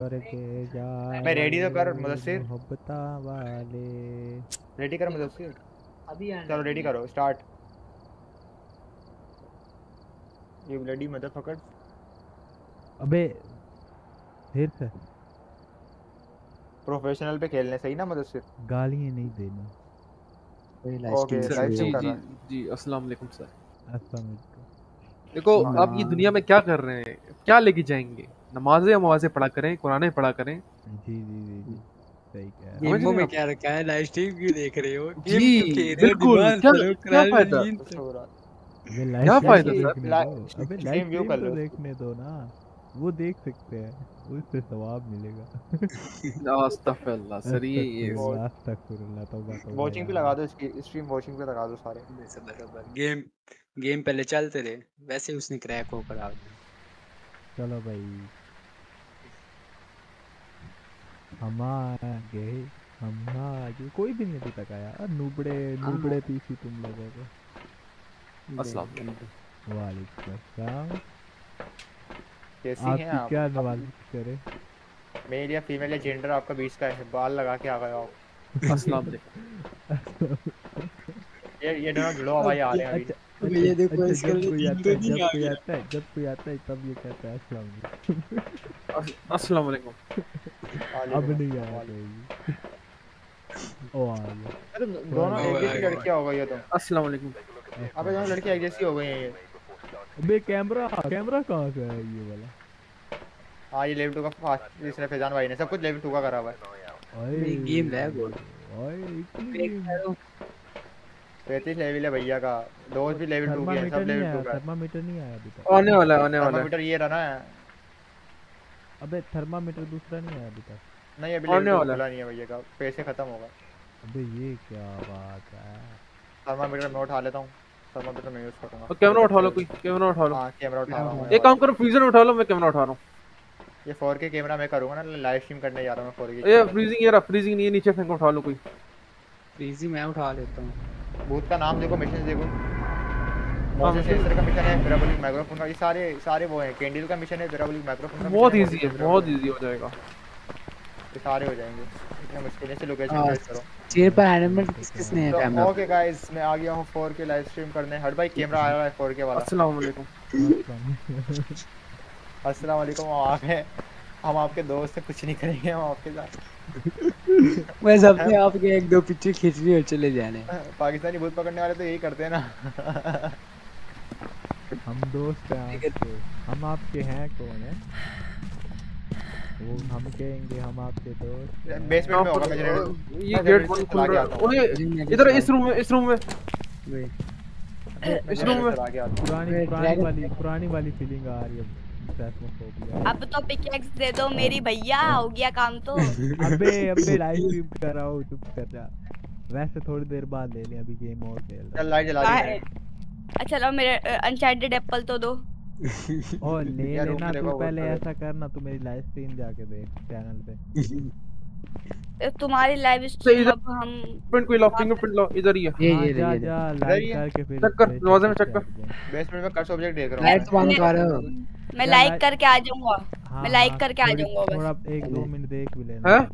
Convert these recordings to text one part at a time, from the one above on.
करके जा मैं ready तो कर, मुदस्सिर। मोहब्बता वाले। रेडी कर मुदस्सिर अभी आना चलो रेडी करो स्टार्ट यू ब्लडी मदरफकर अबे फिर से। प्रोफेशनल पे खेलने सही ना मुदस्सिर गालियाँ नहीं देनी। ओके लाइव जी जी जी अस्सलाम वालेकुम सर। अस्सलाम वालेकुम। देखो आप ये दुनिया में क्या कर रहे हैं? क्या लेके जाएँगे? नमाजें नमाजें पढ़ा करें कुरानें पढ़ा करें। जी जी जी जी। सही कह रहे समझ गेमों में क्या रखा है? लाइव स्ट्रीम क्यों देख रहे हो? जी, गेम क्यों खेल रहे हो बिल्कुल, क्या- क्या फ़ायदा? क्या फ़ायदा? अबे लाइव व्यू कर तो लो। देखने दो ना। वो देख सकते हैं। उससे सवाब मिलेगा। अस्तगफिरुल्लाह सर ये। ये अस्तगफिरुल्लाह, अस्तगफिरुल्लाह, तौबा तौबा। वॉचिंग पे लगा दो इसकी स्ट्रीम वॉचिंग पे लगा दो सारे। गेम गेम पहले चलते रहे। वैसे उसने क्रैक होकर आ गया। चलो भाई। हम आगे हम आगे कोई भी नहीं अभी तक आया। नुबड़े नुबड़े पीसी तुम लोगों को। अस्सलाम वालेकुम। अस्सलाम। कैसी हैं आप? क्या नवाजिश करे? मेल या फीमेल या जेंडर आपका बीच का है। बाल लगा के आ गए आप। अस्सलाम वालेकुम। ये ये दोनों जुड़ो भाई आ रहे हैं अभी। अच्छा ये देखो इसका जब कोई आता है तो नहीं आ गया। आता है जब कोई आता है तब ये कहता है अस्सलाम वालेकुम। अस्सलाम वालेकुम। अब नहीं आया वालेकुम। कोई ओ आ गया अरे दोनों एक जैसी लड़कियाँ हो गई हो तुम। अस्सलाम वालेकुम। अबे दोनों लड़कियाँ एक जैसी हो गई हैं ये। अबे कैमरा कैमरा कहाँ से है ये वाला? हाँ ये लेवल टू का फास्ट इसने फैजान भाई ने सब कुछ लेवल टू का करा हुआ है। ओए गेम लैग हो ओए इतनी पैंतीस लेवल है भैया का। दोस्त भी लेवल टू के हैं सब लेवल टू का। थर्मामीटर नहीं आया अभी तक। आने वाला आने वाला थर्मामीटर ये रहा ना। अबे थर्मामीटर दूसरा नहीं आया अभी तक। नहीं अभी आने वाला नहीं है भैया का पैसे खत्म होगा। अबे ये क्या बात है? थर्मामीटर मैं उठा लेता हूँ। थर्मामीटर मैं यूज़ करूँगा। और कैमरा उठा लो कोई कैमरा उठा लो। हाँ कैमरा उठा रहा हूँ एक काम करो फ्रीजर उठा लो मैं कैमरा उठा रहा हूँ। ये 4K कैमरा मैं करूँगा ना लाइव स्ट्रीम करने जा रहा हूँ मैं 4K ये फ्रीजिंग ये रहा फ्रीजिंग नहीं है नीचे फेंको उठा लो कोई। फ्रीजी मैं उठा लेता हूँ। बूथ का नाम देखो मिशन देखो। मोशन। का मिशन है पेराबोलिक माइक्रोफोन का। ये सारे सारे वो हैं कैंडल का मिशन है पेराबोलिक माइक्रोफोन का बहुत इजी है बहुत इजी हो जाएगा। ये सारे हो जाएँगे। इतने मुश्किल से लोकेशन हाँ, करो। चेयर पर एनिमेट किसने है तो कैमरा ओके गाइस मैं आ गया हूँ 4K लाइव स्ट्रीम करने। हर भाई कैमरा आया हुआ है 4K वाला। अस्सलाम वालेकुम। अस्सलाम वालेकुम हम आ गए हम आपके दोस्त से कुछ नहीं करेंगे हम आपके साथ। बस अपने आप के एक दो पिक्चर खींचनी और चले जाने। पाकिस्तानी भूत पकड़ने वाले तो यही करते हैं ना। हम दोस्त हैं आपके। हम आपके हैं कौन है? वो हम कहेंगे हम आपके दोस्त बेसमेंट में होगा मैं। जनरेटर ये गेट जनरेटर खुल रहा है। ओए इधर इस रूम में इस रूम में। मैं इस रूम में। हूँ पुरानी पुरानी वाली पुरानी वाली फीलिंग आ रही है। अब तो पिकेक्स दे दो मेरी भैया हो। गया काम तो। अबे अबे लाइव स्ट्रीम कर रहा हूँ चुप कर जा। वैसे थोड़ी देर बाद ले लें अभी गेम और खेल चल लाइट जला दी है? मैंने। अच्छा लो मेरे अनचार्टेड एप्पल तो दो। हूँ। और ले लेना तू पहले तो- ऐसा करना तू मेरी लाइव स्ट्रीम जाके देख चैनल पे। तुम्हारी लाइव तो स्ट्रीम अब हम फिंगरप्रिंट कोई लो फिंगरप्रिंट लो इधर ही है। ये हाँ, ये जा ये जा लाइव करके फिर चेक कर, में चेक कर। कर। बेसमेंट में कर्स ऑब्जेक्ट देख रहा हूँ। लाइट बंद कर मैं लाइक करके आ जाऊँगा। हाँ, मैं लाइक हाँ, करके आ जाऊँगा बस। थोड़ा एक दो। मिनट देख भी लेना। हैं?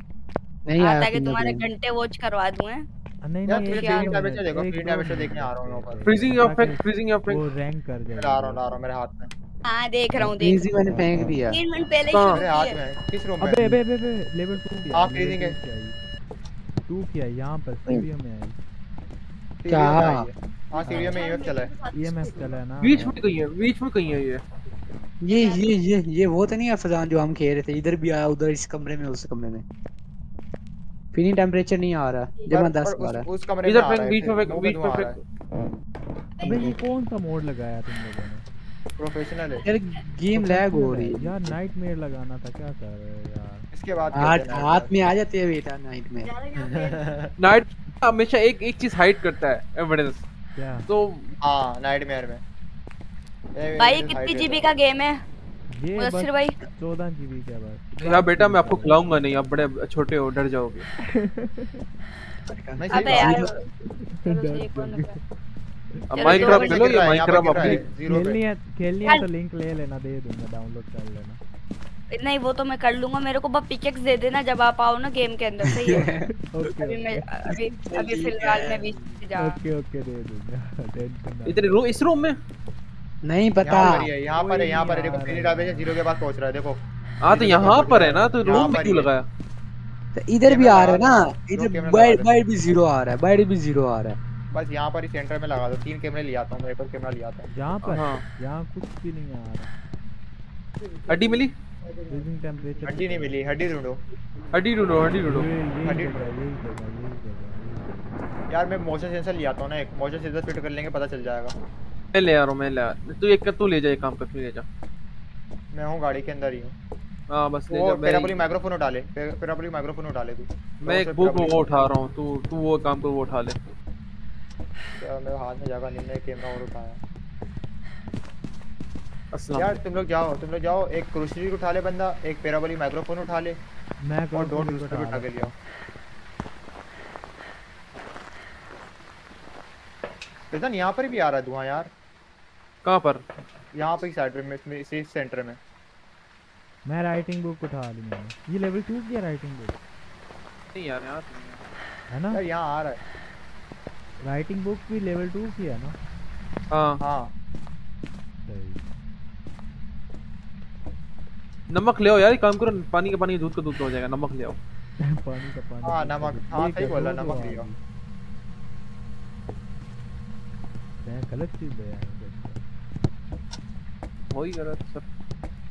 नहीं हाँ, आया ताकि तुम्हारे घंटे वॉच करवा दूँ हैं। हाँ, नहीं यार, नहीं से मिनट, देखो, दो damage देखने आ रहा हूँ देख, यहाँ पर। देख, फ्रीजिंग या ताकि फ्रीजिंग या फेंक वो रैंक कर जाए। ला रहा हूँ ला रहा हूँ मेरे हाथ में। हाँ देख रहा हूँ देख। फ्रीजी मैंने फेंक दिया। तीन मिनट पहले ही शुरू मेरे हाथ में किस रूम में अबे अबे अबे लेवल 2 किया हाँ, freezing है। टू किया यहाँ पर सीढ़ियों में आई। क्या? है। हाँ सीढ़ियों में ईएमएफ चला है। ईएमएफ चला है ना। बीच में कहीं है बीच में कहीं है ये। ये ये ये ये वो तो नहीं है फजान जो हम खेल रहे थे। इधर भी आया उधर इस कमरे में उस कमरे में। फिनिंग टेम्परेचर नहीं आ रहा। जब मैं पर- 10 पर बारह। उस, उस कमरे में इधर है बीच में फिर, पे बीच में अबे ये कौन सा मोड लगाया तुम लोगों ने? प्रोफेशनल है। यार गेम लैग हो रही है। यार नाइटमेयर लगाना था क्या कर रहे हो यार? इसके बाद हाथ हाथ में आ जाते हैं बेटा नाइट में नाइट हमेशा एक एक चीज़ हाइड करता है एविडेंस क्या? तो हाँ नाइटमेयर में। भाई कितनी जीबी का गेम है? मुदस्सिर भाई। 14 जीबी का बस यार बेटा मैं आपको खिलाऊँगा नहीं आप बड़े छोटे हो डर जाओगे। अबे यार माइनक्राफ्ट दो ले ये रहा यहाँ पर माइनक्राफ्ट अपनी खेलनी है खेलनी है तो लिंक ले लेना दे दूँगा डाउनलोड कर लेना। नहीं वो तो मैं कर लूँगा मेरे को बस पिकेक्स दे देना जब आप आओ ना गेम के अंदर सही है। ओके अभी मैं अभी अभी फ़िलहाल मैं बीच जा ओके ओके दे दूँगा इतने रूम इस रूम में। नहीं पता। यहाँ पर है यहाँ पर है यहाँ पर देखो। पीली डाबे से ज़ीरो के पास पहुँच रहा है देखो। हाँ तो यहाँ पर है ना तो रूम में क्यों लगाया? तो इधर भी आ रहा है ना इधर बाइट बाइट भी ज़ीरो आ रहा है बाइट भी ज़ीरो आ रहा है। बस यहाँ पर ही सेंटर में लगा दो। तीन कैमरे ले आता हूँ एक और कैमरा ले आता हूँ। यहाँ पर? हाँ। यहाँ कुछ भी नहीं आ रहा। हड्डी मिली? हड्डी नहीं मिली। हड्डी ढूंढो। हड्डी ढूंढो हड्डी ढूंढो। हड्डी- यार मैं मोशन सेंसर ले आता हूँ ना एक। मोशन सेंसर फिट कर लेंगे पता चल जाएगा। मैं ले आ रहा हूँ मैं ले आ। तू एक कर तू ले जा एक काम कर तू ले जा। मैं हूँ गाड़ी के अंदर ही हूँ। हाँ बस ले जा पेराबोलिक मैं माइक्रोफोन उठा ले पे- पेराबोलिक माइक्रोफोन उठा ले तू। मैं एक बुक वो उठा रहा हूँ तू तू वो काम कर वो उठा ले। यार मेरे हाथ में जगह नहीं है कैमरा और उठाया। अस्सलाम यार तुम लोग जाओ तुम लोग जाओ एक क्रूसरी उठा ले बंदा एक पेराबोलिक माइक्रोफोन उठा ले मैं और दो क्रूसरी क्रूसरी उठा के लिया यहाँ पर भी आ रहा है धुआँ यार। कहाँ पर? यहाँ पर साइड में इसमें इसी सेंटर में। मैं राइटिंग बुक उठा ली मैंने ये लेवल टू की है राइटिंग बुक नहीं यार यार है। ना? यार यहाँ आ रहा है। राइटिंग बुक भी लेवल टू की है ना? हाँ। हाँ। सही। नमक ले आओ यार काम करो पानी का पानी दूध का दूध हो जाएगा नमक ले आओ। पानी का पानी। हाँ, नमक। हाँ, सही बोला, नमक दो लिया। आ गई। मैं गलत चीज़ दे आया हो ही करा सब।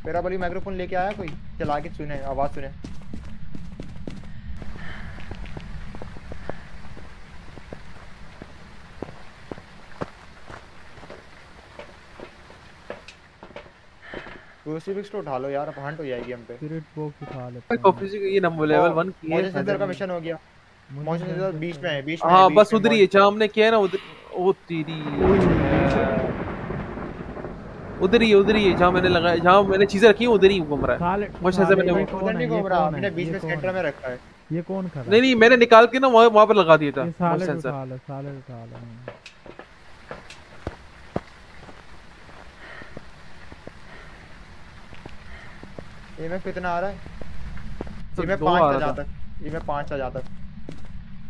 पेराबोलिक माइक्रोफोन लेके आया कोई? चला के सुने आवाज़ सुने। क्रूसीफिक्स तो उठा लो यार अब हंट हो जाएगी हम पे। स्पिरिट बॉक्स उठा लेता भाई हूँ। कॉफ़ी से ये नंबर लेवल 1 की मोशन सेंसर का मिशन हो गया। मुझे मोशन सेंसर बीच में है बीच में है, हाँ बस उधर ही है जहाँ हमने किया है ना उधर ओ तेरी उधर ही उधर ही है जहाँ मैंने लगाया जहाँ मैंने चीज़ें रखी हैं उधर ही घूम रहा है। साले मोशन मैंने ये उधर कौन नहीं है? ये घूम रहा है? मैंने बीच में सेंटर में रखा है। ये कौन कर नहीं नहीं मैंने निकाल के ना वहाँ वहाँ पर लगा दिया था मोशन साले सेंसर साले ये में कितना आ रहा है? तो ये में दो पाँच आ तक। ये में पाँच था जहाँ तक।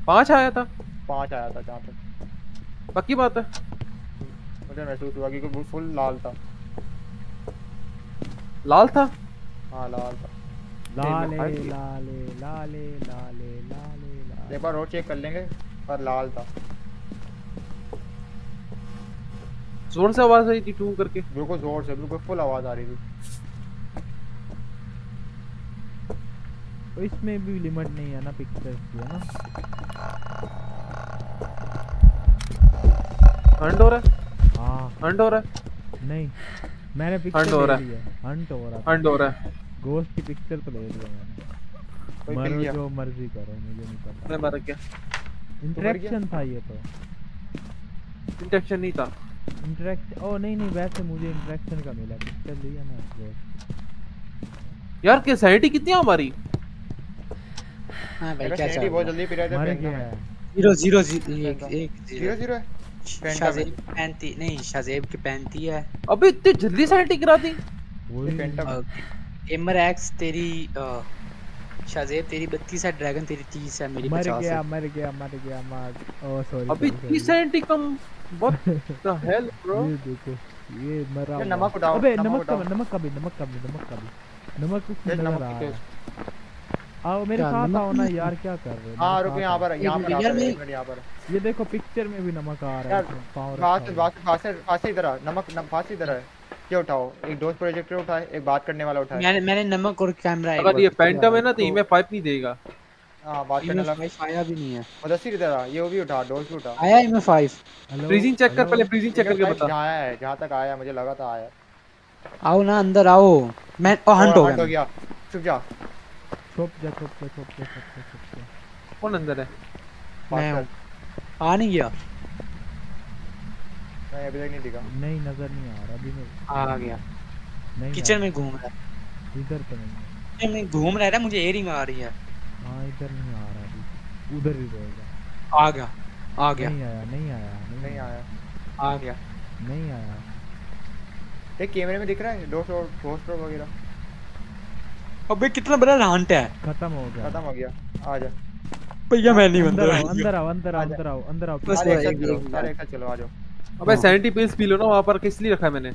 पाँच आया था? पाँच आया था जहाँ तक। पक्की बात है। मुझे महसूस हुआ क्योंकि वो फुल लाल था। लाल था? हाँ लाल था। लाले। लाले लाले लाले लाले लाले एक बार रोड चेक कर लेंगे पर लाल था। ज़ोर से आवाज़ आई थी टू करके। बिल्कुल ज़ोर से बिल्कुल फुल आवाज़ आ रही थी। तो इसमें भी लिमिट नहीं है ना पिक्चर्स की है ना? हंड हो रहा है? हाँ। हंड हो रहा है? नहीं। मैंने पिक्चर हो ले रहा ली है हंट हो रहा हंड हो रहा है। गोश्त की पिक्चर तो ले लिया मैंने। मरो जो मर्ज़ी करो मुझे नहीं पता। मैं मर गया इंटरेक्शन था ये तो। इंटेक्शन नहीं था। इंटरेक्शन ओ नहीं नहीं वैसे मुझे इंटरेक्शन का मिला। पिक्चर लिया ना गोश्त यार क्या सैनिटी कितनी है हमारी? हाँ भाई क्या चल बहुत रहा जल्दी पिरा मर था गया है। ज़ीरो ज़ीरो जी- एक पेंटा। एक ज़ीरो ज़ीरो ज़ीरो है? पेंटा शाजेब पैंती नहीं शाजेब की पैंती है। अबे इतनी जल्दी सैनिटी गिरा दी। वही। एक्स तेरी शाजेब तेरी बत्तीस है ड्रैगन तेरी तीस है मेरी मर गया मर गया मर गया मर। ओ सॉरी अबे इतनी सैनिटी कम। व्हाट द हेल ब्रो ये देखो ये मरा नमक उठाओ, अबे नमक नमक उठाओ। कब नमक नमक कभी नमक कभी नमक कुछ नमक रहा है। आओ मेरे साथ आओ ना यार क्या कर रहे हो? हाँ रुको यहाँ। पर यहाँ पर यार, यहाँ पर। ये देखो पिक्चर में भी नमक आ रहा है पाँव फास्ट रखा हुआ फास्ट फास्ट से फास्ट इधर आ नमक नम फास्ट इधर है ये उठाओ एक डोज प्रोजेक्टर उठाए एक बात करने वाला उठाए। मैंने मैंने नमक और कैमरा एक अगर ये पैंटम है ना तो तो- इमे पाइप नहीं देगा। हाँ बात करने वाला। फाइव आया भी नहीं है। मुदस्सिर इधर आ ये वो भी उठा डोज भी उठा। आया फाइव हेलो फ्रीजिंग चेक कर पहले फ्रीजिंग चेक करके बता। जहाँ आया है जहाँ तक आया मुझे लगा था आया। आओ ना अंदर आओ। मैं ओ हंट हो हंट हो गया गया। चुप जा। छुप जा छुप जा छुप जा छुप जा छुप जा कौन अंदर है मैं हूँ आ नहीं गया। नहीं अभी तक नहीं दिखा। नहीं नज़र नहीं आ रहा अभी नहीं। आ गया। नहीं किचन में घूम रहा है। इधर तो नहीं। किचन में घूम रहा है ना मुझे एयरिंग आ रही है। हाँ इधर नहीं आ रहा अभी। उधर ही रहेगा। आ गया आ गया। नहीं आया नहीं आया नहीं आया। आ गया। नहीं आया। एक कैमरे में दिख रहा है? डोज और डोज वगैरह। अबे कितना बड़ा हंट है। खत्म हो गया। खत्म हो गया। आ जा। भैया मैं नहीं अंदर आओ बंदा अंदर आओ अंदर आओ अंदर आओ अंदर आओ। बस एक साथ चलो सारे एक साथ चलो आ जाओ। अबे सैनिटी पिल्स पी लो ना वहाँ पर किस लिए रखा है मैंने?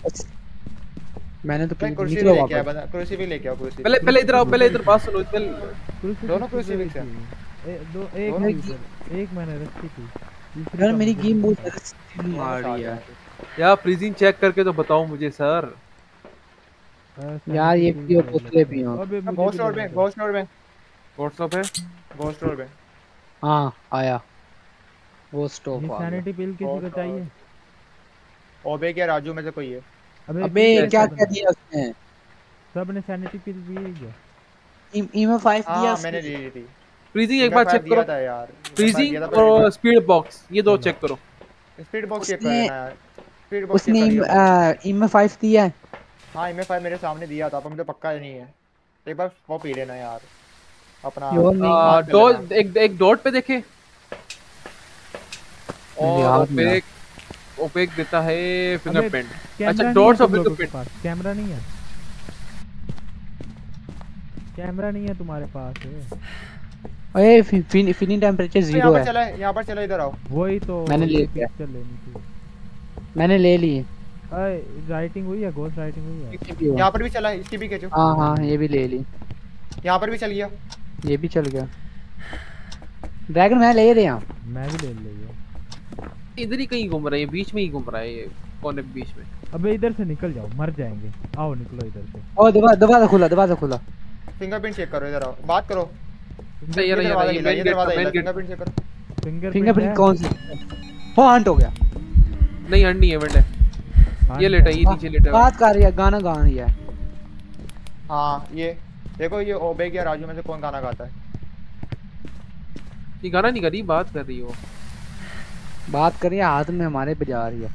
मैंने तो कुर्सी भी लेके आ वापस बंदा कुर्सी भी लेके आओ कुर्सी। पहले पहले इधर आओ पहले इधर बात सुनो पहले क्रूसीफिक्स दोनों है। रखी है। ए, दो एक एक मैंने रखी थी। यार मेरी गेम बहुत। ज़्यादा मार रही है यार फ्रीजिंग चेक करके तो बताओ मुझे सर यार, ये नहीं पियो, ले बोतलें लेते। पियो। अबे मुझे घोस्ट रोड में। घोस्ट रोड में। व्हाट्सएप है घोस्ट रोड में। हाँ आया। वो स्टॉप आ सैनिटी पिल किसी को चाहिए? ओबे क्या राजू में से कोई है? अबे पिए क्या। क्या दिया उसने? सबने सैनिटी पिल पी क्या? ईमा 5 दिया हाँ मैंने ली ली थी फ्रीजिंग एक बार चेक करो। यार। फ्रीजिंग और स्पीड बॉक्स ये दो चेक करो। स्पीड बॉक्स चेक करना यार स्पीड बॉक्स उसने ईमा 5 दिया है। हाँ इमे फाइव मेरे सामने दिया था पर मुझे पक्का नहीं है। एक बार वो पी लेना यार अपना डॉट लेना। एक एक डॉट पे देखे। और ओपेक ओपेक देता है फिंगरप्रिंट अच्छा डॉट्स है ऑफ़ फिंगरप्रिंट कैमरा नहीं है। कैमरा नहीं है तुम्हारे पास है ओए फिनिंग टेंपरेचर तो यहाँ ज़ीरो पर चला है यहाँ पर चला इधर आओ। वही तो मैंने ले लिया। लेनी थी। मैंने ले ली। अरे राइटिंग हुई है घोस्ट राइटिंग हुई है। यहाँ पर भी चला है इसकी भी खींचो। हाँ हाँ ये भी ले ली। यहाँ पर भी चल गया। ये भी चल गया। ड्रैगन मैं ले रहा मैं भी ले लिया इधर ही कहीं घूम रहा है ये बीच में ही घूम रहा है ये कोने बीच में। अबे इधर से निकल जाओ मर जाएँगे। आओ निकलो इधर से। ओ दरवाज़ा दरवाज़ा खुला दरवाज़ा खुला। फिंगरप्रिंट चेक करो इधर आओ। बात करो। नहीं यार यार ये main gate gate fingerprint check करो। फिंगरप्रिंट कौन से? हो हंट हो गया। नहीं अंडी है वेंट है ये लेटा है, ये नीचे लेटा। है बात कर रही है गाना गा रही है। हाँ ये देखो ये ओबे या राजू में से कौन गाना गाता है? ये गाना नहीं कर रही बात कर रही हो। बात कर रही है हाथ में हमारे बजा रही है।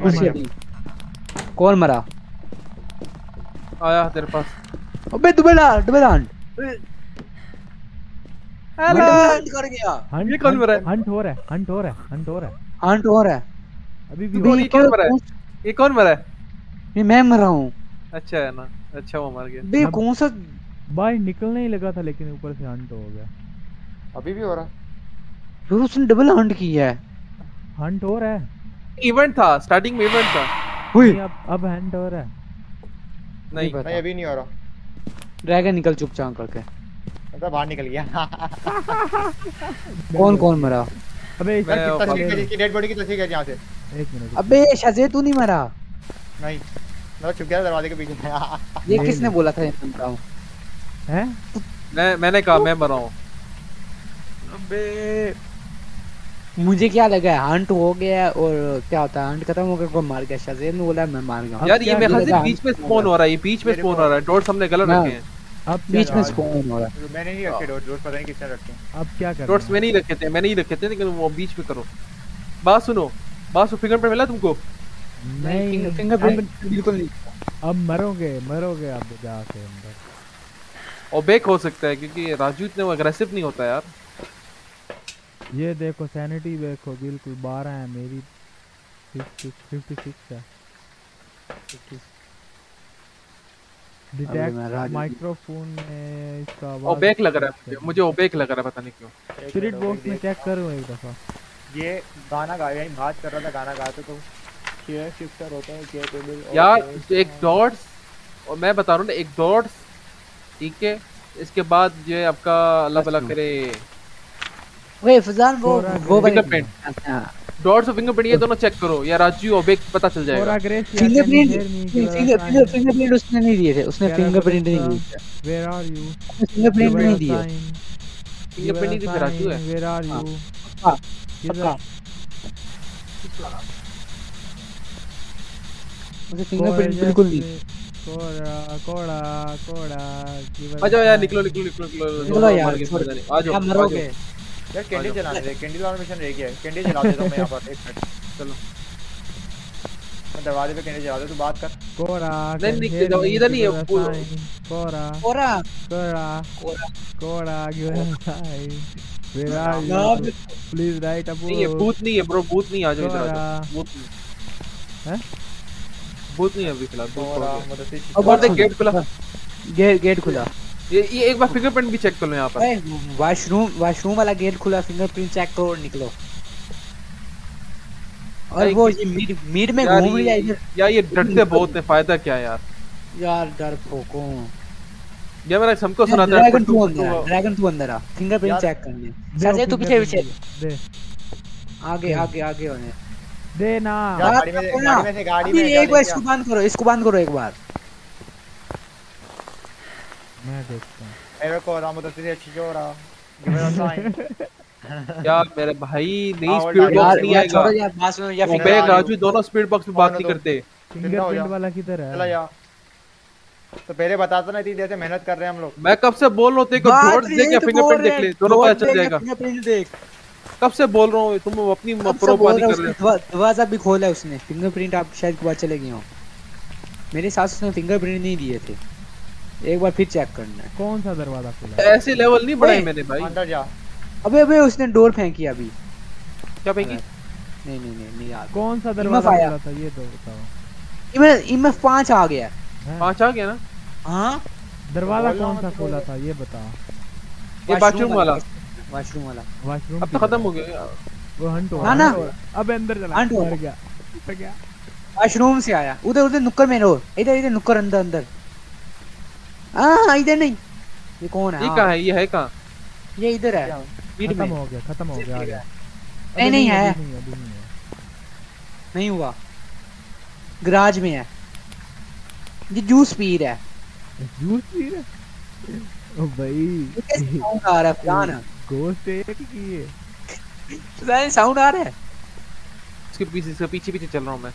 उसी कौन मरा? आया तेरे पास। अबे दुबेला दुबेला हंट। हेलो हंट कर गया। हंट ये कौन मरा हंट हो रहा है हंट हो रहा है हंट हो रहा है। हंट हो रहा है। अभी भी हो ये कौन मरा है। ये कौन मरा है। ये मैं मरा हूँ। अच्छा है ना अच्छा वो मर गया। बे कौन सा बाहर निकलने ही लगा था लेकिन ऊपर से हंट हो गया। अभी भी हो रहा। फिर उसने डबल हंट किया है। हंट हो रहा है। इवेंट था स्टार्टिंग में इवेंट था। हुई। अब अब हंट हो रहा है। नहीं। नहीं अभी नहीं हो रहा। ड्रैगन निकल चुपचाप करके। मतलब बाहर निकल गया। कौन कौन मरा? अबे मैं तस्वीर खींच, डेड बॉडी की तस्वीर खींच यहाँ से। एक मिनट अबे शायद तू नहीं मरा। नहीं मतलब छुप गया दरवाजे के पीछे। ये किसने बोला था ये मैं मरा हूँ? है? मैं मैंने कहा मैं मरा हूँ। अबे। मुझे क्या लगा है हंट हो गया और क्या होता है हंट खत्म हो गया कोई मार गया? शायद ने बोला मैं मार गया यार ये मेरे बीच में स्पॉन हो रहा है ये बीच में स्पॉन हो रहा है डॉट्स हमने गलत हाँ। रखे हैं। अब बीच में स्पॉन हो रहा है। मैंने नहीं रखे डोर डोर पता नहीं किसने रखे। हैं। अब क्या कर? डॉट्स मैंने ही रखे थे मैंने ही रखे थे लेकिन वो बीच में करो। बात सुनो बात सुनो फिंगरप्रिंट मिला तुमको? नहीं फिंगरप्रिंट बिल्कुल नहीं। अब मरोगे मरोगे अब जाके अंदर। और बेक हो सकता है क्योंकि राजू इतने अग्रेसिव नहीं होता यार। ये देखो सैनिटी देखो बिल्कुल बारह है मेरी फिफ्टी सिक्स है। डिटेक्ट माइक्रोफोन में इसका आवाज़ बेक लग रहा है मुझे। मुझे ओबेक लग रहा है पता नहीं क्यों। स्पिरिट बॉक्स में। चेक करो एक दफ़ा। ये गाना गा यही बात कर रहा था गाना गाते तो शेयर शिफ्टर होता है केपेबल यार एक डॉट्स और मैं बता रहा हूँ ना एक डॉट्स ठीक है? इसके बाद जो है आपका अल्लाह भला करे। ओए फजान वो वो वाली अच्छा डॉट्स और फिंगरप्रिंट ये दोनों चेक करो। या राजू ओबेक पता चल जाएगा। फिंगरप्रिंट फिंगर फिंगरप्रिंट उसने नहीं दिए थे। उसने फिंगरप्रिंट नहीं दिए। वेयर आर यू उसने फिंगरप्रिंट नहीं दिए। फिंगरप्रिंट नहीं दिखे राजू है। वेयर आर हाँ, यू पक्का। पक्का। मुझे फिंगरप्रिंट बिल्कुल नहीं। कोड़ा कोड़ा कोड़ा आ जाओ यार. निकलो निकलो निकलो निकलो यार। आ जाओ मरोगे। यार कैंडी जलाने दे कैंडी वाला मिशन रह गया है कैंडी जला देता हूँ मैं यहाँ पर एक मिनट। चलो। मैं दरवाजे पे कैंडी जला दे तू बात कर। कोड़ा नहीं, can नहीं, इधर- नहीं है, पूरा- कोरा कोरा। कोड़ा give us time. where are you please write a नहीं है book भूत नहीं है ब्रो भूत नहीं आ जाओ इधर आ जाओ भूत नहीं हैं? भूत नहीं है अभी फ़िलहाल भूत और मदद से अब गेट खुला। गेट गेट खुला। ये ये एक बार फिंगरप्रिंट भी चेक कर लो यहाँ पर। वॉशरूम वॉशरूम वाला गेट खुला फिंगरप्रिंट चेक करो और निकलो। और वो ये मीड मीड में घूम रही है इधर यार ये डरते बहुत है फ़ायदा क्या यार? यार डर फोको ये मैंने हमको सुनाता है ड्रैगन तू पट्टू अंदर ड्रैगन तू अंदर आ। फिंगरप्रिंट चेक करने दे शायद वो तू पीछे पीछे। दे। आगे आगे आगे होने दे ना। गाड़ी में से- करो। गाड़ी में से- गाड़ी अभी में एक बार इसको बंद करो इसको बंद करो एक बार। मैं देखता हूँ। मेरे को रामो तो तेरी अच्छी जो रहा? गिव मी अ साइन यार मेरे भाई नहीं हाँ, स्पीड बॉक्स नहीं आएगा। छोड़ो यार बात सुनो या बैग राजू दोनों स्पीड बॉक्स में बात नहीं करते। फिंगरप्रिंट वाला किधर है? चला जा तो पहले बताता ना इतनी देर से मेहनत कर रहे हैं हम लोग। मैं कब से बोल रहा हूँ तेरे को यही देख या तो फिंगरप्रिंट देख ले दोनों पता चल जाएगा। fingerprint देख। कब से बोल रहा हूँ तुम अपनी कब से प्रो बोल पानी रहा कर रहे। दरवा- दरवाज़ा भी खोला है उसने। फिंगरप्रिंट आप शायद बात चले गए हो। मेरे साथ उसने फिंगरप्रिंट नहीं दिए थे। एक बार फिर चेक करना है। कौन सा दरवाज़ा खुला है? ऐसे लेवल नहीं बढ़ाए मैंने भाई। अंदर जा। अबे अबे उसने डोर फेंकी अभी। क्या फेंकी? नहीं नहीं नहीं नहीं यार कौन सा दरवाज़ा आया। खुला था ये तो बताओ। इमे इमे पाँच आ गया। हैं? पाँच आ गया ना? हाँ? दरवाज़ा कौन सा मैं तो खोला था ये बताओ। ये बाथरूम वाला। वॉशरूम वाला। वॉशरूम अब तो खत्म हो गया। वो हंट हो हाँ रहा ना। है। अब अंदर चला। हंट हो गया। गया। वॉशरूम से आया। उधर उधर नुक्कड़ में रहो इधर इधर नुक्कड़ अंदर अंदर। हाँ इधर नहीं। ये कौन है? ये हाँ, कहाँ है? ये है कहाँ? ये इधर है। खत्म हो गया खत्म हो गया आ गया नहीं, नहीं है। नहीं है हुआ। गराज में है। ये जूस पी रहा है। जूस पी रहे ओ भाई। साउंड आ रहा है? फलान। गोश्त एक की है? साउंड आ रहा है? इसके पीछे इसके पीछे पीछे चल रहा हूँ मैं।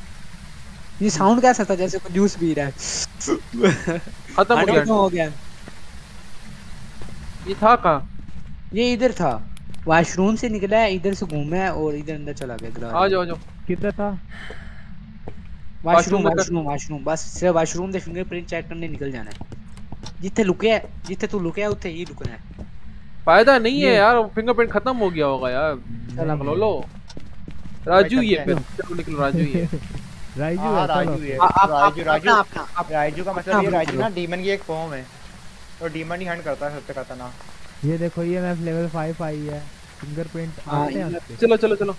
ये साउंड कैसा था जैसे कोई जूस पी रहा है? खत्म हो गया। हो गया। ये था कहाँ? ये इधर था। वॉशरूम से निकला है इधर से घूमा है और इधर अंदर चला गया आ जाओ आ जाओ। किधर था? वॉशरूम वॉशरूम वॉशरूम बस सिर्फ़ वॉशरूम से फिंगरप्रिंट चेक करने निकल जाना है। जिथे लुके है जिथे तू लुके है उत्थे ही रुकना है। फ़ायदा नहीं है यार फिंगरप्रिंट खत्म हो गया होगा यार। चला लो लो राजू ये फिर चलो निकलो राजू ये। राइजू हाँ है राजू है। आ- आप- आप- राजू राजू का मतलब ये राजू ना डीमन की एक फॉर्म है। तो डीमन ही हंट करता है सबसे खतरनाक। ये देखो ये मैप लेवल 5 आई है। फिंगरप्रिंट हाँ, आते हैं चलो चलो चलो।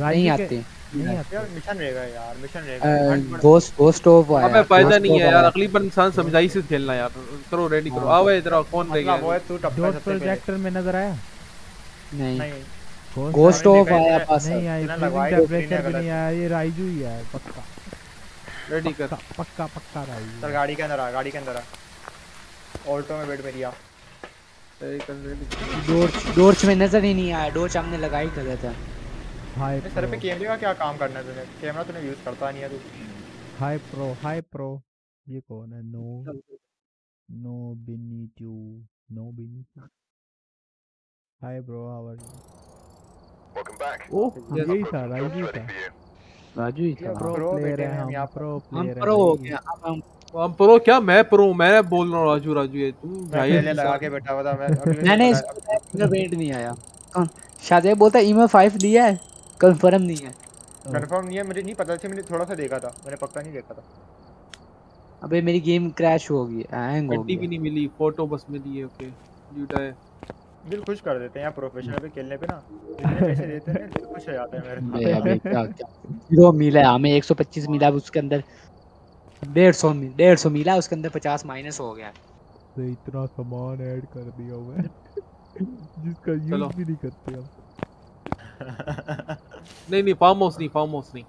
नहीं आते। नहीं आते। यार मिशन रहेगा यार मिशन रहेगा। गोस्ट गोस्ट ऑफ़ आया। अबे फ़ायदा नहीं है यार अगली बार इंसान समझाई से खेलना यार। करो रेडी करो। हाँ। आओ इधर कौन रह मतलब वो है तू टप्पा सबसे प्रोजेक्टर में नज़र आया? नहीं। गोस्ट ऑफ़ आया पास नहीं आई इतना फ्रीजिंग लगवाया, टेम्परेचर भी नहीं आया ये राइजू ही है पक्का। रेडी कर। पक्का पक्का राइजू चल गाड़ी के अंदर आ गाड़ी के अंदर आ। ऑल्टो में बैठ मेरी आ। डोर्च डोर्च में नज़र ही नहीं आया डोर्च हमने लगाई कर था। हाई ये सर पे कैमरे का क्या काम करना है तूने कैमरा तूने यूज़ करता नहीं है तू हाई प्रो हाई प्रो ये कौन है? नो नो बिनी टू no Binny hi bro how are you Welcome back. Yes. यही था Ready था. राजू ही ये था प्रो Pro प्लेयर है हम। यहाँ पर। प्रो हम प्लेयर प्रो हो। गया अब हम हम प्रो क्या मैं प्रो मैं बोल रहा हूँ राजू राजू ये तुम भाई पहले लगा के बैठा हुआ था मैं मैंने इसको फिंगरप्रिंट नहीं आया। कौन? शायद बोलता ईमेल 5 दिया है कंफर्म नहीं है। कंफर्म नहीं है मुझे नहीं पता था मैंने थोड़ा सा देखा था मैंने पक्का नहीं देखा था। अबे मेरी गेम क्रैश हो गई हैंग हो गड्डी भी गई नहीं मिली फ़ोटो बस मिली है ओके झूठा है दिल खुश कर देते हैं यार प्रोफेशनल पे खेलने पे ना। जितने पैसे देते हैं दिल खुश हो जाता है मेरे अबे क्या क्या ज़ीरो मिला है हमें 125 मिला उसके अंदर। 150 मिल 150 मिला उसके अंदर 50 माइनस हो गया। से इतना सामान ऐड कर दिया मैं जिसका यूज़ भी नहीं करते हम। नहीं नहीं फार्म हाउस नहीं फार्म हाउस नहीं।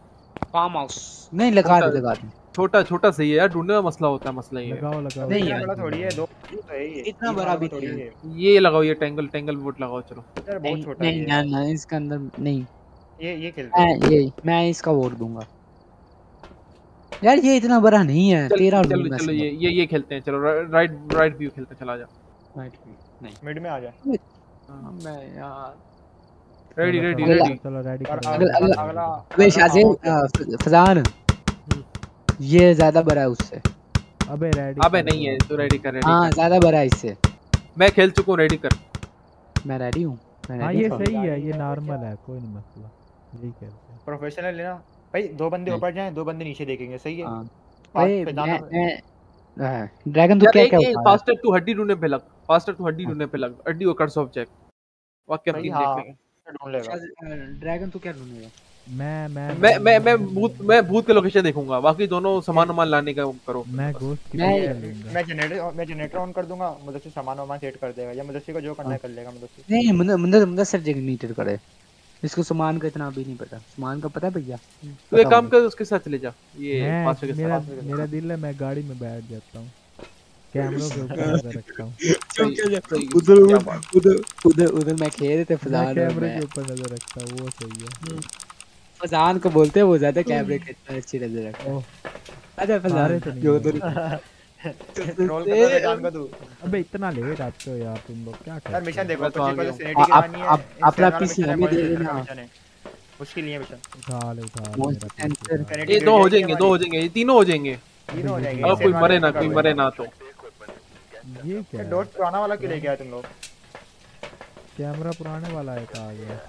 फार्म हाउस नहीं लगा दे लगा दे। छोटा छोटा सही है यार ढूँढने का मसला होता है मसला ये लगाओ लगाओ। नहीं यार। बड़ा थोड़ी है दो तो है ही इतना बड़ा भी थोड़ी है। ये लगाओ ये टेंगल टेंगल वुड लगाओ चलो। यार बहुत छोटा है नहीं ये। ना इसके अंदर नहीं। ये ये खेलते हैं। मैं ये मैं इसका वोट दूँगा। यार ये इतना बड़ा नहीं है चल, तेरा चलो चलो ये ये ये खेलते हैं चलो राइट राइट व्यू खेलते चला जा। Right, नहीं। मिड में आ जाए मैं यार। रेडी रेडी रेडी चलो रेडी अगला अगला- अबे है। फ- फजान। ये ज़्यादा बड़ा है उससे। अबे रेडी अबे नहीं है तू रेडी कर रेडी हाँ ज़्यादा बड़ा है इससे। मैं खेल चुका हूँ रेडी कर। मैं रेडी हूँ। मैं हाँ ये सही है ये नॉर्मल है कोई नहीं मसला। यही खेलते हैं। प्रोफेशनल लेना भाई दो बंदे। ऊपर जाएँ दो बंदे नीचे देखेंगे सही है? हाँ। पे मैं मैं ड्रैगन तो क्या क्या रहा है? फास्टर तू हड्डी ढूँढने पे लग फास्टर तू हड्डी ढूँढने पे लग। हड्डी और कर्स ऑफ़ जैक वाकई भाई अपनी हाँ देख लेंगे ढूंढ लेगा। ड्रैगन तो क्या ढूंढेगा? मैं मैं मैं मैं मैं भूत मैं भूत के लोकेशन देखूँगा। बाकी दोनों सामान वामान लाने का करो। मैं की मैं- मैं जनरेटर मैं जनरेटर ऑन कर दूँगा मुदस्सिर सामान वामान सेट कर देगा या मुदस्सिर को जो करना है कर लेगा मुदस्सिर नहीं मुंदर मुंदर मुंदर सर जनरेटर करे। इसको सामान का इतना भी नहीं पता। सामान का पता है भैया? तू एक काम कर उसके साथ चले जा। ये मैं फास्टर के मेरा मेरा दिल है मैं गाड़ी में बैठ जाता हूँ। कैमरों के ऊपर नज़र रखता हूँ। उधर उधर उधर उधर मैं खेल रहे थे मैं कैमरे के ऊपर नज़र रखता हूँ वो सही है। फजान को बोलते हैं वो ज़्यादा कैमरे के इतना अच्छी नज़र रखता है। अच्छा फजान। तो नहीं। जो है। उधर कर दे जान को तू। अबे इतना लेट आते हो यार तुम लोग क्या यार मिशन देखो तो तो आ को गया तो हूँ। सिनेटी आप- करानी है अपना पीसी मिशन हमें दे देना। मिशन है। उसके लिए मिशन उठा ले उठा ले ये दो हो जाएँगे दो हो जाएँगे ये तीनों हो जाएँगे। तीनों हो जाएँगे। कोई मरे ना कोई मरे ना तो। ये क्या डॉट पुराना वाला क्यों लेके आए तुम लोग? कैमरा पुराने वाला एक आ गया।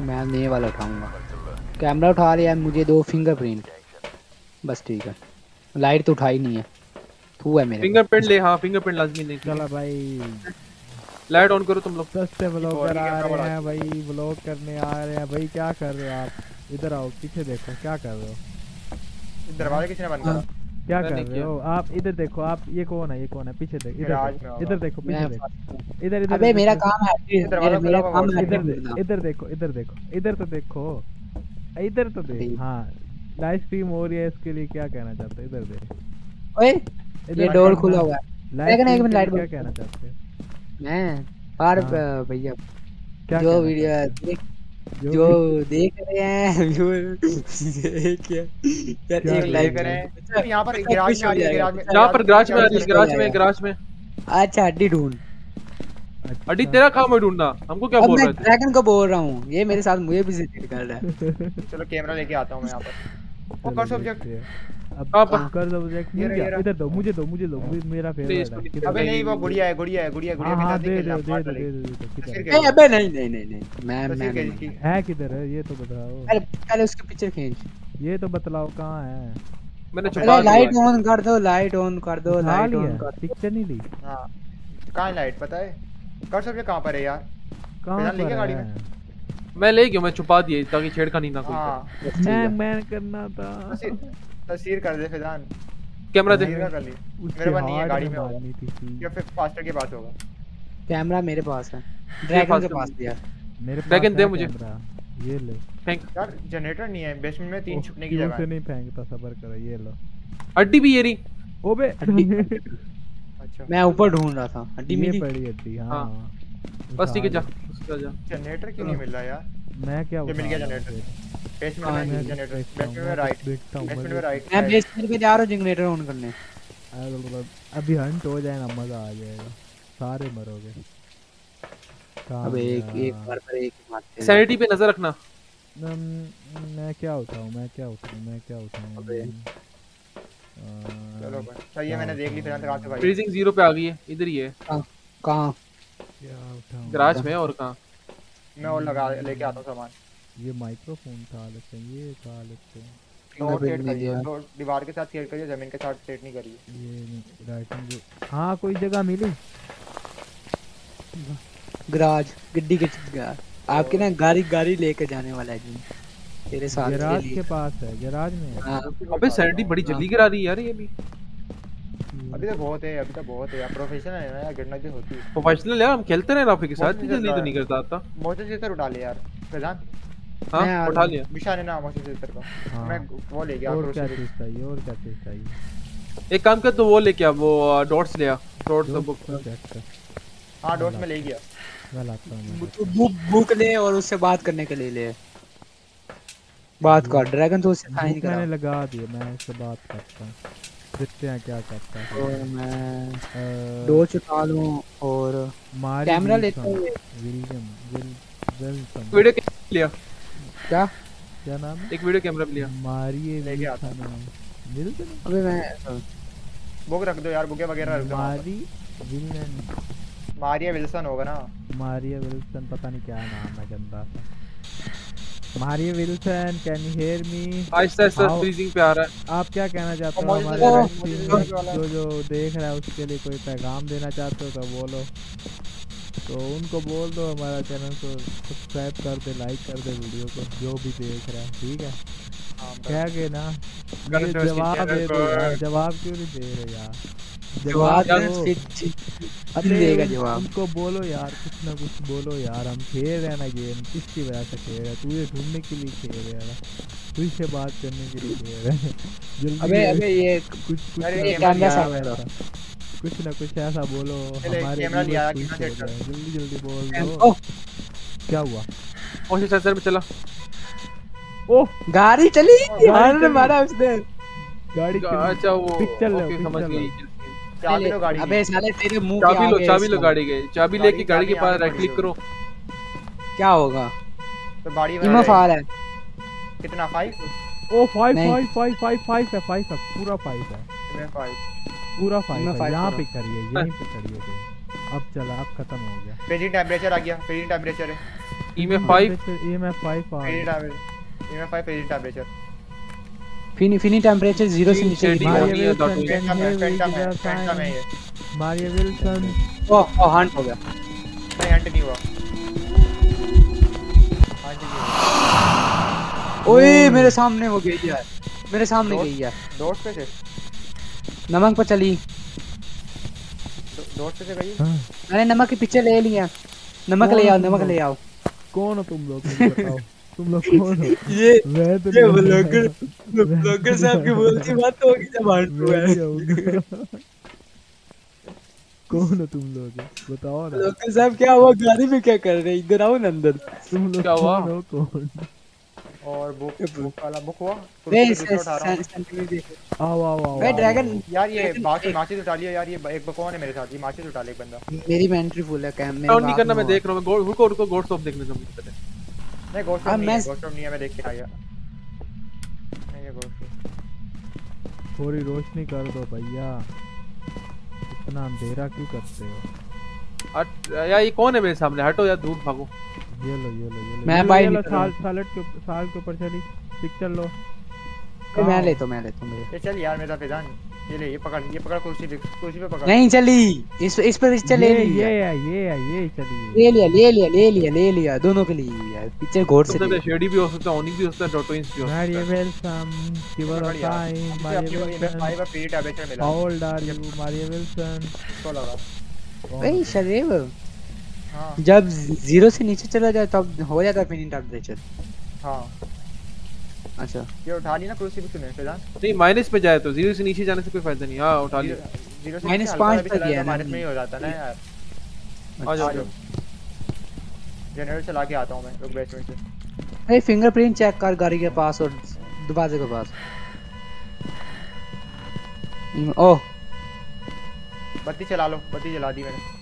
मैं नए वाला उठाऊँगा। कैमरा उठा लिया मुझे दो फिंगरप्रिंट बस ठीक है। लाइट तो उठाई नहीं है। तू है मेरे फिंगरप्रिंट ले हाँ फिंगरप्रिंट लाजमी नहीं चला भाई। लाइट ऑन करो तुम लोग। सस्ते ब्लॉगर आ रहे हैं भाई ब्लॉग करने आ रहे हैं। भाई क्या कर रहे हो आप? इधर आओ पीछे देखो क्या कर रहे हो? दरवाज़ा किसने बंद करा। क्या कर रहे हो? आप इधर देखो आप ये कौन है? ये कौन है? पीछे देख इधर इधर देखो पीछे देखो। इधर इधर अबे मेरा काम है। दरवाज़ा मेरा काम है। इधर इधर देखो इधर देखो इधर तो देखो। इधर तो देख। हाँ। लाइव स्ट्रीम हो रही है इसके लिए क्या कहना चाहते हो? इधर देख। ओए ये डोर खुला हुआ है। लाइव एक मिनट, लाइट क्या कहना चाहते हो? मैं पर हाँ। भैया। क्या जो वीडियो चाहते देख। हो? जो देख रहे हैं यार क्या एक रहे हैं? अच्छा, पर अच्छा, गैराज में आ हो रही है गैराज में यहाँ पर गराज में आ रही है खुश में जाएगा। में। अच्छा हड्डी ढूंढ। हड्डी अड्डी तेरा काम है ढूंढना? हमको क्या बोल रहे थे? ड्रैगन को बोल रहा हूँ। ये मेरे साथ मुझे भी जिद कर रहा है। चलो कैमरा लेके आता हूँ मैं यहाँ पर। वो कर सब्जेक्ट हैं। अब कहाँ कर रहा, गया इधर दो मुझे दो मुझे दो मुझे- मेरा फेवरेट है। अबे नहीं, वो गुड़िया है गुड़िया है गुड़िया गुड़िया हाँ के हाँ साथ दे खेलना, दे दे दे दो है? ए अबे नहीं नहीं नहीं नहीं मैं मैं है किधर है? ये तो बताओ। पहले पहले उसके पिक्चर खींच। ये तो बतलाओ कहाँ है? मैंने छुपा लाइट ऑन कर दो लाइट ऑन कर दो लाइट ऑन कर पिक्चर नहीं ली। हाँ। कहाँ है लाइट पता है? कर कहाँ पर है यार? कहाँ लेके गाड़ी में। मैं ले गया मैं छुपा दिया ताकि छेड़खानी ना कोई हाँ। मैं मैं करना था। तस्वीर कर दे फिजान। कैमरा दे तस्वीर कर ली। उसके मेरे पास नहीं है गाड़ी में होगा थी या फिर फास्टर के पास होगा। कैमरा मेरे पास है। ड्रैगन के पास दिया मेरे पास Dragon दे मुझे। ये ले। फेंक यार जनरेटर नहीं है बेसमेंट में तीन छुपने की जगह है। नहीं फेंकता सबर करो ये लो। अड्डी भी ये रही ओबे अच्छा। मैं ऊपर ढूंढ रहा था। हड्डी ये मिली। पड़ी हड्डी हाँ। हाँ। बस ठीक है जा। उसका जा। जनरेटर क्यों नहीं मिल रहा यार? मैं क्या मिल गया रहा हूँ जनरेटर बेसमेंट में जनरेटर बेसमेंट में राइट देखता हूँ, बेसमेंट में राइट मैं बेसमेंट पे जा रहा हूँ जनरेटर ऑन करने। अभी हंट हो जाए ना मज़ा आ जाएगा। सारे मरोगे। अब एक एक बार पर एक मारते हैं। सैनिटी पे नज़र रखना। मैं क्या उठाऊं मैं क्या उठाऊं मैं क्या उठाऊं? अबे। चलो भाई सही मैंने देख ली फिर कहाँ से भाई। फ्रीजिंग ज़ीरो पे आ गई है इधर ही है। कहाँ क्या उठाऊं? गराज में और कहाँ? मैं और लगा लेके आता हूँ सामान। ये माइक्रोफोन उठा लेते हैं ये हैं दो सेट करिए। दीवार के साथ सेट करिए ज़मीन के साथ सेट नहीं करिए ये राइटिंग जो हाँ कोई जगह मिली? गराज गड्डी के गा- आपके ना गाड़ी गाड़ी लेके जाने वाला है जी। तेरे साथ के गैराज के लिए पास है गैराज में हाँ। अबे सैनिटी बड़ी जल्दी गिरा रही है यार ये भी। अभी तो बहुत है अभी तो बहुत है। यार प्रोफेशनल है ना यार गिरना भी होती है। प्रोफेशनल यार हम खेलते रहे राफी के साथ। जल्दी तो नहीं करता आता। मोटर सिस्टर उठा ले यार। फैजान हाँ उठा लिया। मिशा ने ना मोटर सिस्टर को। हाँ। मैं वो ले गया और क्या चीज़ चाहिए और क्या चीज़ चाहिए एक काम कर तो वो ले क्या वो डॉट्स ले आ। डॉट्स जो बुक चेक कर। हाँ डोर्स में ले गया। मैं लाता हूँ मैं। बुक बुक ले और उससे बात करने के लिए ले। बात कर ड्रैगन तो उससे था ही नहीं बुक मैंने लगा दिया मैं उससे बात करता हूँ। देखते हैं क्या करता है। और मैं दो चुका लूँ और मारी कैमरा लेते हुए William will Wilson video camera लिया। क्या? क्या नाम है? एक वीडियो कैमरा लिया। मारिए लेके आता विल्सन विल्सन अबे मैं बुक रख दो यार बुके वगैरह रख दो। मारी पर। मारिया विल्सन होगा ना। मारिया विल्सन पता नहीं क्या नाम है गंदा सा। Mario Wilson can you hear me आहिस्ता आहिस्ता फ्रीजिंग पे आ रहा है। आप क्या कहना चाहते हो हमारे मौजूद टीम जो जो देख रहा है उसके लिए कोई पैगाम देना चाहते हो तो बोलो। तो उनको बोल दो हमारा चैनल को सब्सक्राइब कर दे लाइक कर दे वीडियो को जो भी देख रहा है ठीक है? हाँ, क्या के ना कर ये दो इसके जवाब दे दो जवाब क्यों नहीं दे रहे यार? जवाब देगा जवाब। उनको बोलो यार कुछ ना कुछ बोलो यार हम खेल रहे हैं ना गेम किसकी वजह से खेल रहे हैं? तू ये ढूँढने के लिए खेल रहे है ना तू से बात करने के लिए खेल रहे हैं। अबे अबे ये कुछ कुछ अरे कुछ कैमरा ना कुछ ऐसा बोलो हमारे कैमरा लिया, viewers कितना खुश सेट कर। जल्दी जल्दी बोल दो। क्या हुआ? मोशन सेंसर में चला। ओह! गाड़ी चली? गाड़ी मारा उसने। गाड़ी अच्छा वो पिक्चर लो, ओके समझ गई। चाबी लो गाड़ी अबे साले तेरे मुँह के चाबी लो चाबी लो गाड़ी के। चाबी लेके गाड़ी के पास राइट क्लिक करो क्या होगा? तो गाड़ी में फाल है। कितना फाइव ओ फाइव नहीं। फाइव फाइव फाइव फाइव है फाइव है पूरा फाइव है। में फाइव पूरा फाइव इनमें है five यहाँ। पे करिए यहीं पे करिए करिए। अब चला अब खत्म हो गया। फ्रीजिंग टेम्परेचर आ गया फ्रीजिंग टेम्परेचर है। ई में 5 ये मैं फाइव आ फ्रीजिंग गया। टेम्परेचर में फाइव फ्रीजिंग टेम्परेचर फिनी फिनी टेम्परेचर ज़ीरो से नीचे शेडिंग गिरा होनी Mario Wilson dot can phantom me phantom without phantom sign. ये Mario Wilson. ओ ओ हंट हो गया। नहीं हंट नहीं हुआ। हंट नहीं ओए मेरे सामने हो गई यार। मेरे सामने गई यार। दोस्त पे से नमक पर चली। दोस्त पे से गई हाँ, मैंने नमक के पीछे ले लिया। नमक ले आओ नमक ले आओ। कौन हो तुम लोग? बताओ। तुम लोग कौन हो? ये मैं तो ये ब्लॉगर ब्लॉगर साहब की बोलती बात तो होगी जब हंट हुआ मैं है कौन हो तुम लोग? बताओ ना। ब्लॉगर साहब क्या हुआ? गाड़ी में क्या कर रहे हैं? इधर आओ ना अंदर। तुम लोग क्या हुआ? कौन हो? कौन? और बुक बुक वाला बुक हुआ? हूँ। सेंटीमीटर आओ आओ आओ भाई ड्रैगन यार ये लेकिन माचिस उठा लिया यार ये एक कौन है मेरे साथ। ये माचिस उठा ले एक बंदा। मेरी में एंट्री फुल है कैम मेरे डाउन नहीं करना मैं देख रहा हूँ। मैं गोड रुको रुको गोड स्टॉप देखने से मुझे पहले नहीं गोस्ट रूम नहीं है गोस्ट नहीं है मैं देख के आया नहीं है गोस्ट थोड़ी रोशनी कर दो भैया। इतना अंधेरा क्यों करते हो? हट यार ये कौन है मेरे सामने? हटो या दूर भागो। ये लो ये लो ये लो। मैं रहा साल सालट के ऊपर- साल के ऊपर चली। पिक्चर लो। ए, मैं लेता हूँ मैं लेता हूँ मेरे ये चल यार मेरा फिजान ये ले ये पकड़ ये पकड़ कुर्सी पे कुर्सी पे पकड़। नहीं चली। इस इस पर चल ले ये ये है ये है ये चली। ले लिया ले लिया ले लिया ले लिया दोनों के लिए। यार पिक्चर घोड़ से शेडी भी हो सकता है ओनिक भी हो सकता है डॉटोइंस भी हो सकता है। पकड़ यार time, इसे Mario अपनी image Wilson. Five free temperature मिला। How old are you, Mario Wilson? लगा। भाई हो? शरीफ हाँ। जब ज़ीरो से नीचे चला जाए तब हो जाता है फिनिंग टेम्परेचर हाँ। अच्छा। ये उठा ली ना कुर्सी पे तूने फिजान नहीं माइनस पे जाए तो ज़ीरो से नीचे जाने से कोई फ़ायदा नहीं। हाँ उठा लिया ज़ीरो से Minus नीचे पाँच तक गया ना माइनस में ही हो जाता ना यार। आ जाओ। जाओ। जनरेटर चला के आता हूँ मैं रुक बेसमेंट से भाई फिंगरप्रिंट चेक कर गाड़ी के पास और दरवाजे के पास। ओह बत्ती चला लो बत्ती जला दी मैंने।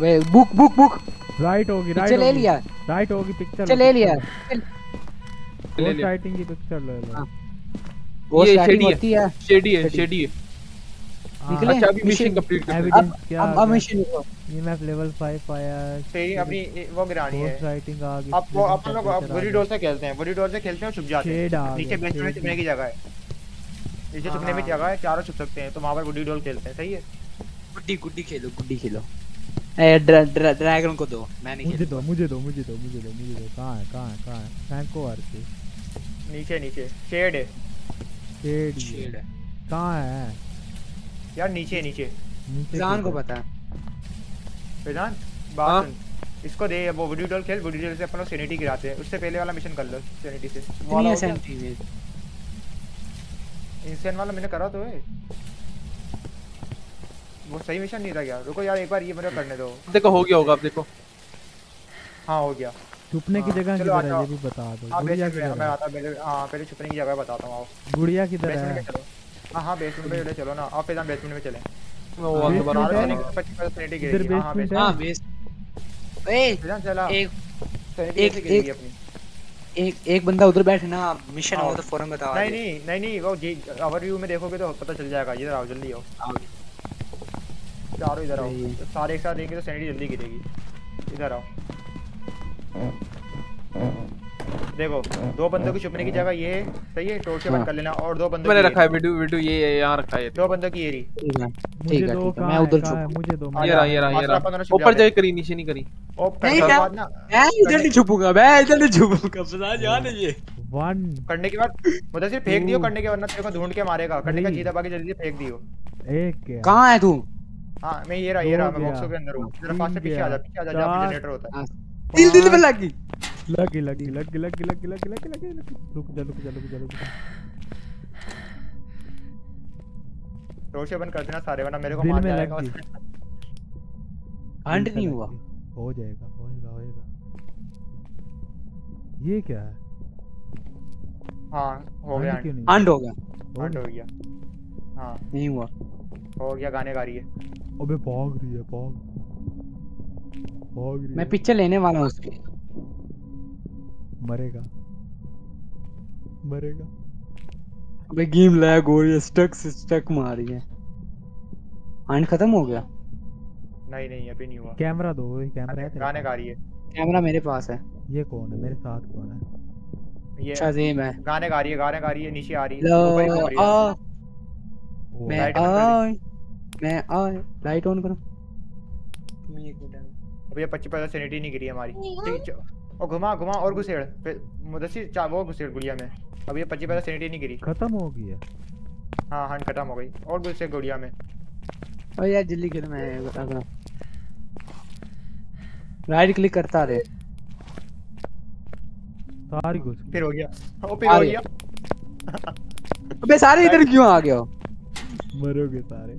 वे बुक बुक बुक। Right होगी, पिक्चर ले लिया Right होगी पिक्चर ले लिया लो. लिया writing की picture ले लो. हाँ. वो ये shady है। होती है शेडी है शेडी है हाँ, निकले? अच्छा अभी मिशन- कंप्लीट कर अब क्या अब अब? मिशन लिखो EMF level 5 आया. तेरी अपनी वो गिरानी है writing आ गई. अब वो अपन लोग बुरी गई. डोर से खेलते हैं बुरी डोर से खेलते हैं छुप जाते हैं नीचे बेसमेंट में छुपने की जगह है नीचे छुपने में हाँ। जगह है चारों छुप सकते हैं तो वहाँ पर बुरी डोर खेलते हैं सही है गुड्डी गुड्डी खेलो गुड्डी खेलो ड्रैगन को दो। मैं नहीं मुझे दो मुझे दो मुझे दो मुझे दो मुझे दो। कहाँ है कहाँ है कहाँ है? फेंको आर के नीचे नीचे। शेड है। शेड शेड है। कहाँ है? यार नीचे नीचे। नीचे जान को पता है। वेदांत हाँ? बात इसको दे वो बुरी डोर खेल। बुरी डोर से अपन लोग सैनिटी गिराते हैं। उससे पहले वाला मिशन कर लो सैनिटी से। वाला हो। इंसेन वाला मैंने करा तो है। वो सही मिशन नहीं था क्या? रुको यार एक बार ये मेरे को करने दो। देखो हो गया होगा आप देखो। हाँ हो गया। छुपने की हाँ, जगह किधर है? ये भी बता दो। हाँ गुड़िया बेसमेंट में मैं है? आता पहले हाँ पहले छुपने की जगह बताता हूँ आओ गुड़िया किधर है? हाँ हाँ बेसमेंट में चले चलो ना। आप फिर बेसमेंट में चले। वो वाला Basement दोबारा है? बताऊँगा। पच्चीस परसेंट सैनिटी इधर गिरेगी। हाँ बेसमेंट हाँ? बेस ए चला एक एक- एक- अपनी? एक एक बंदा उधर बैठे ना मिशन हाँ। हो तो फ़ौरन बताओ नहीं नहीं नहीं नहीं वो जी ओवरव्यू में देखोगे तो पता चल जाएगा। इधर आओ जल्दी आओ। चारों इधर आओ। तो सारे एक साथ देंगे तो सैनिटी जल्दी गिरेगी। इधर आओ। देखो दो बंदों की छुपने की जगह ये है सही है? टोर्च से बंद हाँ। कर लेना। और दो बंदों मैंने रखा है वीडियो वीडियो ये यहाँ रखा है। दो बंदों की ये रही। ठीक है ठीक है मैं उधर छुप मुझे दो ये रहा ये रहा ये रहा। ऊपर जाके करी नीचे नहीं करी। ओ नहीं करने के क्या? बाद ना मैं इधर नहीं छुपूँगा मैं इधर नहीं छुपूँगा। पता जान ये वन। करने के बाद मतलब सिर्फ़ फेंक दियो करने के वरना तेरे को ढूंढ के मारेगा। करने का जीता बाकी जल्दी से फेंक दियो। एक कहाँ है तू? हाँ मैं ये रहा ये रहा मैं बॉक्सों के अंदर हूँ। जरा फास्ट से पीछे आ जा पीछे आ जा जहाँ। जनरेटर होता है। दिल दिल में लगी लगी लगी लगी लगी लगी लगी लगी लगी लगी रुक जा रुक जा रुक जा रुक जा। रोशे बंद कर देना सारे वरना मेरे को मार जाएगा। हंट नहीं लग हुआ। गई। हो जाएगा होएगा होएगा ये क्या है? हाँ हो गया। हंट हो गया। हो हंट हो? गया। हाँ। नहीं हुआ। हो गया गाने गा रही है। अबे भाग रही है भाग। भाग रही मैं है। पिक्चर लेने वाला हूँ उसकी। मरेगा। मरेगा। अबे गेम लैग हो रही है स्टक स्टक मार रही है। हंट खत्म हो गया? नहीं नहीं अभी नहीं हुआ। कैमरा दो ये कैमरा है गाने गा रही है। कैमरा मेरे पास है। ये कौन है? मेरे साथ कौन है? ये शाजीम है। गाने गा रही है गाने गा रही है नीचे आ रही है। मैं लाइट आए मैं आए लाइट ऑन करो। अब ये पच्चीस पैसा सैनिटी नहीं गिरी हमारी। और घुमा घुमा और घुसेड़ फिर मुदस्सिर चा वो घुसेड़ गुड़िया में। अब ये पच्चीस पैसा सैनिटी नहीं गिरी। खत्म हो गई है। हाँ हंड खत्म हो गई। और घुसेड़ गुड़िया में। ओ यार जल्दी कर मैं अगला राइट क्लिक करता रहे। सारी घुस फिर हो गया। ओ फिर हो गया। अबे सारे इधर क्यों आ गए हो? मरोगे सारे।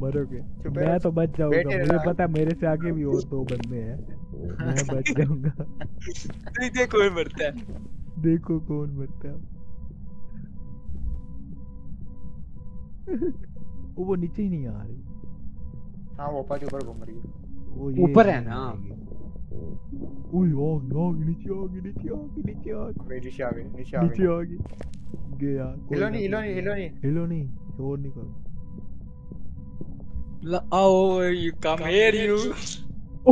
मरोगे। मैं तो बच जाऊँगा मुझे पता है मेरे से आगे भी और दो बंदे हैं। मैं बच जाऊँगा। देखो कोई मरता है। देखो कौन मरता है। ओ, वो नीचे ही नहीं आ रही। हाँ वो ऊपर के ऊपर घूम रही है। ऊपर है ना। ओए आग आग नीचे आ गई नीचे आ गई नीचे आ गई नीचे आ गई। नीचे आ गई। गया कोई हिलो नहीं हिलो नहीं हिलो नहीं हिलो नहीं शोर नहीं करो। आओ यू कम हियर यू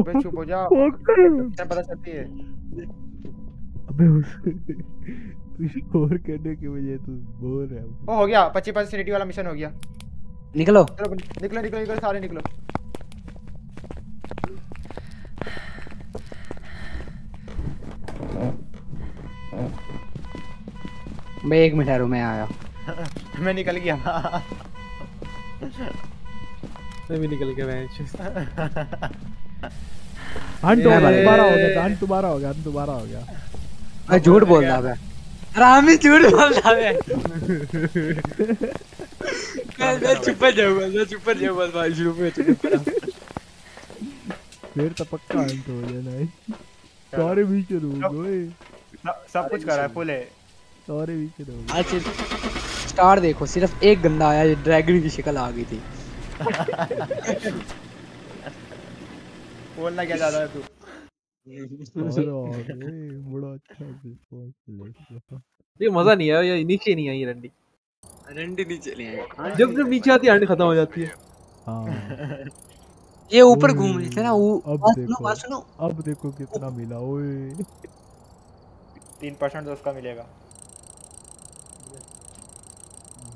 अबे चुप हो जा क्या पता चलती है? अबे उस तू शोर करने की वजह तू बोल रहा है। ओ हो गया पच्चीस पैसा सैनिटी वाला मिशन हो गया। निकलो। चलो निकलो निकलो निकलो सारे निकलो। मैं एक मिनट ठहरो मैं आया मैं निकल गया। मैं भी निकल गया मैं हंट हो। दोबारा हो गया हंट दोबारा हो गया हंट दोबारा हो गया। मैं झूठ बोलता है रामी झूठ बोलता है मैं मैं चुप जाऊँगा मैं चुप जाऊँगा भाई शुरू में चुप रहा फिर तो पक्का हंट हो जाना है सारे पीछे रहो ओए सब- सब कुछ करा है फुल है। सारे पीछे रहो आज स्टार देखो सिर्फ़ एक गंदा आया ड्रैगन की शक्ल आ गई थी। बोलना क्या चाहता है तू? बड़ा अच्छा ये मज़ा नहीं आया ये नीचे नहीं आई रंडी। रंडी नहीं चले आए जब जब नीचे आती है खत्म हो जाती है। हाँ। ये ऊपर घूम रही थी ना वो अब देखो। अब देखो कितना मिला ओए। तीन परसेंट तो उसका मिलेगा।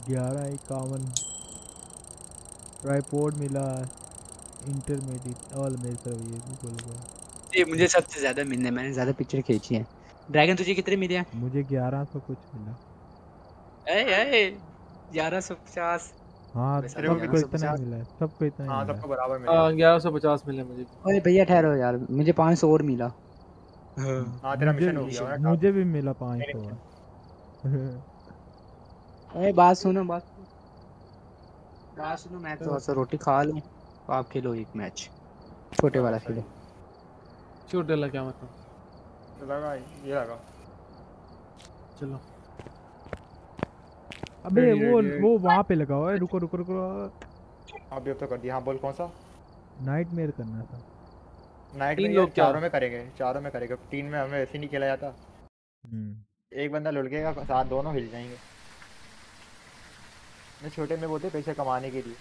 ग्यारह इक्यावन। ट्राईपोड मिला इंटरमीडिएट ऑल मेरी तरफ़ ये भी बोल गया। ये मुझे सबसे ज़्यादा मिलने मैंने ज़्यादा पिक्चर खींची है। ड्रैगन तुझे कितने मिले हैं? मुझे ग्यारह सौ कुछ मिला। ए ए 1150 हाँ सबको कितना इतना ही मिला सबको इतना ही हाँ सबको बराबर मिलेगा हाँ ग्यारह सौ पचास मिले मुझे। ओए भैया ठहरो यार मुझे 500 और मिला। हाँ तेरा मिशन हो गया मुझे भी मिला पाँच सौ ओए बात सुनो बात बात सुनो मैं तो ऐसा रोटी खा लूँ। तो आप खेलो एक मैच। छोटे वाला खेलो। छोटे लगा क्या मतलब? लगा ये लगा। चलो। अबे रेडी, वो रेडी, वो वहाँ पे लगा हुआ है। रुको रुको रुको अभी अब तो कर दिया। हाँ बोल कौन सा? नाइट मेयर करना था। नाइट में लोग चारों में करेंगे चारों में करेंगे। तीन में हमें ऐसे नहीं खेला जाता। हम्म। एक बंदा लुढ़केगा साथ दोनों हिल जाएँगे। मैं छोटे में बोलते पैसे कमाने के लिए।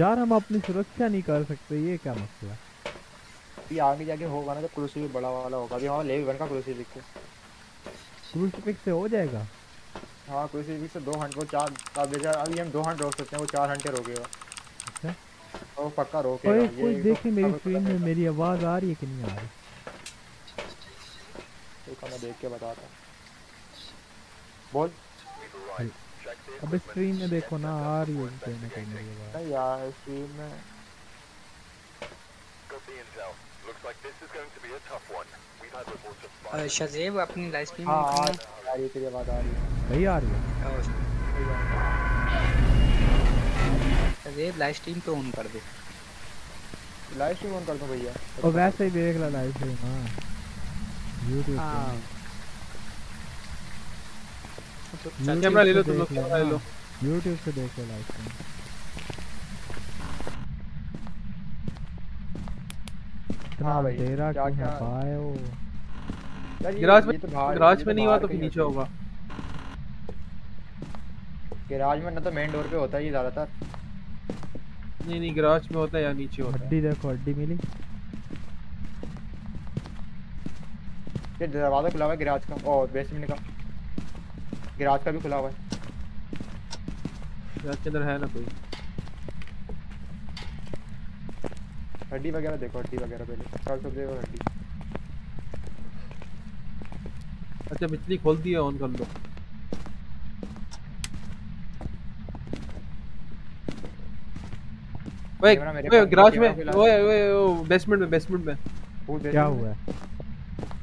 यार हम अपनी सुरक्षा नहीं कर सकते ये क्या मसला? ये आगे जाके होगा ना तो क्रूसी भी बड़ा वाला होगा। अभी हमारा लेवल वन का क्रूसी लिख के क्रूसिफिक्स से हो जाएगा? हाँ क्रूसी लिख से दो हंट को चार अभी हम दो हंट रोक सकते हैं वो चार हंटे रोकेगा वो पक्का रोकेगा ओए ये कोई देखे मेरी स्क्रीन में मेरी आवाज़ आ रही है कि नहीं आ रही? देखो मैं देख के बताता हूँ। बोल। अब स्क्रीन में देखो ना आ रही है कहीं ना कहीं मेरी आवाज़। नहीं यार स्क्रीन में। fire. शजेब अपनी लाइव स्ट्रीम हाँ में आ रही है तेरी आवाज़ आ रही है। सही आ रही है। है। शजेब लाइव स्ट्रीम तो ऑन कर दे। लाइव स्ट्रीम ऑन कर दूँ भैया? और वैसे ही देख ला लाइव स्ट्रीम हाँ। यूट्यूब हाँ। तो कैमरा ले लो तुम लोग कैमरा ले लो यूट्यूब से देख लो लाइव स्ट्रीम हाँ भाई, अंधेरा क्या- क्यों है? हो यार में ये तो बाहर- में तो नहीं हुआ तो नीचे होगा। गैराज में ना तो मेन डोर पे होता ही ज़्यादातर। नहीं नहीं गराज में होता है या नीचे होता है। हड्डी देखो हड्डी मिली। ये दरवाज़ा खुला हुआ है गैराज का। और बेसमेंट का। गैराज का भी खुला हुआ है। गराज के अंदर है ना कोई? हड्डी वगैरह देखो हड्डी वगैरह पहले। सब सब देखो हड्डी। अच्छा बिजली खोल दी है ऑन कर लो। ओए ओए गराज में ओए ओए बेसमेंट में बेसमेंट में। क्या हुआ? है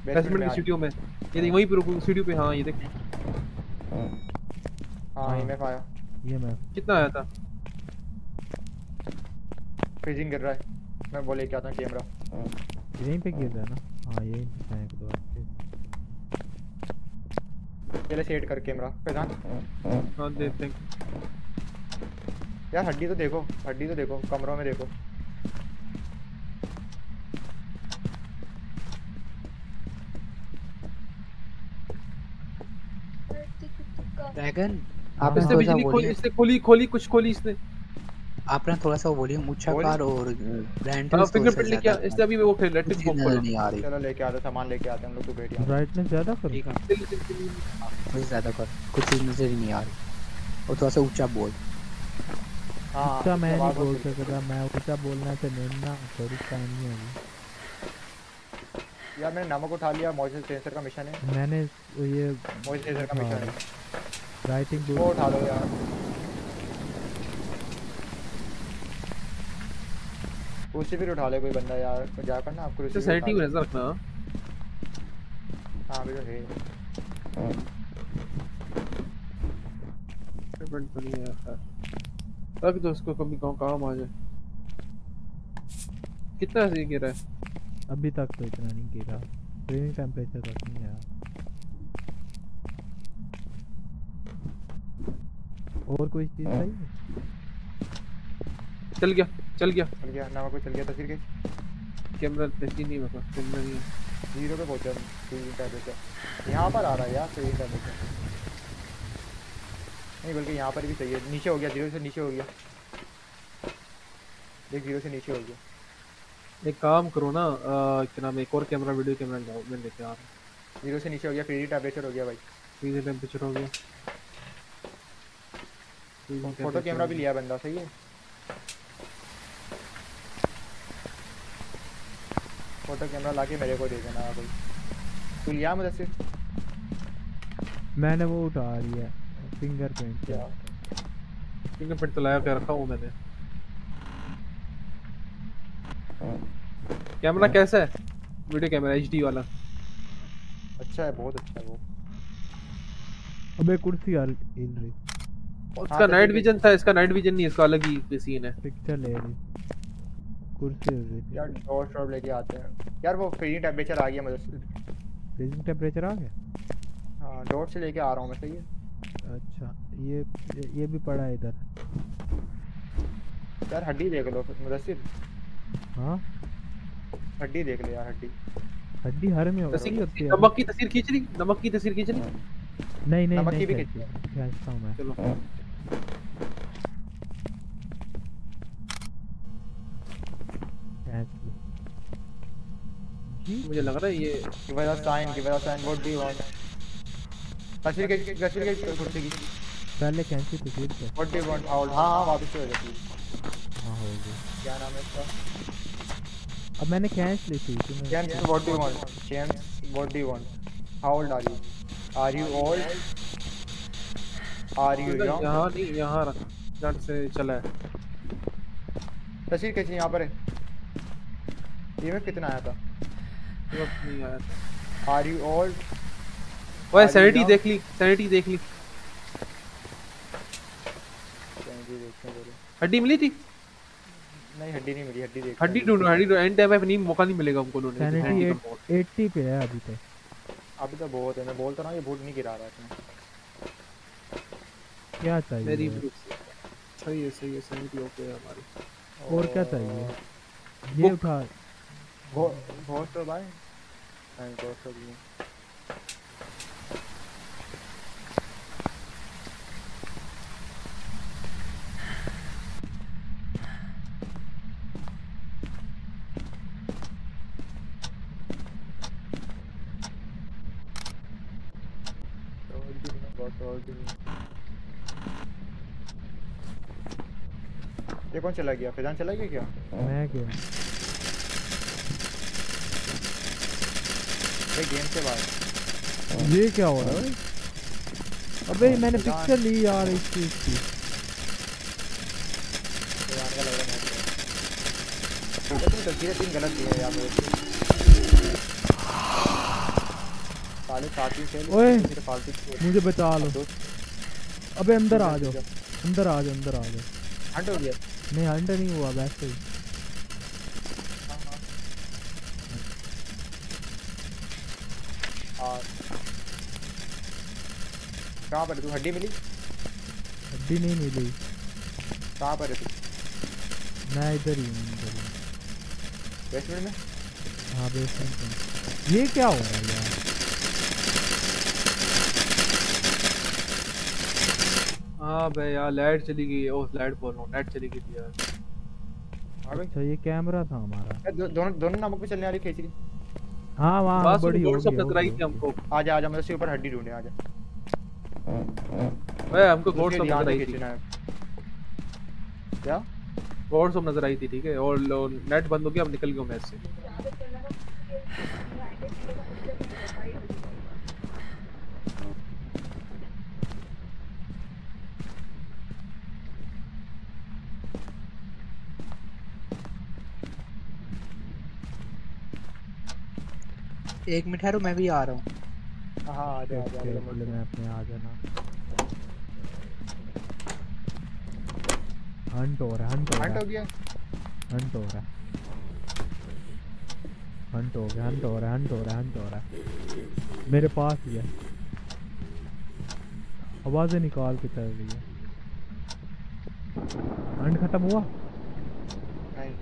बेसमेंट की सीढ़ियों में। ये देख वहीं पे रुको सीढ़ियों पे हाँ ये देख। हाँ ये मैं पाया ये मैं कितना आया था? फ्रीजिंग गिर रहा है। मैं लेके आता हूँ कैमरा यहीं पे गिर रहा है ना? हाँ यहीं पे दो आप पहले सेट कर कैमरा पहचान? हाँ देखते हैं यार हड्डी तो देखो हड्डी तो देखो कमरों में देखो। ड्रैगन हाँ, आप इसने बिजली खोली इसने खोली खोली कुछ खोली इसने। आप ना थोड़ा सा वॉल्यूम ऊँचा। कर और ब्रांड हाँ फिंगरप्रिंट लेके आ अभी वो खोला। नहीं आ रही। चलो लेके आते हैं, सामान लेके आते हैं हम लोग तो बैठ यहाँ ब्राइटनेस ज़्यादा करो। ठीक है। थोड़ी ज़्यादा कर कुछ चीज़ नज़र ही नहीं आ रही। और थोड़ा सा ऊँचा बोल। हाँ ऊँचा मैं नहीं बोल सकता मैं ऊँचा बोलना से मिलना थोड़ी टाइम नहीं तेज। यार मैंने नमक उठा लिया मॉइस्चर सेंसर का मिशन है। मैंने ये मॉइस्चर सेंसर का मिशन है। राइटिंग वो उठा लो यार। उसी फिर उठा ले कोई बंदा यार जा कर ना आपको इससे सेटिंग में नज़र रखना हाँ। हाँ। भैया है नहीं है यार रख दो उसको कभी कहाँ काम आ जाए। कितना सही गिरा है? अभी तक तो इतना नहीं गिरा। फ्रीजिंग टेम्परेचर तक नहीं आया। और कोई चीज़ हाँ। है चल गया चल गया। चल गया नमक को चल गया तो फिर के? कैमरा देखी नहीं मेरे पास कैमरा नहीं है। ज़ीरो पे पहुँचा फ्रीजिंग टेम्परेचर यहाँ पर आ रहा है यार फ्रीजिंग टेम्परेचर नहीं बल्कि यहाँ पर भी सही है। नीचे हो गया ज़ीरो से नीचे हो गया। देख ज़ीरो से नीचे हो गया। एक काम करो ना क्या नाम एक और कैमरा वीडियो कैमरा लाओ मैं लेके आ रहा ज़ीरो से नीचे हो गया फ्रीजिंग टेम्परेचर हो गया भाई। फ्रीजर टेम्परेचर हो गया। फ़ोटो कैमरा भी लिया बंदा सही है। फ़ोटो कैमरा लाके मेरे को दे देना भाई। तू लिया मुझसे मैंने वो उठा लिया। फिंगरप्रिंट क्या फिंगरप्रिंट तो लगा के रखा हूँ मैंने। कैमरा कैसा है? वीडियो कैमरा एचडी वाला। अच्छा है बहुत अच्छा है वो। अबे कुर्सी यार हिल रही। उसका तो नाइट विजन था इसका नाइट विजन नहीं इसका अलग ही सीन है। पिक्चर ले रही। कुर्सी हिल रही। यार डॉट शॉट लेके आते हैं। यार वो फ्रीजिंग टेम्परेचर आ गया मुझसे फ्रीजिंग टेम्परेचर आ गया? हाँ डॉट से लेके आ रहा हूँ मैं सही है? अच्छा ये ये, भी पड़ा है इधर। यार हड्डी देख लो मुदस्सिर। हाँ? हड्डी देख ले यार हड्डी। हड्डी हर में होती है। नमक की तस्वीर खींच ली नमक की तस्वीर खींच ली नहीं नहीं नमक की भी खींचती। खींचता हूँ मैं। चलो। खींच मुझे लग रहा है ये give us sign give us sign what do you want तस्वीर के तस्वीर के कुर्सी की। पहले कैंची तो फिर से what do you want how हाँ हाँ वापस से हो जाती हाँ। हो गई। क्या नाम है इसका? अब मैंने खींच ली थी तो मैं James what do you want James what do you want how old are you are you old are you young यहाँ नहीं यहाँ रख। जट से चला। है तस्वीर कैसी यहाँ पर? है ये में कितना आया था? वक्त नहीं आया था। आर यू ओल्ड ओए सैनिटी देख ली सैनिटी देख ली। हड्डी मिली थी? नहीं हड्डी नहीं मिली हड्डी देख हड्डी ढूंढो हड्डी ढूंढो। एंड टाइम पे नहीं मौका नहीं मिलेगा हमको का, सैनिटी sanity का मौका। एट्टी पे है अभी तो। अभी तो बहुत है मैं बोलता ना ये बूट नहीं गिरा रहा इसमें क्या चाहिए? मेरी सही है सही है सैनिटी ओके है हमारी। और क्या चाहिए? ये उठा। घोस्ट तो भाई। नहीं घोस्ट तो नहीं ये कौन चला गया? फैजान चला गया क्या? मैं क्या भाई गेम से बाहर। ये क्या हो रहा है? अबे मैंने पिक्चर ली यार इस चीज़ की। है तस्वीरें तीन गलत दी है यार साले साथी से ओए। मुझे बचा लो। अबे अंदर आ जाओ। अंदर आ जाओ अंदर आ जाओ। हट हो गया। नहीं अंडर नहीं हुआ वैसे ही। कहाँ पर तू हड्डी मिली? हड्डी नहीं मिली। कहाँ पर है तू? मैं इधर ही हूँ इधर ही बेसमेंट में? हाँ बेसमेंट में ये क्या हो रहा है यार? हाँ यार लाइट चली गई ओह लाइट बोल रहा हूँ नेट चली गई थी यार। अच्छा ये कैमरा था हमारा। दो, दोनों दोनों नमक पे चलने वाली खींच हाँ वहाँ बड़ी हो सब गई, हो नज़र आई गई, थी। हमको। आजा आजा मतलब से ऊपर हड्डी ढूँढने आजा। ओए हमको गोड सब नज़र आई थी। क्या? गोड सब नज़र आई थी ठीक है। और नेट बंद हो गया अब निकल गया मैच से एक मिनट ठहरो मैं भी आ रहा हूँ। हाँ मैं अपने आ जाना। हंट हो रहा हंट हो रहा। हट हो गया। हंट हो रहा। हंट हो गया हंट हो रहा हंट हो रहा हंट हो रहा। मेरे पास ही है। आवाज़ें निकाल के चल रही है। हंट खत्म हुआ? नहीं।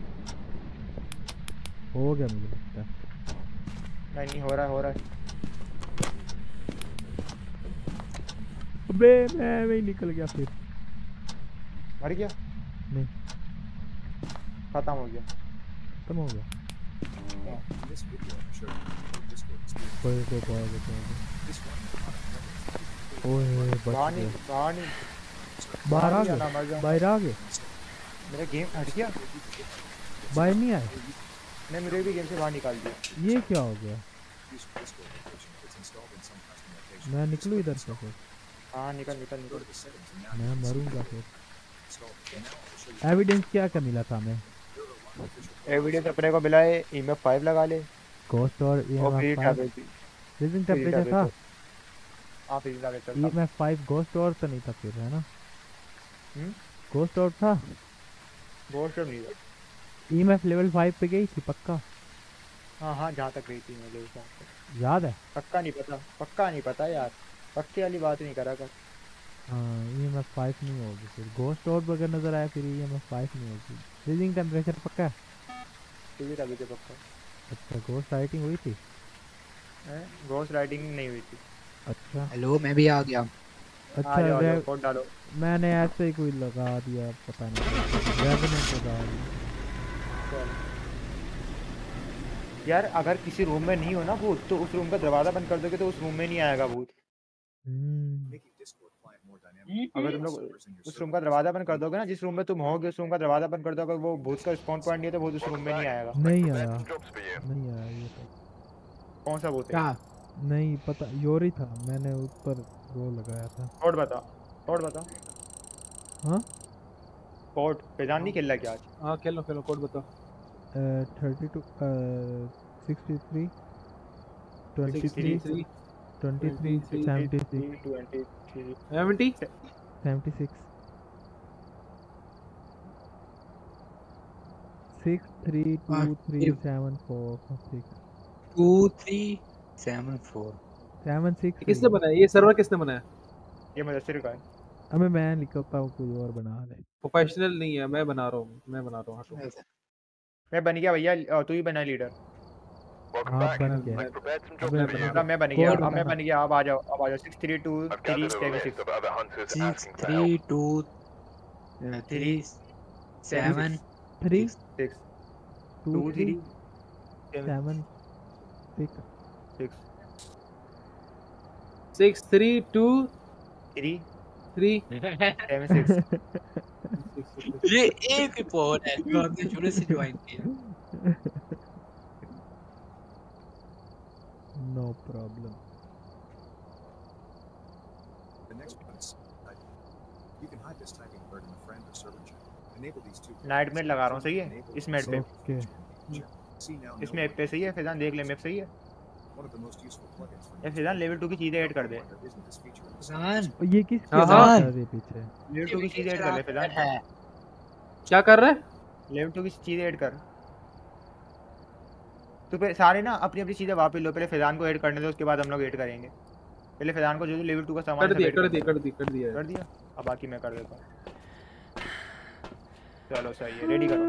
हो गया मुझे। है नहीं नहीं हो रहा है हो रहा है। अबे मैं वही निकल गया फिर। मर गया? नहीं। खत्म हो गया। खत्म हो गया। कोई कोई कोई ओए बाहर बाहर बाहर आ गए बाहर आ गए? मेरा गेम हट गया? बाहर नहीं आए? ने मेरे भी गेम से बाहर निकाल दिया। ये क्या हो गया? मैं निकलूं इधर से फिर? हाँ निकल निकल निकल। मैं मरूँगा फिर। एविडेंस क्या क्या मिला था हमें? एविडेंस अपने को मिला है ईमेल फाइव लगा ले। कोस्ट और टेम्परेचर फ्रीजिंग फ्री टेम्परेचर था? हाँ फ्री लगा ये चलता मैं फाइव गोस्ट और तो नहीं था फिर है ना? हम्म? गोस्ट और था? गोस्ट और नहीं था। ईएमएफ लेवल फाइव पे गई थी पक्का? हाँ हाँ जहाँ तक गई थी मैं ले वहाँ तक। याद है? पक्का नहीं पता पक्का नहीं पता यार। पक्के वाली बात नहीं करा कर। हाँ ई एम एफ़ फाइव नहीं होगी फिर। घोस्ट और अगर नज़र आया फिर ई एम एफ़ फाइव नहीं होगी। फ्रीजिंग टेम्परेचर पक्का है? है अभी तो पक्का। अच्छा घोस्ट राइटिंग हुई थी? घोस्ट राइडिंग नहीं हुई थी। अच्छा। हेलो मैं भी आ गया। अच्छा आ जाओ डालो। मैंने ऐसे ही कोई लगा दिया पता नहीं। रेजोनेंट लगा दिया। यार अगर किसी रूम में नहीं हो ना भूत तो उस रूम का दरवाज़ा बंद कर दोगे तो उस रूम में नहीं आएगा भूत। हम्म, अगर तुम लोग उस रूम का दरवाज़ा बंद कर दोगे ना जिस रूम में तुम होगे उस रूम का दरवाज़ा बंद कर दोगे वो भूत का स्पॉन पॉइंट नहीं है तो भूत उस रूम में नहीं आएगा। नहीं आया. नहीं आया ये तो। कौन सा भूत है? नहीं पता योरी था। मैंने उस पर वो लगाया था। कोड बता। कोड बता। हाँ? कोड फैजान नहीं खेल रहा क्या आज? हाँ खेलो खेलो कोड बताओ thirty two sixty three twenty three twenty three seventy six 23 70 seventy six six three two three फिर- seven four six two three seven four seven ये सिक्स किसने बनाया? ये सर्वर किसने बनाया? ये मुदस्सिर का है अबे मैं निकलता हूँ कोई और बना ले प्रोफेशनल नहीं है मैं बना रहा हूँ मैं बना रहा हूँ हटो। मैं बन गया भैया तू ही बना लीडर। हाँ, बन गया। मतलब मैं बन गया अब मैं बन। गया अब आ जाओ अब आ जाओ। Six three two three seven six six three. Two three seven three six two three seven six six three two three ये नो प्रॉब्लम नाइट में लगा रहा हूँ सही है? इस मैट पे। इस मैप पे सही है? फैजान देख ले मैप सही है? या फैजान लेवल टू की चीज़ें ऐड कर दे। जान ये किसकी हाँ, आवाज़ हाँ। है पीछे? लेवल टू की चीज़ें ऐड कर ले फैजान क्या कर रहा? है लेवल टू की चीज़ें ऐड कर। तो फिर सारे ना अपनी अपनी चीज़ें वापस लो पहले फैजान को ऐड करने दो उसके बाद हम लोग ऐड करेंगे। पहले फैजान को जो जो लेवल टू का सामान कर है, दिया कर दिया कर दिया कर दिया। कर दिया? अब बाकी मैं कर देता हूँ। चलो सही है। रेडी करो।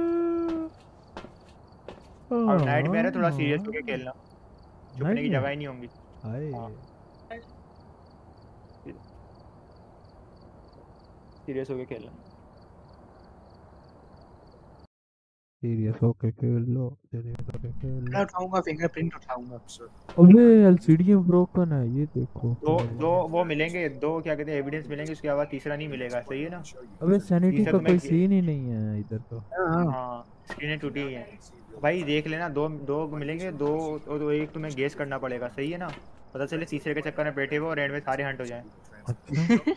अब नाइट में है थोड़ा सीरियस होके खेलना। छुपने की जगह ही नहीं होंगी। हाय। हाँ। सीरियस होके खेलना सीरियस होके खेल लो सीरियस होके खेल मैं लो। उठाऊँगा फिंगरप्रिंट उठाऊँगा अबे एलसीडी में ब्रोकन है ये देखो। दो दो वो मिलेंगे दो क्या कहते हैं एविडेंस मिलेंगे उसके बाद तीसरा नहीं मिलेगा सही है ना? अबे सैनिटी का तो कोई सीन ही नहीं है इधर तो। हाँ हाँ स्क्रीनें टूटी हैं। भाई देख लेना दो दो मिलेंगे दो तो, तो एक तुम्हें गेस करना पड़ेगा सही है ना? पता चले तीसरे के चक्कर में बैठे हुए और एंड में सारे हंट हो जाएँ.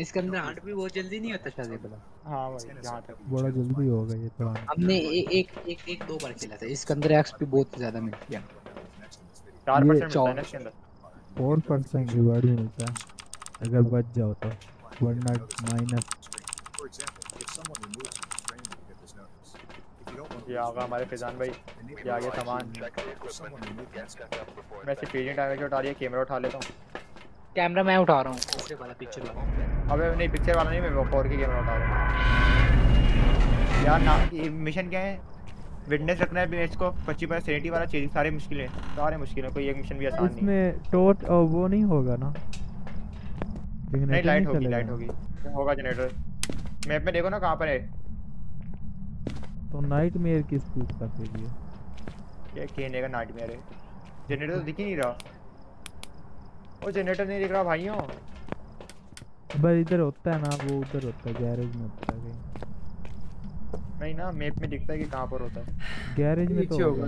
इसके अंदर आर्ट भी बहुत जल्दी नहीं होता शायद वाला हाँ भाई जहाँ तक। बड़ा जल्दी होगा ये तो हमने ए, एक एक एक दो बार खेला था इसके अंदर एक्सपी बहुत ज़्यादा मिलती है चार ये परसेंट मिलता है ना इसके अंदर? फोर परसेंट रिवार्ड मिलता है अगर बच जाओ तो। वरना माइनस ये आगा हमारे फैजान भाई। ये आ गया सामान। मैं सिर्फ़ पेजेंट डैमेज उठा रही है कैमरा उठा लेता हूँ। कैमरा मैं उठा रहा हूँ। दूसरे वाला पिक्चर वाला। अबे नहीं पिक्चर वाला नहीं मैं फोर की कैमरा उठा रहा हूँ। यार ना ये मिशन क्या है? विटनेस रखना है मैच को। पच्चीस पर सेवेंटी वाला चाहिए सारे मुश्किल है। सारे मुश्किल है कोई एक मिशन भी आसान नहीं इसमें टॉर्च और वो नहीं होगा ना? नहीं लाइट होगी लाइट होगी। होगा जनरेटर मैप में देखो ना कहाँ पर है। तो नाइट मेयर किस चीज़ का के लिए ये कहने का नाइटमेयर है। जनरेटर तो दिख ही नहीं रहा। वो जनरेटर नहीं दिख रहा भाइयों। बस इधर होता है ना वो उधर होता है गैरेज में होता है। कहीं नहीं ना मैप में दिखता है कि कहाँ पर होता है। गैरेज में तो होगा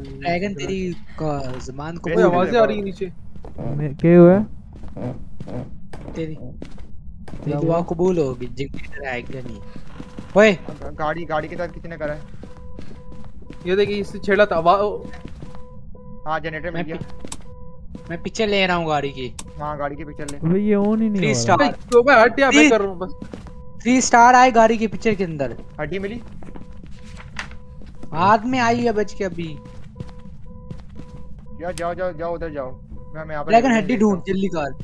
ड्रैगन तेरी का जमान को कोई आवाज़ें आ रही है नीचे। मैं क्या हुआ? तेरी तेरी दुआ कबूल होगी जनरेटर आएगा नहीं। ओए। गाड़ी गाड़ी के साथ किसने करा है? ये देखिए इससे छेड़ा था। ओ, हाँ जनरेटर मिल गया। मैं पिक्चर ले रहा हूँ गाड़ी की। हाँ गाड़ी के पिक्चर ले। अबे ये ऑन ही नहीं हो रहा। अबे, तो मैं हट या मैं कर रहा हूँ बस। थ्री स्टार आए गाड़ी के पिक्चर के अंदर। हड्डी मिली? हाथ में आई है बच के अभी। यार जाओ जाओ जाओ उधर जाओ। मैं मैं यहाँ पर evidence हड्डी ढूंढ जल्दी कर।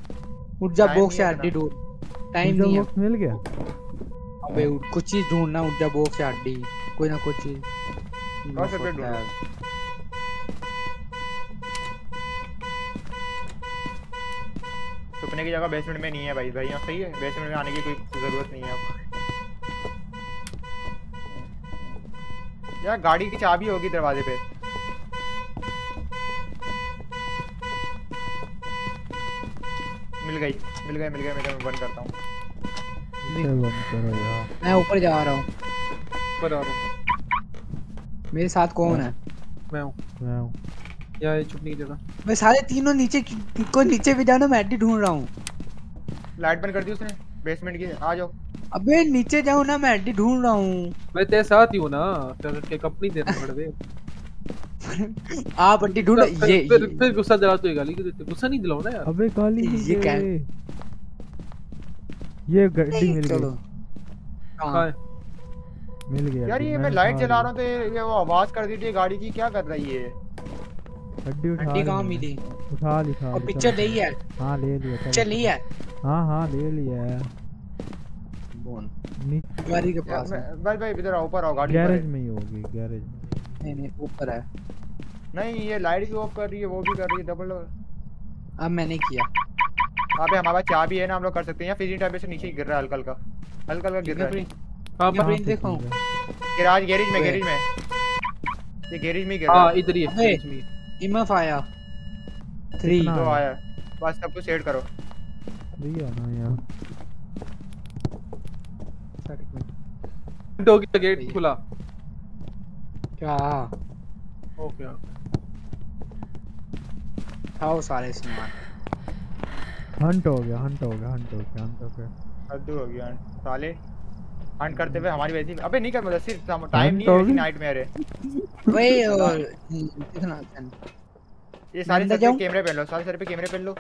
उठ जा बॉक्स से हड्डी ढूंढ। टाइम नहीं है। मिल गया? अबे कुछ चीज़ ढूंढना उठ जा बॉक्स हड्डी कोई ना कुछ। चीज़ कौन सा पेड़ ढूंढूं? छुपने की जगह बेसमेंट में नहीं है भाई भाई यहाँ सही है। बेसमेंट में आने की कोई ज़रूरत नहीं है अब। यार गाड़ी की चाबी होगी दरवाजे पे। मिल गई मिल गई मिल गई मिल गई मैं बंद करता हूँ। करो यार मैं ऊपर जा रहा हूँ। ऊपर आ रहा हूँ। मेरे साथ कौन है? मैं हूँ। मैं हूँ। यहाँ ये छुपने की जगह। मैं सारे तीनों नीचे को नीचे भी जाना मैं ढूंढ रहा हूँ। लाइट बंद कर दी उसने। बेसमेंट की आ जाओ। अबे नीचे जाऊँ ना मैं हड्डी ढूंढ रहा हूँ। मैं तेरे साथ ही हूँ ना तेरे के कंपनी देना पड़ बे आप ढूंढ ये फिर, गुस्सा दिला तो गाली देते गुस्सा नहीं दिलाओ ना यार। अबे गाली ये ये क्या ये गड्डी मिल गई। कहाँ हाँ। मिल गया यार ये मैं लाइट जला रहा हूँ तो ये वो आवाज़ कर दी थी गाड़ी की क्या कर रही है? हड्डी उठा हड्डी कहाँ। मिली? उठा ली उठा और पिक्चर ले ही है? हाँ ले लिया पिक्चर चलो। ले ही है? हाँ हाँ ले लिया। है बोन गाड़ी के पास है। भाई भाई इधर आओ ऊपर आओ गाड़ी गैरेज में ही होगी गैरेज में। नहीं नहीं ऊपर है। नहीं ये लाइट भी ऑफ़ कर रही है वो भी कर रही है डबल अब मैंने किया। अबे हमारे पास चाबी है ना हम लोग कर सकते हैं। या फिजिंग टैब से नीचे गिर रहा है हल्का हल्का। हल्का हल्का गिर रहा है। हाँ पर पे देखो। गैराज गैरेज में गैरेज में। ये गैरेज में गिर रहा हाँ है। इधर ही है। बीच में इमफ आया। थ्री तो आया। बस सब कुछ सेट करो। दिया ना यार। Hint हो गया गेट खुला। क्या? ओके खाओ सारे सामान। हंट हो गया हंट हो गया हंट हो गया हंट हो गया। हद्दू हो गया साले हंट करते हुए हमारी वैसी अबे नहीं कर मतलब सिर्फ़ टाइम नहीं है नाइट में अरे। वही और कितना ये सारे सर पे कैमरे पहन लो सारे सर पे कैमरे पहन लो।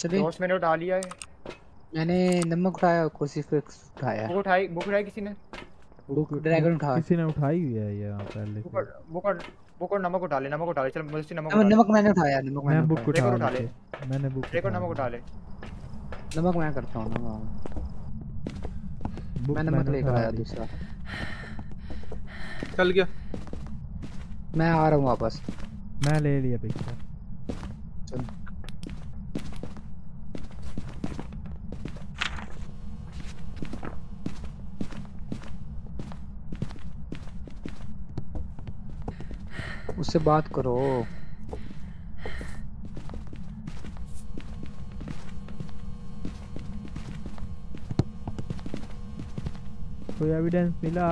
चलिए। दोस्त मैंने उठा लिया है। मैंने नमक उठाया और क्रूसीफिक्स उठाया। बुक उठाई बुक उठाई किसी ने? बुक ड्रैगन उठाया किसी ने उठाई हुई है ये पहले बुक बुक और बुक और नमक उठा ले नमक उठा ले। चल मुझसे नमक नमक नमक मैंने उठाया नमक मैंने बुक उठा उठा ले। मैंने बुक एक और नमक उठा ले। नमक मैं करता हूँ ना। बुक मैं नमक लेकर आया दूसरा। चल गया। मैं आ रहा हूँ वापस। मैं ले लिया पिक्चर। चल। उससे बात करो। कोई एविडेंस मिला?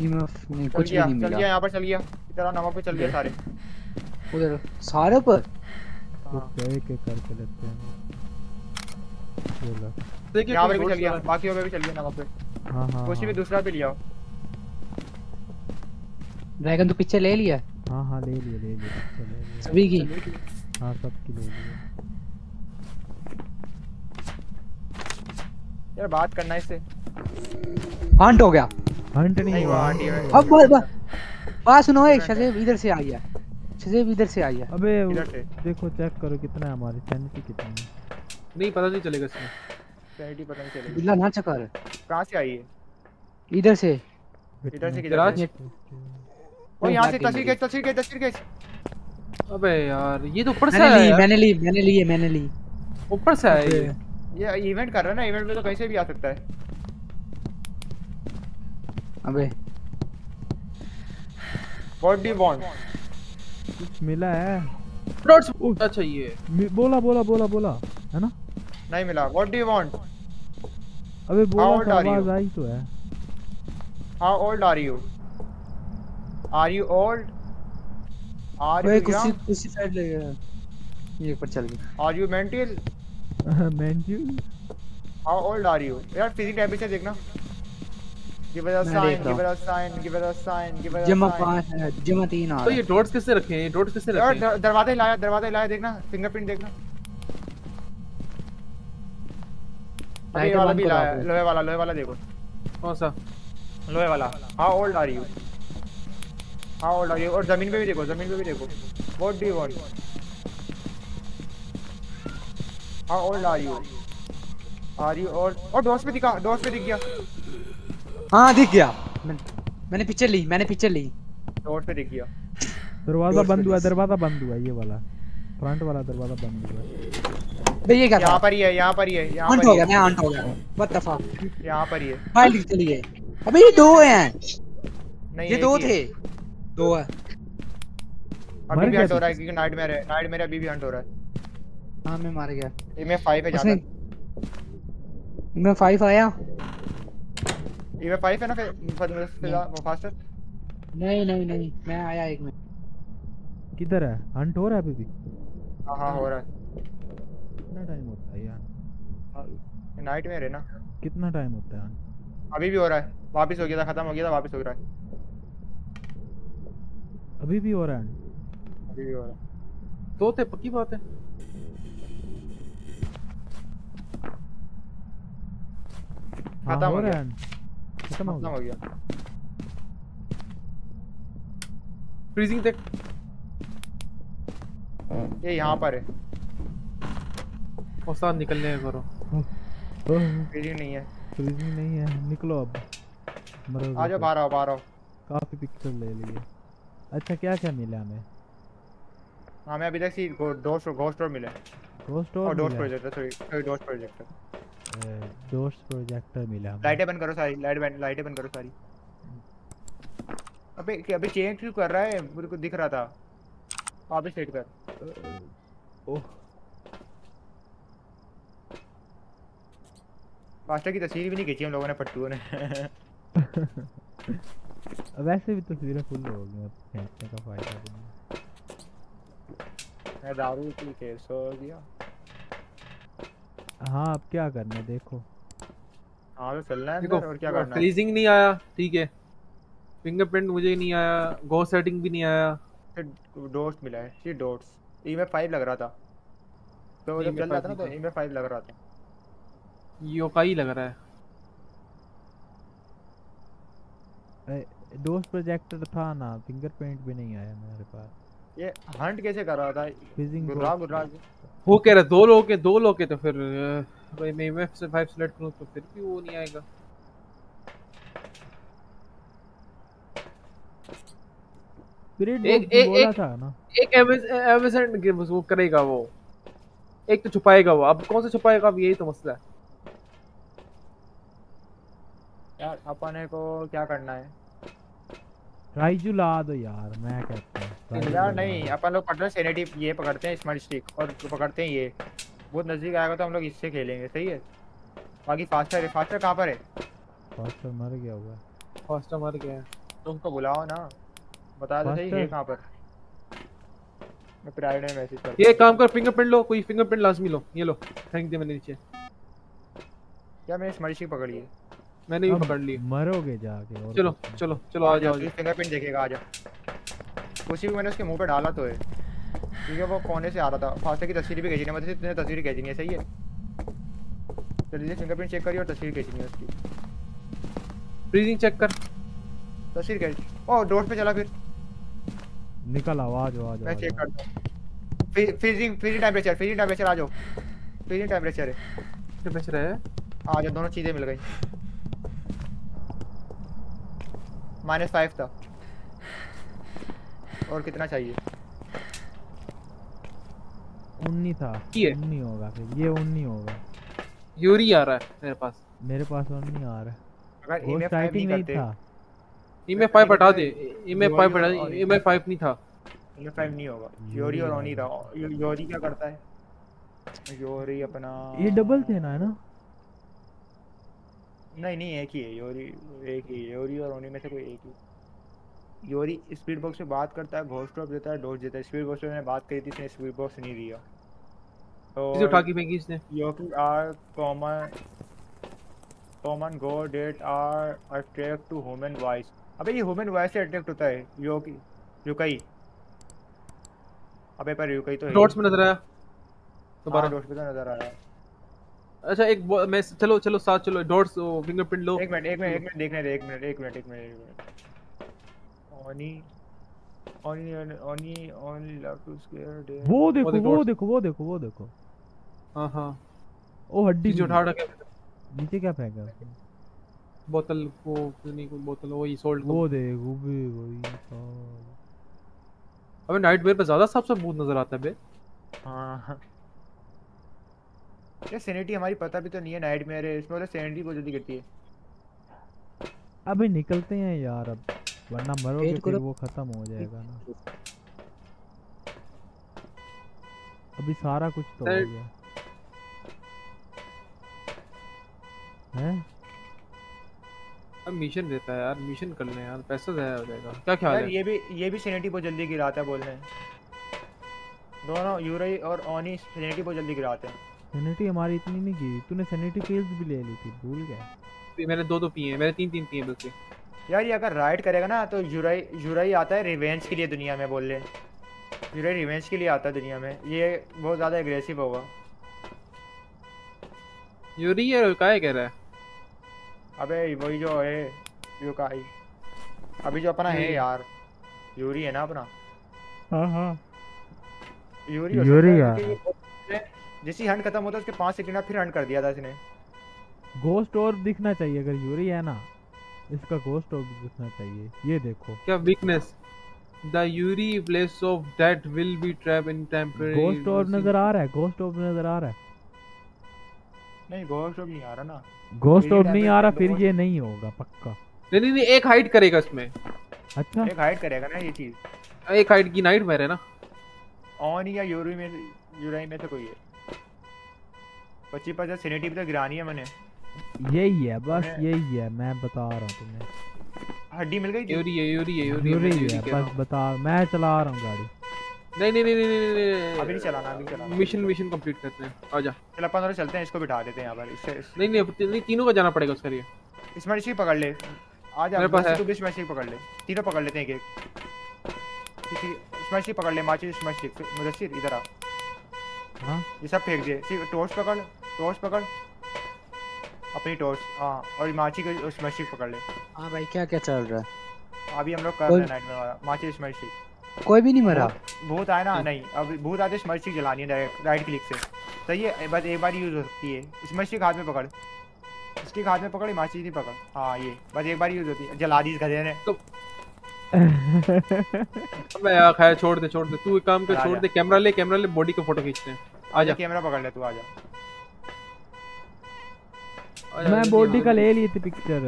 ईएमएफ नहीं चल कुछ भी नहीं चल मिला। गया यहाँ पर चल गया। इधर नमक पे चल गया सारे। उधर सारे पर कुछ एक एक करके लेते हैं? ये देखिए यहाँ पर भी चल गया बाकी पे भी चल गया नमक पे। हाँ हाँ कोशिश भी हाँ। दूसरा भी लिया ड्रैगन तो पीछे ले लिया? हाँ हाँ ले लिया ले लिया सभी की? हाँ सबकी ले लिया। यार बात करना है इससे। हंट हो गया। हंट नहीं हुआ। है अब बात बात बात सुनो ए शजेब इधर से आई है शजेब इधर से आई है अबे देखो चेक करो कितना है हमारी। सैनिटी कितनी है? नहीं पता नहीं चलेगा इसमें। सैनिटी पता नहीं चलेगी। बिल्ला ना चकर। कहाँ से आई है? इधर से। इधर से किधर? से ओ यहाँ से तस्वीर। खींच तस्वीर खींच तस्वीर खींच। अबे यार ये तो ऊपर से मैंने ली मैंने ली मैंने ली मैंने ली। ऊपर से आया ये। ये इवेंट कर रहा है ना इवेंट में तो कहीं से भी आ सकता है। अबे। व्हाट डू यू वांट मिला है। डॉट्स अच्छा ये बोला बोला बोला बोला है ना? नहीं मिला। व्हाट डू यू वांट अबे बोला old था are you? आवाज़ आई तो है। How old are you are you old are you कुर्सी यंग कुर्सी साइड ले गया। ये ऊपर चल गया। Are you mental mental how old are you यार फिजिक टेंपरेचर देखना। Give us a sign give us a sign give us a sign give us जमा अ साइन पाँच है जमा तीन आ तो ये डॉट्स किससे रखे हैं? ये डॉट्स किससे रखे हैं? दर- दरवाज़ा हिलाया दरवाज़ा हिलाया देखना। फिंगरप्रिंट देखना। अबे वाला भी लाया लोहे वाला लोहे वाला देखो। कौन सा? लोहे वाला। How old are you how old are और ज़मीन पे भी देखो ज़मीन पे भी देखो। What do you want? How old are you? Are you old? Oh, doors पे दिखा, डोर्स पे दिख गया, हाँ दिख गया। मैं, मैंने पिक्चर ली मैंने पिक्चर ली। डोर्स पे दिख गया। दरवाज़ा बंद हुआ दरवाज़ा बंद हुआ ये वाला। फ्रंट वाला दरवाज़ा बंद हुआ है। भाई ये क्या था? यहाँ पर ही है, यहाँ पर ही है, यहाँ पर हो गया मैं हंट हो गया। व्हाट द फक यहाँ पर ही है। फ़ाइल चली गई। अबे ये दो हैं। नहीं ये दो है। थे। दो है अभी भी हंट हो रहा है? क्योंकि नाइट में है, नाइट में अभी भी हंट हो रहा है। हाँ मैं मार गया ये में फाइव है उसने ज़्यादा। मैं फाइव आया ये में फाइव है ना फिर फिर फिर फास्टर। नहीं नहीं नहीं मैं आया एक में किधर है हंट हो रहा है अभी भी हाँ हाँ हो रहा है। कितना टाइम होता है यार नाइट में रहे ना। कितना टाइम होता है अभी भी हो रहा है। वापस हो गया था, खत्म हो गया था, वापस हो रहा है। अभी भी हो रहा है अभी भी हो रहा है। दो थे पक्की बात है हाँ खत्म हो रहा है खत्म हो गया फ्रीजिंग देख ये यहाँ पर है। उस्ताद निकलने करो फ्रीजिंग नहीं है। फ्रीजिंग नहीं है निकलो अब आ जाओ तो। बाहर आओ, बाहर आओ। काफ़ी पिक्चर ले लिए अच्छा क्या क्या मिला हमें? हमें अभी तक सी डोस्ट घोस्ट और मिले घोस्ट और dots projector sorry sorry dots projector dots projector मिला हमें। लाइटें बंद करो सारी लाइट बंद लाइटें बंद करो सारी। अबे क्या अबे चेंज क्यों कर रहा है? मेरे को दिख रहा था। वापस सेट कर। ओह। मास्टर की तस्वीर भी नहीं खींची हम लोगों ने पट्टुओं ने। वैसे भी तस्वीरें फुल हो गई अब खींचने का फ़ायदा भी नहीं। मैं दारू पी के सो गया। हाँ अब क्या करना देखो। हाँ तो चलना है देखो और क्या करना है? फ्रीजिंग नहीं आया ठीक है। फिंगरप्रिंट मुझे नहीं आया गो सेटिंग भी नहीं आया। डोस्ट मिला है सी डोट्स ई में फाइव लग रहा था। तो जब चल रहा था ना तो ई में फाइव लग रहा था। योकाई लग रहा है। डोस्ट प्रोजेक्टर था ना फिंगरप्रिंट भी नहीं आया मेरे पास। ये हंट कैसे कर रहा था? फिजिंग गुर्रा गुर्रा वो कह रहा दो लोग के दो लोग के तो फिर भाई मैं एमएफ से 5 सेलेक्ट करूँ तो फिर भी वो नहीं आएगा। स्पिरिट एक- एक- बोला एक- था ना। एक एमएसएन के वो करेगा वो। एक तो छुपाएगा वो। अब कौन सा छुपाएगा? अब यही तो मसला है। यार अपने को क्या करना है? राइजू ला दो यार मैं कहता हूँ। यार नहीं अपन लोग रहे सेनेटी ये पकड़ते हैं स्मार्ट स्टिक और पकड़ते हैं ये। बहुत नज़दीक आएगा तो हम लोग इससे खेलेंगे सही है? बाकी फास्टर है फास्टर कहाँ पर है? फास्टर मर गया हुआ है। फास्ट मर गया है। तुम उसको बुलाओ ना बता दो सही है कहाँ पर? मैं प्राइवेट में मैसेज कर ये काम कर फिंगरप्रिंट लो कोई फिंगरप्रिंट लाजमी लो ये लो थैंक दिया मैंने नीचे। क्या मैंने स्मार्ट स्टिक पकड़ी है? मैंने भी पकड़ ली। मरोगे जाके और चलो चलो चलो आ जाओ फिंगरप्रिंट देखेगा आ जा। उसी को मैंने उसके मुँह पे डाला तो है। क्योंकि वो कोने से आ रहा था। फास्टर की तस्वीर भी खींचनी है मतलब तुमने तस्वीर खींचनी है सही है? जल्दी से फिंगरप्रिंट चेक करिए और तस्वीर खींचनी है उसकी। फ्रीजिंग चेक कर। तस्वीर खींच। ओ डोर्स पे चला फिर। निकल आवाज़ आवाज़ मैं चेक करता हूँ। Freezing freezing temperature freezing temperature आ जाओ। फ्रीजिंग टेम्परेचर है। टेम्परेचर है। आ जाओ दोनों चीज़ें मिल गई। माइनस फाइव था। और कितना चाहिए? उन्नी था। उन्नी होगा फिर। ये उन्नी होगा। यूरी आ रहा है मेरे पास। मेरे पास उन्नी आ रहा है। अगर इमेफ फाइव नहीं नहीं था। इमे 5 हटा दे। इमे 5 हटा दे। इमे 5 नहीं था। इमेफ फाइव नहीं होगा। योरी और ओनी था। योरी क्या करता है? योरी अपना ये डबल थे ना है ना? नहीं नहीं एक ही है योरी एक ही है योरी और ओनी में से कोई एक ही योरी स्पीड बॉक्स से बात करता है घोस्ट ड्रॉप देता है डोज देता है। स्पीड बॉक्स से मैंने बात करी थी इसने स्पीड बॉक्स नहीं दिया। तो इसे उठा के फेंकी इसने? Yokai are common common go date are attract to human voice. अबे ये ह्यूमन वॉइस से अट्रैक्ट होता है योकी युकई अबे पर युकई तो है डॉट्स में नज़र आया। दोबारा दोबारा। डॉट्स पे तो नज़र आ रहा है अच्छा एक मैं चलो चलो साथ चलो डॉट्स फिंगरप्रिंट लो। एक मिनट एक मिनट एक मिनट देखने दे एक मिनट एक मिनट एक मिनट मिनट। ओनी only only only love to scare वो देखो देखो, वो देखो वो देखो वो देखो। हाँ हाँ। ओ हड्डी नीचे भी उठा के नीचे क्या फेंका? उसने? बोतल वो नहीं कोई बोतल वही सोल्ट वो देख वो भी वही। अबे नाइट वेयर पे ज़्यादा सबसे भूत नज़र आता है बे। हाँ। ये सैनिटी हमारी पता भी तो नहीं है नाइट में अरे इसमें बोले सैनिटी बहुत जल्दी गिरती है। अबे निकलते हैं यार अब वरना मरोगे फिर वो खत्म हो जाएगा ना। अभी सारा कुछ तो हो गया। हैं? अब मिशन देता है यार मिशन कर ले यार पैसा जाया हो जाएगा। क्या ख्याल यार है? ये भी ये भी सैनिटी बहुत जल्दी गिराता है बोलने दोनों यूरई और ऑनी सैनिटी बहुत जल्दी गिराते हैं। सैनिटी हमारी इतनी नहीं गिरी तूने सैनिटी पिल्स भी ले ली थी भूल गया। मैंने दो दो पिए मैंने तीन तीन पिए बल्कि यार ये अगर राइड करेगा ना तो यूराई यूराई आता है रिवेंज के लिए दुनिया में बोल ले यूराई रिवेंज के लिए आता है दुनिया में। ये बहुत ज़्यादा एग्रेसिव होगा। यूरी है क्या कह रहा है? अबे वही जो है यूकाई अभी जो अपना है। यार। यूरी है ना अपना? हाँ हाँ। यूरी हो यूरी। यार। जैसे हंड खत्म होता है उसके पाँच सेकंड फिर हंट कर दिया था इसने। गोस्ट और दिखना चाहिए अगर यूरी है ना इसका गोस्ट और दिखना चाहिए। ये देखो। क्या weakness the Yuri place of that will be trap in temporary ghost और नज़र आ रहा है गोस्ट ऑफ़ नज़र आ रहा है। नहीं गोस्ट नहीं आ रहा ना। गोस्ट Daily ऑफ़ नहीं आ रहा फिर ये नहीं होगा पक्का। नहीं नहीं नहीं एक हाइड करेगा इसमें। अच्छा। एक हाइड करेगा ना ये चीज़। एक हाइड की नाइट मेरे ना। ऑन या यूरी में यूराई में से कोई है। पच्चीस पचास सैनिटी भी तो गिरानी है मैंने। यही है बस यही है मैं बता रहा हूँ तुम्हें। हड्डी मिल गई थी? यूरी है यूरी है यूरी यूरी यूरी है बस बता मैं चला रहा हूँ गाड़ी। नहीं नहीं नहीं नहीं नहीं नहीं अभी नहीं चलाना अभी चलाना। मिशन मिशन कंप्लीट करते हैं। आजा चल अपन दोनों चलते हैं इसको बिठा देते हैं यहाँ पर। इससे नहीं नहीं नहीं तीनों को जाना पड़ेगा उसके लिए। इसमें इसी पकड़ ले। आ जा मेरे पास है। तू भी स्मैश पकड़ ले। तीनों पकड़ लेते हैं एक एक किसी स्मैश पकड़ ले माचिस स्मैश मुदस्सिर इधर आ। हाँ? ये सब फेंक दे। सिर्फ़ टॉर्च पकड़। टॉर्च पकड़। अपनी टॉर्च हाँ और माची को स्मैश पकड़ ले। हाँ भाई क्या क्या चल रहा है? अभी हम लोग कर रहे हैं नाइट में माची स्मैश कोई भी नहीं मरा। भूत आए ना नहीं अब भूत आते स्मर्श जलानी है डायरेक्ट राइट क्लिक से। सही है बस एक बार यूज़ हो सकती है। स्मर्श हाथ में पकड़। स्टिक हाथ में पकड़ माची नहीं पकड़। हाँ ये बस एक बार यूज़ होती है। जला दी इस गधे ने। अबे यार खैर छोड़ दे छोड़ दे। तू एक काम कर छोड़ दे। कैमरा ले कैमरा ले बॉडी का फ़ोटो खींचते हैं। आजा कैमरा पकड़ ले तू आजा, मैं बॉडी का ले ली थी पिक्चर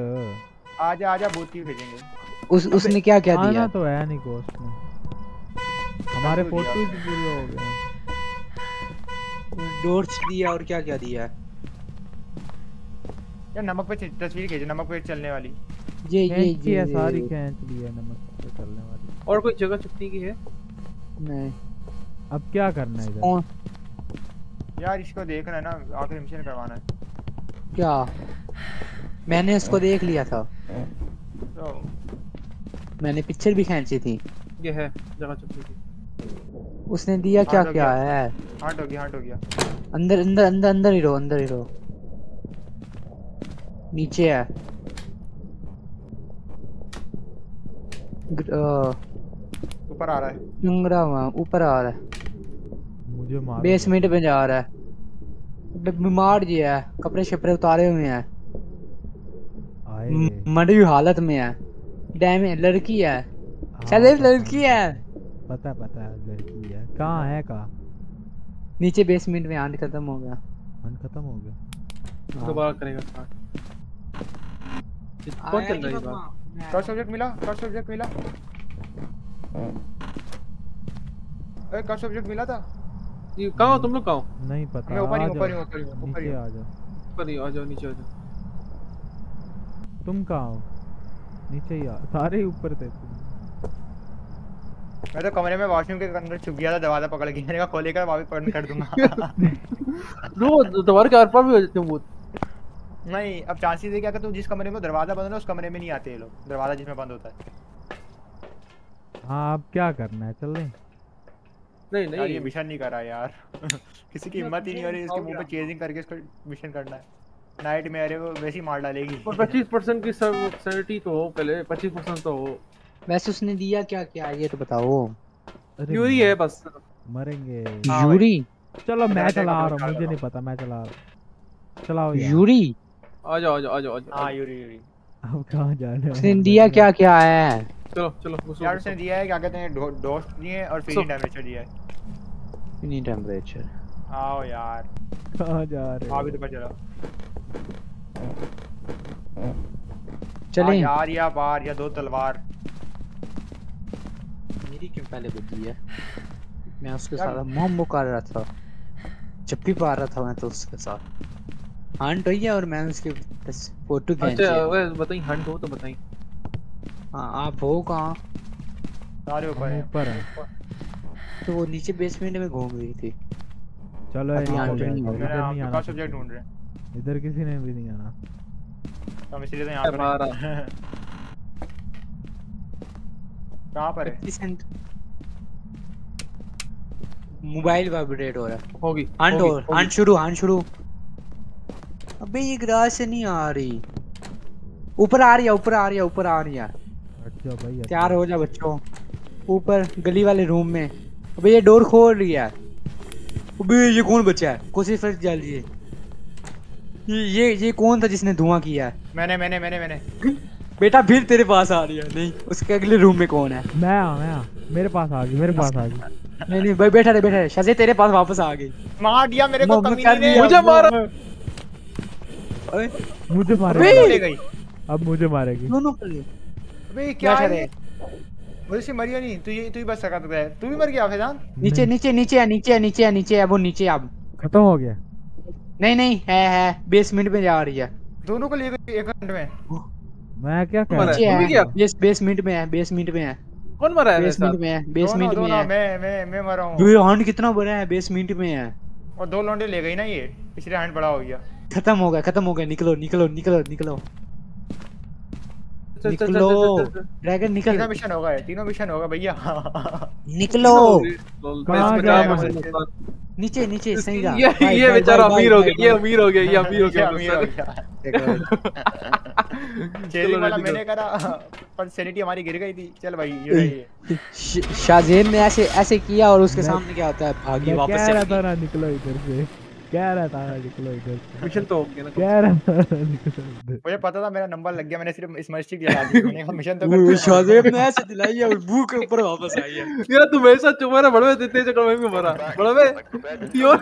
आजा आजा की भेजेंगे। उस उसने क्या क्या दिया? तो है नहीं गोस्ट में। हमारे फ़ोटो भी पूरे हो गए डोर्च दिया और क्या क्या दिया? यार नमक पे तस्वीर खींचे नमक पे चलने वाली। ये ये ये है सारी खींच ली है नमक पे चलने वाली। और कोई जगह छुपने की है? नहीं। अब क्या करना है इधर? यार इसको देखना है ना आखिर मिशन करवाना है। क्या? मैंने इसको देख लिया था। मैंने पिक्चर भी खींची थी। ये है जगह छुपने की उसने दिया क्या हाँ, क्या? है? हार्ट हो गया हार्ट हो गया। अंदर अंदर अंदर अंदर ही रहो अंदर ही रहो। नीचे है। ऊपर आ रहा है। चुंगरा हुआ ऊपर आ रहा है। मुझे मारो बेसमेंट में जा रहा है। बीमार जी है। कपड़े शपड़े उतारे हुए हैं। मरी हुई हालत में है। डैमेज लड़की है। हाँ, शायद लड़की है। पता पता है लड़की है। कहाँ है कहाँ? नीचे बेसमेंट में आने खत्म हो गया। मन खत्म हो गया। हाँ। दोबारा करेगा कौन चल रहा है कर्स ऑब्जेक्ट मिला? कर्स ऑब्जेक्ट मिला? ए कर्स ऑब्जेक्ट मिला था? ये कहाँ हो तुम लोग? कहाँ हो? नहीं पता। मैं ऊपर ही ऊपर ही ऊपर ही ऊपर ही। आ जाओ। ऊपर ही आ जाओ नीचे आ जाओ। तुम कहाँ हो? नीचे ही आ। सारे ही ऊपर थे। तुम मैं तो कमरे में वॉशरूम के अंदर छुप गया था दरवाज़ा पकड़ के। मैंने कहा खोलेगा वापस पकड़ कर दूँगा। लो दोबारा के आर पार भी हो जाते हैं भूत नहीं अब चांसेस है क्या कि तू जिस कमरे में दरवाज़ा बंद है उस कमरे में नहीं आते ये लोग। दरवाज़ा जिसमें बंद होता है। हाँ अब क्या करना है? चल रहे नहीं यार ये मिशन नहीं करा यार। किसी की हिम्मत ही नहीं हो रही इसके मुँह पे चेजिंग करके इसको मिशन करना है। नाइट में अरे वो वैसे ही मार डालेगी। पर पच्चीस परसेंट की सैनिटी तो हो पहले पच्चीस परसेंट तो हो। वैसे उसने दिया क्या क्या ये तो बताओ। यूरी है बस। मरेंगे। हाँ यूरी चलो मैं चला रहा हूँ मुझे नहीं पता मैं चला रहा हूँ। चलाओ यूरी। आ जाओ आ जाओ आ जाओ आ हाँ यूरी यूरी अब कहाँ जाने उसने वाले दिया क्या क्या है? चलो चलो घुसो, यार उसने दिया है क्या कहते हैं डोस्ट दिए और फ्रीजिंग टेम्परेचर दिया है। नहीं टेम्परेचर आओ यार। कहाँ जा रहे आ भी हो तो पता चला। चलें। यार या बार या दो तलवार। मेरी क्यों पहले बदली है? मैं उसके साथ मोम कर रहा था। जब भी पा रहा था मैं तो उसके साथ। हंट हुई है और मैंने उसके फ़ोटो खींची अच्छा बताइए हंट हो तो बताइए हाँ आप हो कहाँ? सारे ऊपर हैं। ऊपर हैं। तो वो नीचे बेसमेंट में घूम रही थी। चलो। इधर सब्जेक्ट ढूंढ रहे हैं। इधर किसी ने भी नहीं आना। तो हम इसलिए तो यहाँ पर। हैं। कहाँ पर है? 50 मोबाइल वाइब्रेट हो रहा है। होगी हंट हो हंट शुरू हंट शुरू। अबे ये ग्रास से नहीं आ रही। ऊपर आ रही है ऊपर आ रही है ऊपर आ रही है। अच्छा भाई। तैयार हो जा बच्चों। ऊपर गली वाले रूम में। अबे ये डोर खोल रही है अबे ये कौन बचा है? कोशिश फिर जल ये ये ये ये कौन था जिसने धुआँ किया है? मैंने मैंने मैंने मैंने। बेटा फिर तेरे पास आ रही है। नहीं उसके अगले रूम में कौन है? मैं आ मैं आ। मेरे पास आ गई मेरे पास आ गई। नहीं नहीं भाई बैठा रहे बैठा रहे। शजे तेरे पास वापस आ गई। मार दिया मेरे को मोहम्मद कमी ने मुझे मारा। अबे। मुझे मारेगी। अब मुझे मारेगी। दोनों कर लिए। अबे क्या है रहे? मुझे से मरिया नहीं तू ये तू ही बच सका था तू भी मर गया फैजान? नीचे नीचे नीचे है नीचे है नीचे है नीचे है वो नीचे अब। खत्म हो गया? नहीं नहीं है है बेसमेंट में जा रही है। दोनों को ले गई एक घंटे में। मैं क्या कर रहा तू है गया? बेस बेसमेंट में है बेसमेंट में है। कौन मरा है बेसमेंट में है बेसमेंट में है। मैं मैं मैं मरा हूँ। ये हंड कितना बड़ा है बेसमेंट में है। और दो लौंडे ले गई ना ये इसलिए हैंड बड़ा हो गया। खत्म हो गया खत्म हो गया निकलो निकलो निकलो निकलो। चल, चल, चल, निकलो चल, चल, चल, तीनों मिशन होगा तीनों मिशन होगा भैया। निकलो। नीचे नीचे सही जा ये ये बेचारा अमीर हो गया ये अमीर हो गया ये अमीर हो गया अमीर हो गया। चेरिंग वाला मैंने करा पर सैनिटी हमारी गिर गई थी। चल भाई ये रही है। शाहजेन ने ऐसे ऐसे किया और उसके सामने क्या होता है? भागी वापस रहा था ना निकलो इधर से। कह रहा था निकलो इधर मिशन तो हो गया ना कह रहा था निकलो मुझे पता था मेरा नंबर लग गया मैंने सिर्फ़ इस मस्जिद जला दी मैंने कहा मिशन तो ने ऐसे दिलाई है और के ऊपर वापस आई है। यार तू मेरे साथ चुप रहा बड़वे चक्कर में भी मरा। बड़वे योर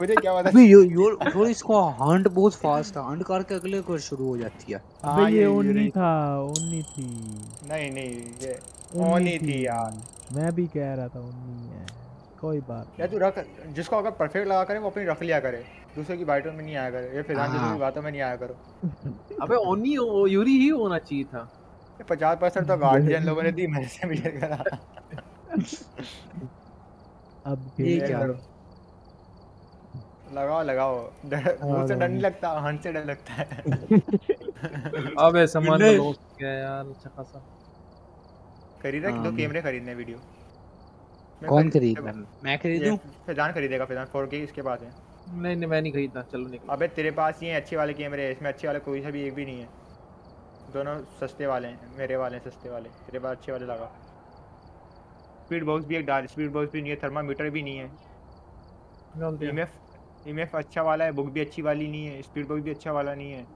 मुझे क्या पता अबे यो यो यो इसको हंट बहुत फास्ट है। हंट करके अगले को शुरू हो जाती है। हाँ, अबे ये रही। था उन्नी थी। नहीं नहीं ये उन्नी ओनी थी यार। मैं भी कह रहा था उन्नी है। कोई बात यार तू रख जिसको अगर परफेक्ट लगा करे वो अपनी रख लिया करे। दूसरे की बाइटों में नहीं आया करे ये फिजान हाँ। की बातों में नहीं आया करो। अबे ओनी ओ- यूरी ही होना चाहिए था। ये पचास परसेंट तो गार्डियन लोगों ने दी मैंने से मिल करा। अब ये क्या? करो। लगाओ लगाओ। डर मुँह से डर नहीं लगता हंट से डर लगता है। अबे सामान तो नहीं। लॉस गया यार अच्छा खासा। खरीदा कि दो हाँ। कैमरे खरीदने वीडियो? कौन खरीद- खरीद मैं खरीदूं? फिजान खरीदेगा फिजान 4K इसके पास है। नहीं नहीं मैं नहीं खरीदना चलो निकलो। अबे तेरे पास ये अच्छे वाले कैमरे हैं इसमें अच्छे वाले कोई सा भी एक भी नहीं है। दोनों सस्ते वाले हैं मेरे वाले हैं सस्ते वाले। तेरे पास अच्छे वाले लगा। स्पीड बॉक्स भी एक डाल स्पीड बॉक्स भी नहीं है थर्मामीटर भी नहीं है। ईएमएफ ईएमएफ अच्छा वाला है बुक भी अच्छी वाली नहीं है स्पीड बॉक्स भी अच्छा वाला नहीं है।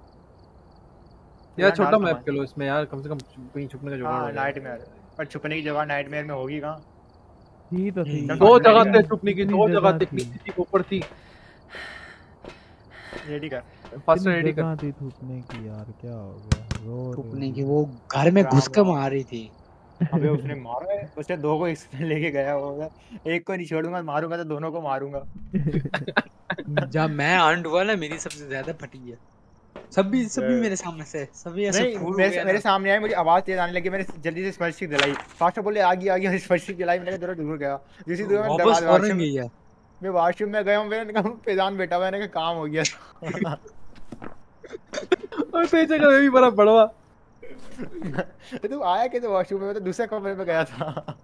यार छोटा मैप सामान। के लो इसमें यार कम से कम कहीं छुपने का जुगाड़ हाँ जाए। नाइट में पर छुपने की जगह नाइट में होगी कहाँ? थी तो थी। दो दो जगह पे छुपने की दो जगह जगह दिखनी थी? थी ऊपर थी। रेडी कर। फ़र्स्ट रेडी कर। जगह थी थूकने की यार क्या हो गया? रो छुपने की वो घर में घुस के। मार रही थी। अबे उसने मारा है उसने दो को इसमें लेके गया होगा। एक को नहीं छोड़ूँगा मारूँगा तो दोनों को मारूँगा। जब मैं हंट हुआ ना मेरी सबसे ज़्यादा फटी है। सभी सभी मेरे सामने से सभी ऐसे मेरे, मेरे सामने आए मुझे आवाज़ तेज आने लगी मैंने जल्दी से स्पर्श की दिलाई। फास्ट बोले आगे आगे और स्पर्श की दिलाई। मैंने जरा दूर गया। जिसी दूर मैं वापस वॉशरूम गई है मैं वॉशरूम में गया हूँ मैंने कहा पैजान बैठा हुआ है मैंने कहा काम हो गया। और तेरे जगह भी बड़ा बड़वा। तू आया कैसे वॉशरूम में? मैं तो दूसरे कमरे में गया था।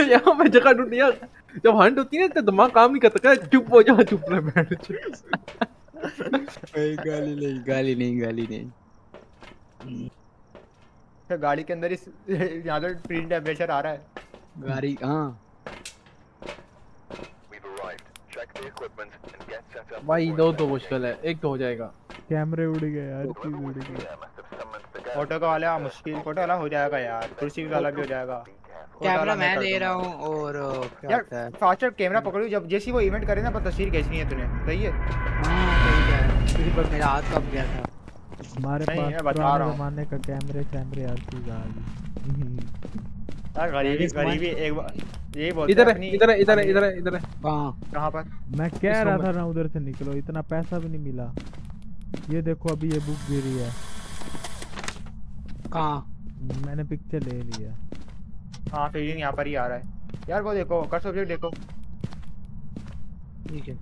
यहाँ पे जगह ढूंढ यार जब हंट होती है ना तो दिमाग काम नहीं करता चुप हो जा चुप रह बैठ गाली नहीं गाली नहीं गाली नहीं। फिर गाड़ी के अंदर इस यहाँ तो फ्रीज टेम्परेचर आ रहा है। गाड़ी हाँ. भाई दो तो मुश्किल है। एक तो हो जाएगा। कैमरे उड़ गए यार चीज़ उड़ गई. ऑटो का वाला मुश्किल ऑटो वाला हो जाएगा यार। कुर्सी वाला भी हो जाएगा। कैमरा मैं ले रहा दूँगा। हूँ और क्या यार होता है? फास्टर कैमरा पकड़ो जब जैसे ही वो इवेंट करे ना पर तस्वीर खींचनी है तूने। सही है। ठीक पर मेरा हाथ कब गया था? हमारे पास बता रहा हूँ। जमाने का कैमरे कैमरे हर चीज़ आ गई। यार गरीबी गरीबी एक बार यही बोलते इधर है इधर है इधर है इधर है इधर है। कहाँ? कहाँ पर? मैं कह रहा था ना उधर से निकलो इतना पैसा भी नहीं मिला। ये देखो अभी ये बुक गिरी है। कहाँ? मैंने पिक्चर ले लिया हाँ। फीलिंग यहाँ पर ही आ रहा है। यार वो देखो कर सब्जेक्ट देखो। ठीक है।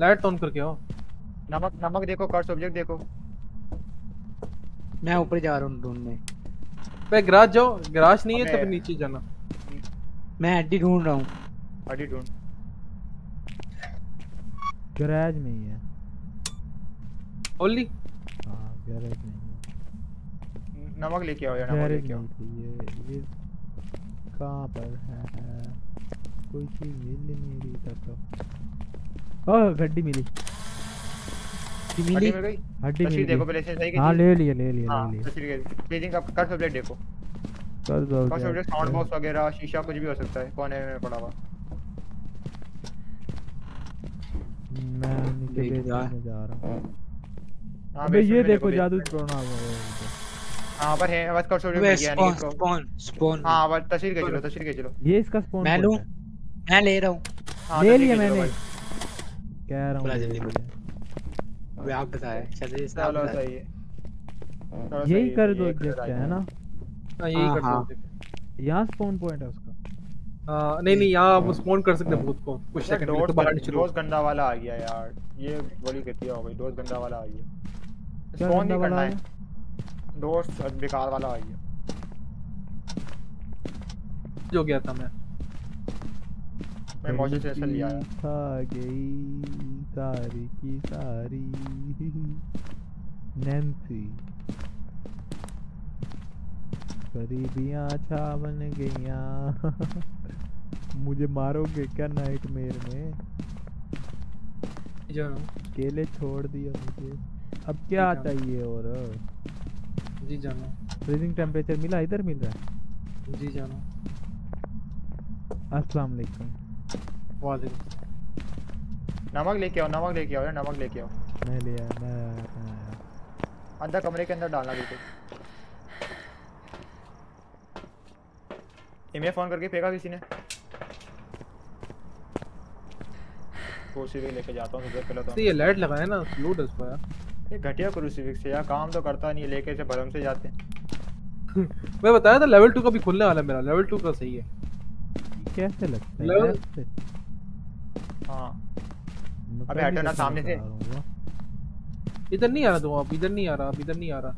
लाइट ऑन करके आओ। नमक नमक देखो कर सब्जेक्ट देखो। मैं ऊपर जा रहा हूँ ढूँढने। भाई गराज जाओ। गराज नहीं है तो नीचे जाना। मैं हड्डी ढूंढ रहा हूँ। हड्डी ढूंढ। गैराज में ही है। ओनली हाँ गैराज में है नमक लेके आओ यार नमक लेके आओ। ये ये कहाँ पर है? कोई चीज़ मिल नहीं रही तक तो। ओह गड्डी मिली। हड्डी मिली? हड्डी मिल देखो पहले से सही हाँ ले लिया ले लिया हाँ ले लिया। पेजिंग का कर सब्जेक्ट देखो। कर दो कर सब्जेक्ट साउंड बॉक्स वगैरह शीशा कुछ भी हो सकता है कोने में पड़ा हुआ। मैं नीचे देख जा। रहा हूँ। हाँ अबे ये देखो जादू basement। टोना वो हाँ पर है बस कर सब्जेक्ट गया नहीं इसको स्पॉन स्पॉन हाँ बस तस्वीर खींच लो तस्वीर खींच लो। ये इसका स्पॉन मैं लूँ? मैं ले रहा हूँ। हाँ ले लिया मैंने। कह रहा हूँ जल्दी। अबे आप बताए। चलिए इसका चलो सही है। यही कर दो ऑब्जेक्ट है ना? हाँ यही हाँ, कर हाँ। दो यहाँ स्पॉन पॉइंट है उसका। हाँ नहीं नहीं यहाँ आप स्पॉन कर सकते हैं भूत को। कुछ सेकंड तो बाहर नहीं चलो। डोज गंदा वाला आ गया यार। ये गोली घटिया हो गई डोज गंदा वाला आ गया। स्पॉन नहीं करना है? डोज बेकार वाला आ गया। जो गया था मैं। मैं लिया खा गई सारी की सारी। नैन्सी। गरीबियाँ छावन गईया। मुझे मारोगे क्या नाइटमेयर में? जानो अकेले छोड़ दिया मुझे। अब क्या चाहिए और? जी जानो। फ्रीजिंग टेम्परेचर मिला? इधर मिल रहा है? जी जानो। अस्सलाम वालेकुम। वालेकुम नमक लेके आओ नमक लेके आओ यार नमक लेके आओ। मैं लिया मैं मैं- अंदर कमरे के अंदर डालना बिल्कुल। इमेज फ़ोन करके फेंका किसी ने? क्रूसीफिक्स लेके जाता हूँ सबसे पहले तो ये लाइट लगाया ना लूट इसको यार। ये घटिया क्रूसीफिक्स है यार काम तो करता नहीं है लेके से भरम से जाते हैं। मैं बताया था लेवल टू का भी खुलने वाला है मेरा लेवल टू का सही है। कैसे लगता है? कैसे? हाँ। अबे हटो ना सामने से। इधर नहीं आ रहा तू अब इधर नहीं आ रहा अब इधर नहीं आ रहा।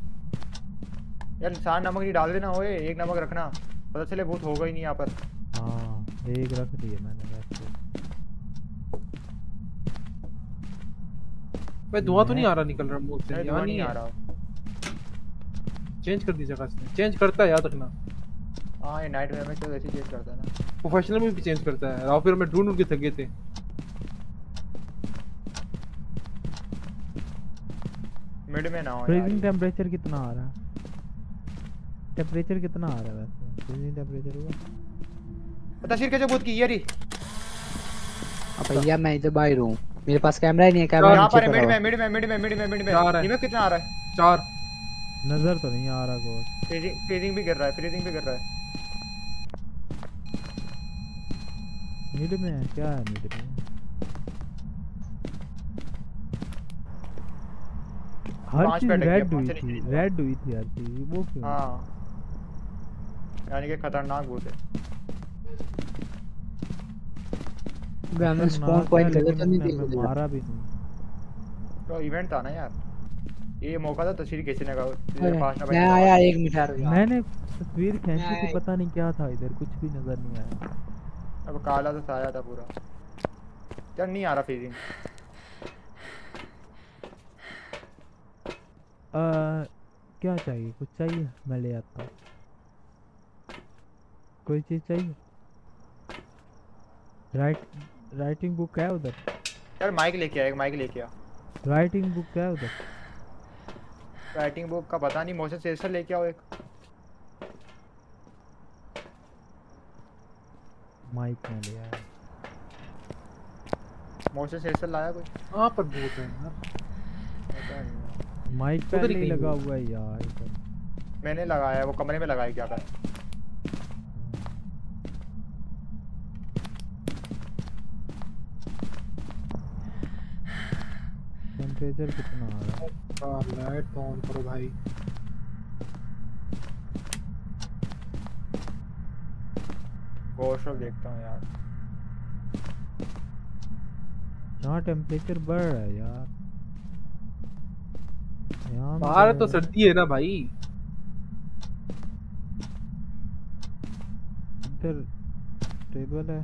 यार सारा नमक नहीं डाल देना ओए एक नमक रखना। पता चले भूत होगा ही नहीं यहाँ पर। हाँ एक रख दिए मैंने वैसे भाई धुआँ तो नहीं आ रहा निकल रहा मुँह से यहाँ नहीं नहीं आ रहा। चेंज कर दी जगह से चेंज करता है याद रखना। हाँ ये नाइट में तो वैसे चेंज करता है ना। प्रोफेशनल में भी चेंज करता है और फिर मैं ढूंढ ढूंढ के थक गए थे। मिड में ना हो फ्रीजिंग ये। टेम्परेचर कितना आ रहा है? टेम्परेचर कितना आ रहा है वैसे? फ्रीजिंग टेम्परेचर हुआ? कैसे भूत की ये रही अब भैया मैं इधर बाहर हूँ। मेरे पास कैमरा ही नहीं है कैमरा यहाँ पर मिड में मिड में मिड में मिड में मिड में। चार है। इमेज कितना आ रहा है? चार। नज़र तो नहीं आ रहा गोश फ्रीजिंग फ्रीजिंग भी गिर रहा है फ्रीजिंग भी गिर रहा है। मिड में क्या है मिड में? हर चीज़ रेड हुई थी रेड हुई थी हर चीज़ वो क्यों? हाँ। यानी कि खतरनाक भूत है। हमने स्पॉन पॉइंट गलत तो नहीं लिया मारा भी नहीं। तो इवेंट था ना यार। ये मौका था तस्वीर खींचने का अरे, ये फास्ट मैं आया एक मिनट रहा मैंने तस्वीर खींची थी पता नहीं क्या था इधर कुछ भी नज़र नहीं आया। अब काला तो साया था पूरा। यार नहीं आ रहा फ्रीजिंग क्या चाहिए? कुछ चाहिए? मैं ले आता हूँ। कोई चीज़ चाहिए? राइट राइटिंग बुक है उधर? यार माइक लेके आ एक माइक लेके आ। राइटिंग बुक है उधर? राइटिंग बुक का पता नहीं मोशन सेंसर लेके आओ एक। माइक में ले आया मोशन सेंसर लाया कोई? कहाँ पर भूत है यार? माइक उधर पहले ही ही कहीं लगा हुआ है यार। मैंने लगाया है, वो कमरे में लगाया क्या कर? टेम्परेचर कितना आ रहा है? लाइट ऑन करो भाई। गोश्त देखता हूँ यार। यहाँ टेम्परेचर बढ़ रहा है यार। बाहर तो। सर्दी है ना भाई। इधर टेबल है।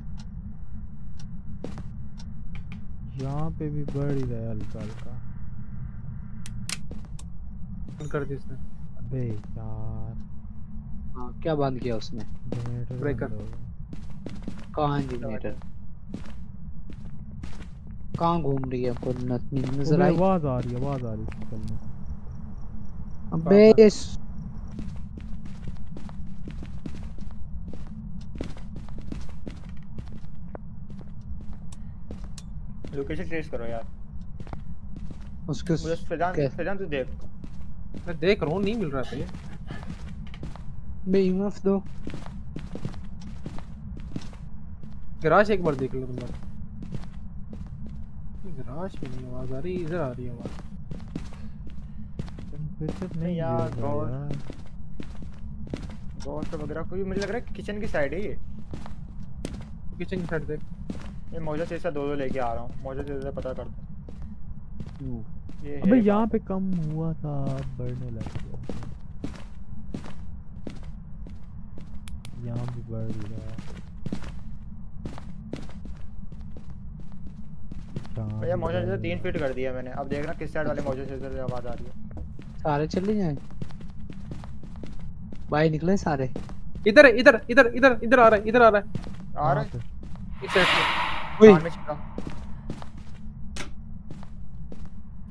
यहाँ पे भी बढ़ ही रहा है हल्का हल्का। कर दी इसने। अबे यार। हाँ क्या बंद किया उसने? Breaker. बंद हो कहाँ जनरेटर कहाँ घूम रही है आपको नज़र आई? आवाज़ आ रही है आवाज़ आ रही है। अबे ये लोकेशन ट्रेस करो यार उसके मुझे फैजान? फैजान तू देख मैं देख रहा हूँ नहीं मिल रहा था ये बे ईएमएफ दो गराज एक बार देख लो तुम लोग गराज में आवाज़ आ रही इधर आ रही है आवाज़ टेम्परेचर नहीं यार, रहा बहुत- वगैरह कोई मुझे लग रहा है किचन की साइड है ये। किचन की साइड देख। ये मौजा सेंसर दो दो लेके आ रहा हूँ मौजा सेंसर पता करता हूँ। ये अबे यहाँ पे कम हुआ था बढ़ने लग गया। यहाँ भी बढ़ रहा है भैया मौजा बढ़ सेंसर तीन फीट कर दिया मैंने। अब देखना किस साइड वाले मौजा से आवाज़ आ रही है। सारे चले जाए। भाई निकले सारे। इधर है, इधर इधर इधर इधर आ रहा है इधर आ रहा है। आ रहा है। इस साइड पे ओए।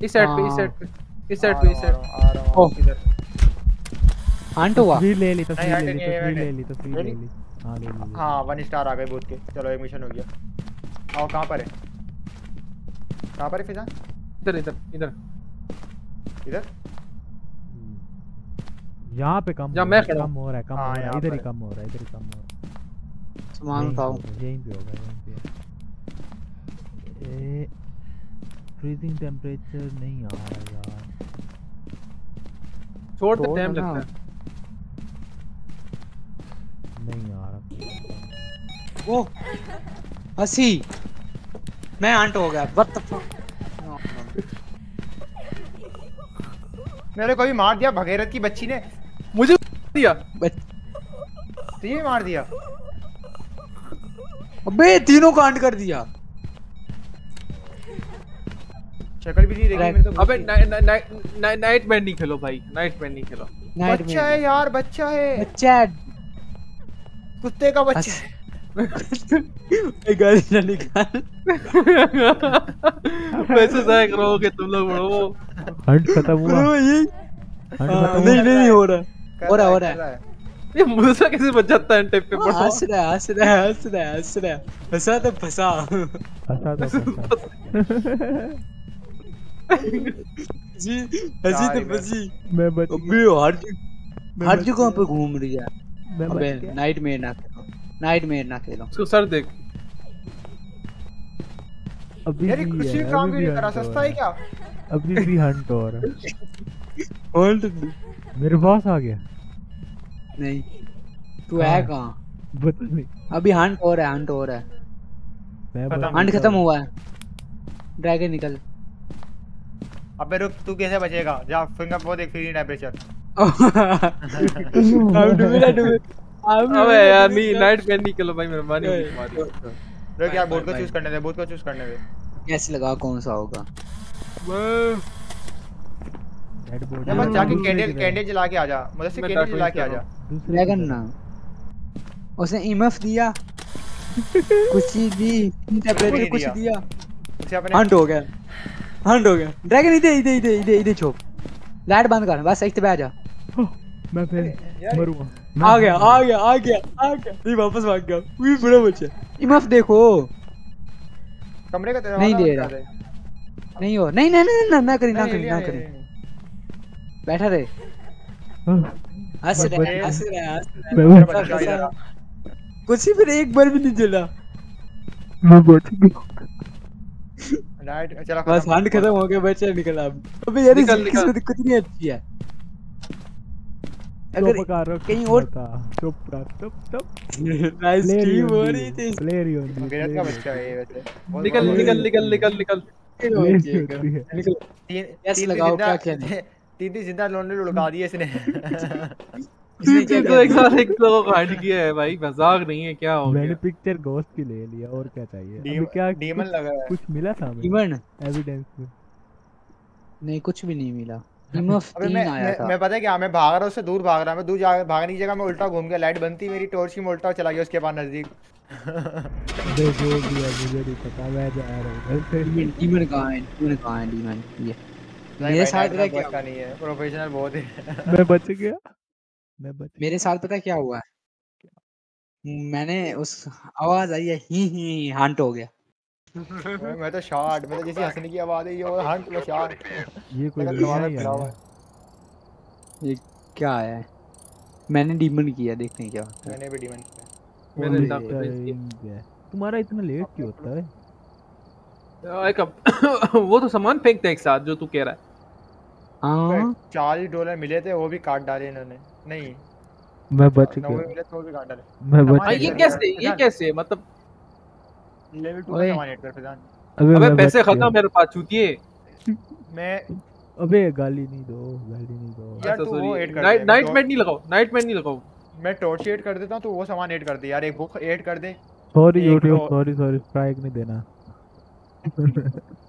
इस साइड पे इस। साइड पे इस साइड पे इस साइड आ रहा हूँ ओह। इधर। हंट हुआ। तस्वीर ले ली तस्वीर हट ले ली नहीं है, तस्वीर ले ली तस्वीर ले ले। हाँ ले ली ले ली। हाँ वन स्टार आ गए बूथ के। चलो एक मिशन हो गया। आओ कहाँ पर है? कहाँ पर है फिजा? इधर इधर इधर। इधर? यहाँ पे कम हो मैं रहा है, खड़ा कम हो। रहा है कम हाँ, हो रहा है इधर ही कम हो रहा है इधर ही कम हो रहा है। सामान उठाओ यहीं पे होगा यहीं पे। ए फ्रीजिंग टेम्परेचर नहीं आ रहा यार। छोड़ दे टाइम लगता है। नहीं आ रहा। ओ हँसी। मैं हंट हो गया। व्हाट द फक मेरे को भी मार दिया भगीरथ की बच्ची ने। दिया। तो ये मार दिया। अबे तीनों को हंट कर दिया। शक्ल भी नहीं देखी मैंने तो अबे नाइट मैन नहीं खेलो भाई। नाइट मैन नहीं खेलो। बच्चा है यार बच्चा है। बच्चा है। कुत्ते का बच्चा है। ए, गाली ना निकाल। वैसे सह करोगे तुम लोग बड़ो हंट खत्म हुआ। नहीं नहीं हो रहा। हो रहा हो रहा है है ये मुझसे कैसे बच जाता है टेप पे पड़ो हंस रहा है हंस रहा है हंस रहा है हंस रहा है हंसा तो फंसा फंसा तो फंसा जी हँसी तो फंसी मैं बच अबे हर मैं हर बच जगह पे घूम रही है मैं अबे नाइट में ना खेलो नाइट में ना खेलो उसको सर देख अभी यार ये कुछ काम भी नहीं करा सस्ता है है क्या अभी भी हंट हो रहा है होल्ड मेरे पास आ गया। नहीं तू है हाँ। कहाँ? पता नहीं। अभी हंट हो रहा है हंट हो रहा है। मैं हंट खत्म हुआ है। ड्रैगन निकल। अबे रुक तू कैसे बचेगा? जा फिंगर वो देख free temperature I'm doing it, doing it. I'm अबे यार नहीं it. नाइट मैन नहीं खेलो भाई मेहरबानी ए, रुक यार बोट को चूज़ करने दे बोट को चूज़ करने दे। कैसे लगा कौन सा होगा? या बस जाके कैंडल कैंडल जला के आ जा। मुदस्सिर मैं कैंडल जला के आ जा। दूसरे ड्रैगन ना। उसने इमफ दिया। कुछ चीज़ दी। टेम्परेचर नहीं कुछ दिया। उसे अपने हंट हो गया। हंट हो गया। ड्रैगन इधर इधर इधर इधर इधर छोप। लाइट बंद कर। बस एक पे आ जा। मैं फिर मरूँगा। आ गया आ गया आ गया आ गया। नहीं वापस भाग गया। वो बड़ा बच्चा। इमफ देखो। कमरे का नहीं दे रहा। नहीं हो। नहीं नहीं नहीं ना ना करी ना करी ना करी। बैठा रहे हंस बस- रहा है हंस रहा है हंस रहा है। मेरा कुछ ही फिर एक बार भी नहीं जला। मैं बच गया लाइट चला बस खत्म। हंड खत्म हो गया बच्चा निकला। अब अबे यार निकल। किस्मत कितनी अच्छी है। अगर कर रख कहीं और- चुप रख चुप चुप। लाइव स्ट्रीम हो रही थी। प्लेयर ही होती है गैरत का बच्चा है ये वैसे। निकल निकल निकल निकल। निकल ही है निकल। तीन लगाओ, क्या कहना तीन तीन ज़िंदा लोंडे लुढ़का दिए इसने। इसने तो एक साथ एक लोगों को हट किया है भाई मज़ाक नहीं है क्या हो मैंने पिक्चर घोस्ट की ले लिया और क्या चाहिए? अभी क्या डीमन लगा है। कुछ मिला था हमें इमन एविडेंस में। नहीं कुछ भी नहीं मिला। अबे मैं आया मैं, मैं पता है क्या? मैं भाग रहा हूँ उससे दूर भाग रहा मैं दूर भागने की जगह मैं उल्टा घूम गया। लाइट बनती मेरी टॉर्च की मैं उल्टा चला गया उसके बाद नज़दीक। मुझे नहीं पता मैं जा रहा हूँ। घर से डीमन डीमन कहाँ है? डीमन कहाँ है? डीमन ये नहीं मेरे साथ पता क्या बचता नहीं है। प्रोफेशनल बहुत है मैं बच गया। मैं बच मेरे साथ पता क्या हुआ? मैंने उस आवाज़ आई है ही ही हंट हो गया। मैं मैं तो शॉट मैं तो जैसी हंसने की आवाज़ है ये और हंट में शॉट ये कोई दरवाज़ा ही हुआ ये क्या आया है? मैंने डीमन किया देखते हैं क्या होता है। मैंने भी डिमांड किया। मैंने है। तुम्हारा इतना लेट क्यों होता है? एक वो तो सामान फेंकते हैं एक साथ जो तू कह रहा है। हाँ। चालीस डॉलर मिले थे वो भी काट डाले इन्होंने। नहीं। मैं बच गया। मिले थे वो भी काट डाले। मैं बच हाँ, हाँ, ये गया ये- कैसे ये कैसे मतलब लेवल 2 का सामान ऐड कर अबे पैसे खत्म मेरे पास चूतिए। मैं अबे गाली नहीं दो गाली नहीं दो। यार, अच्छा तू वो सॉरी कर नाइट दे, नाइट मैं मैट नहीं लगाओ नाइट मैट नहीं लगाओ। मैं टॉर्च ऐड कर देता हूँ तो वो सामान ऐड कर दे। यार एक बुक ऐड कर दे। सॉरी यूट्यूब तो- सॉरी सॉरी स्ट्राइक नहीं देना।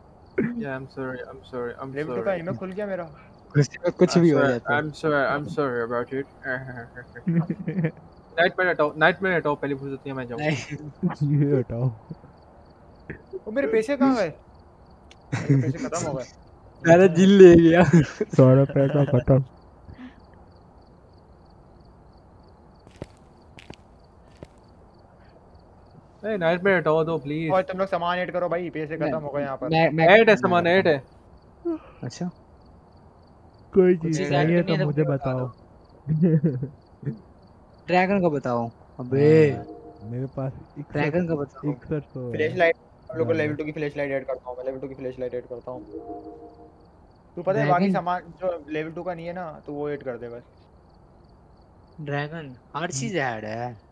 या I'm sorry. I'm sorry. I'm sorry I am level 2 का सॉरी इनमें खुल गया मेरा कुछ भी हो जाता है I'm sorry. I'm sorry about it. Night में हटाओ नाइट में हटाओ पहले फुर्सत में मैं जाऊँ ये हटाओ वो मेरे पैसे कहाँ गए पैसे खत्म हो गए अरे जिल ले गया सारा पैसा खत्म ए नाइट मैट हटाओ दो प्लीज़ और तुम लोग सामान ऐड करो भाई पैसे खत्म हो गए यहाँ पर। मैं मैं ऐड है सामान ऐड है। अच्छा। कोई चीज़ नहीं है तो तो मुझे बताओ। ड्रैगन का बताओ। अबे मेरे पास ड्रैगन का बताओ। इकसठ सौ फ्लैश लाइट हम लोग को लेवल 2 की फ्लैश लाइट ऐड करता हूँ मैं लेवल 2 की फ्लैश लाइट ऐड करता हूँ। तू पता है बाकी सामान जो लेवल 2 का नहीं है ना तो वो ऐड कर दे बस। ड्रैगन हर चीज़ ऐड है।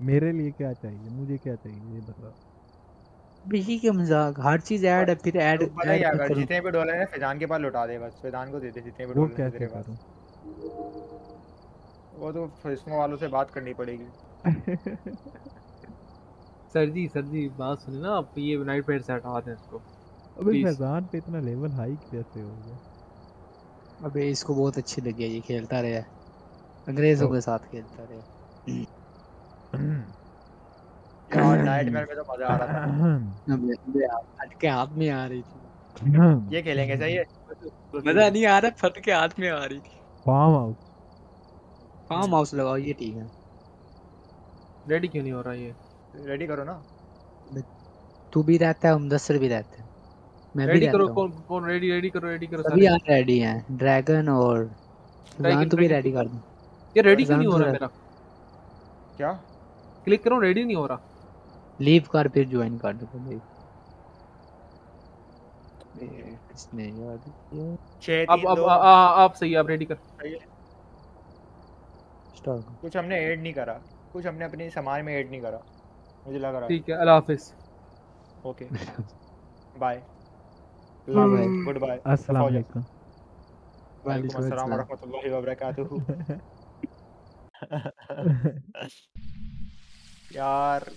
मेरे लिए क्या चाहिए? मुझे क्या चाहिए? ये बताओ बिजली के मज़ाक हर चीज़ ऐड है फिर ऐड ऐड कर। जितने भी डॉलर है फैजान के पास लौटा दे बस फैजान को दे दे जितने भी डॉलर है तेरे पास। वो तो फिस्मो वालों से बात करनी पड़ेगी। सर जी सर जी बात सुनिए ना आप ये नाइट मैट से हटा दें इसको। अबे फैजान पे इतना लेवल हाई कैसे हो गया? अबे इसको बहुत अच्छी लगी है ये खेलता रहे। अंग्रेज़ों तो- के साथ खेलता रहे। यार नाइटमेयर में तो मज़ा आ रहा था। अबे अबे फट के हाथ में आ रही थी। ये खेलेंगे सही है? मज़ा नहीं आ रहा फट के हाथ में आ रही थी। फार्म हाउस फार्म हाउस लगाओ ये ठीक है। रेडी क्यों नहीं हो रहा ये? रेडी करो ना। तू भी रहता है मुदस्सर भी रहता है। मैं रेडी करो कौन कौन रेडी रेडी करो रेडी करो सभी यहाँ रेडी हैं ड्रैगन और जान तू भी रेडी कर दूँ। ये रेडी क्यों नहीं हो रहा मेरा? क्या? क्लिक करो रेडी नहीं हो रहा। लीव कर फिर ज्वाइन कर दो भाई किसने याद किया? अब अब आ- आ- आप सही आप रेडी कर। स्टार्ट कुछ हमने ऐड नहीं करा। कुछ हमने अपने सामान में ऐड नहीं करा। मुझे लग रहा ठीक है अल्लाह हाफिज। Okay bye. गुड बाय अस्सलाम वालेकुम वालेकुम अस्सलाम वरहमतुल्लाहि वबरकातुहू यार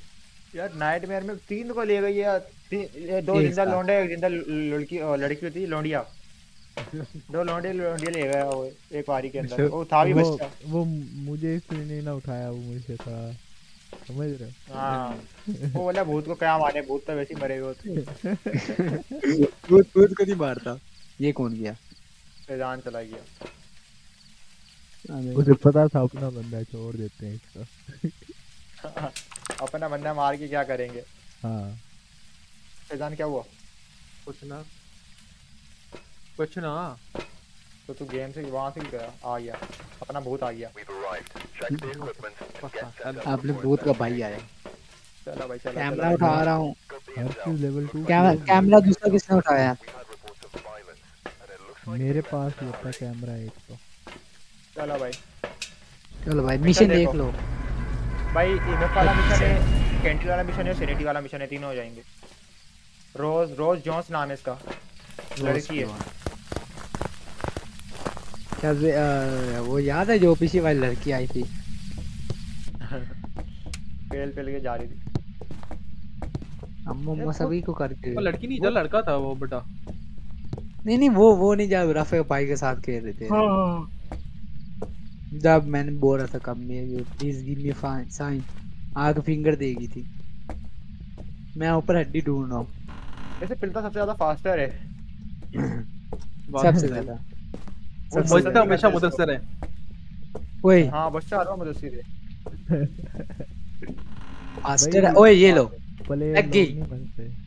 यार नाइटमेयर में तीन को ले गई यार दो ज़िंदा लौंडे एक ज़िंदा लड़की लड़की होती लौंडिया। दो लौंडे लौंडे ले गया वो एक बारी के अंदर। वो था भी बच्चा। वो मुझे इसलिए नहीं ना उठाया वो मुझसे था। समझ रहे हाँ? वो बोला भूत को क्या मारे भूत तो वैसे ही मरे हुए थे भूत भूत को नहीं मारता। ये कौन गया? फैजान चला गया। उसे पता था अपना बंदा छोड़ देते हैं इसको। अपना बंदा मार के क्या करेंगे? हाँ। फैजान क्या हुआ? कुछ ना। कुछ ना। तो तू गेम से वहाँ से गया। आ गया। अपना भूत आ गया। We've arrived. Check the equipment and get set up. आप लोग भूत का भाई आया। चलो भाई चलो कैमरा उठा रहा हूँ। लेवल टू कैमरा कैमरा दूसरा किसने उठाया? मेरे पास ही होता कैमरा एक तो। चलो भाई। चलो भाई मिशन देख लो। भाई इमेफ वाला मिशन है कैंटी वाला मिशन है सिनेटी वाला मिशन है तीनों हो जाएँगे। रोज रोज जॉन्स नाम है इसका। लड़की है। क्या जे- वो याद है जो पीछे वाली लड़की आई थी? पेल पेल के जा रही थी। अम्मा अम्मा सभी को करके वो लड़की नहीं था लड़का था वो बेटा। नहीं नहीं वो वो नहीं जब रफे भाई के साथ खेल रहे थे। जब मैंने बोल रहा था कब में प्लीज़ गिव मी साइन आग फिंगर देगी थी। मैं ऊपर हड्डी ढूंढ रहा हूँ। वैसे पिलता सबसे ज़्यादा फास्टर है। सबसे ज़्यादा। वो सबसे ज़्यादा हमेशा है मुदस्सर है। ओए। हाँ बच्चा आ रहा मुझे सीधे मास्टर ओए ये लो। लग गई।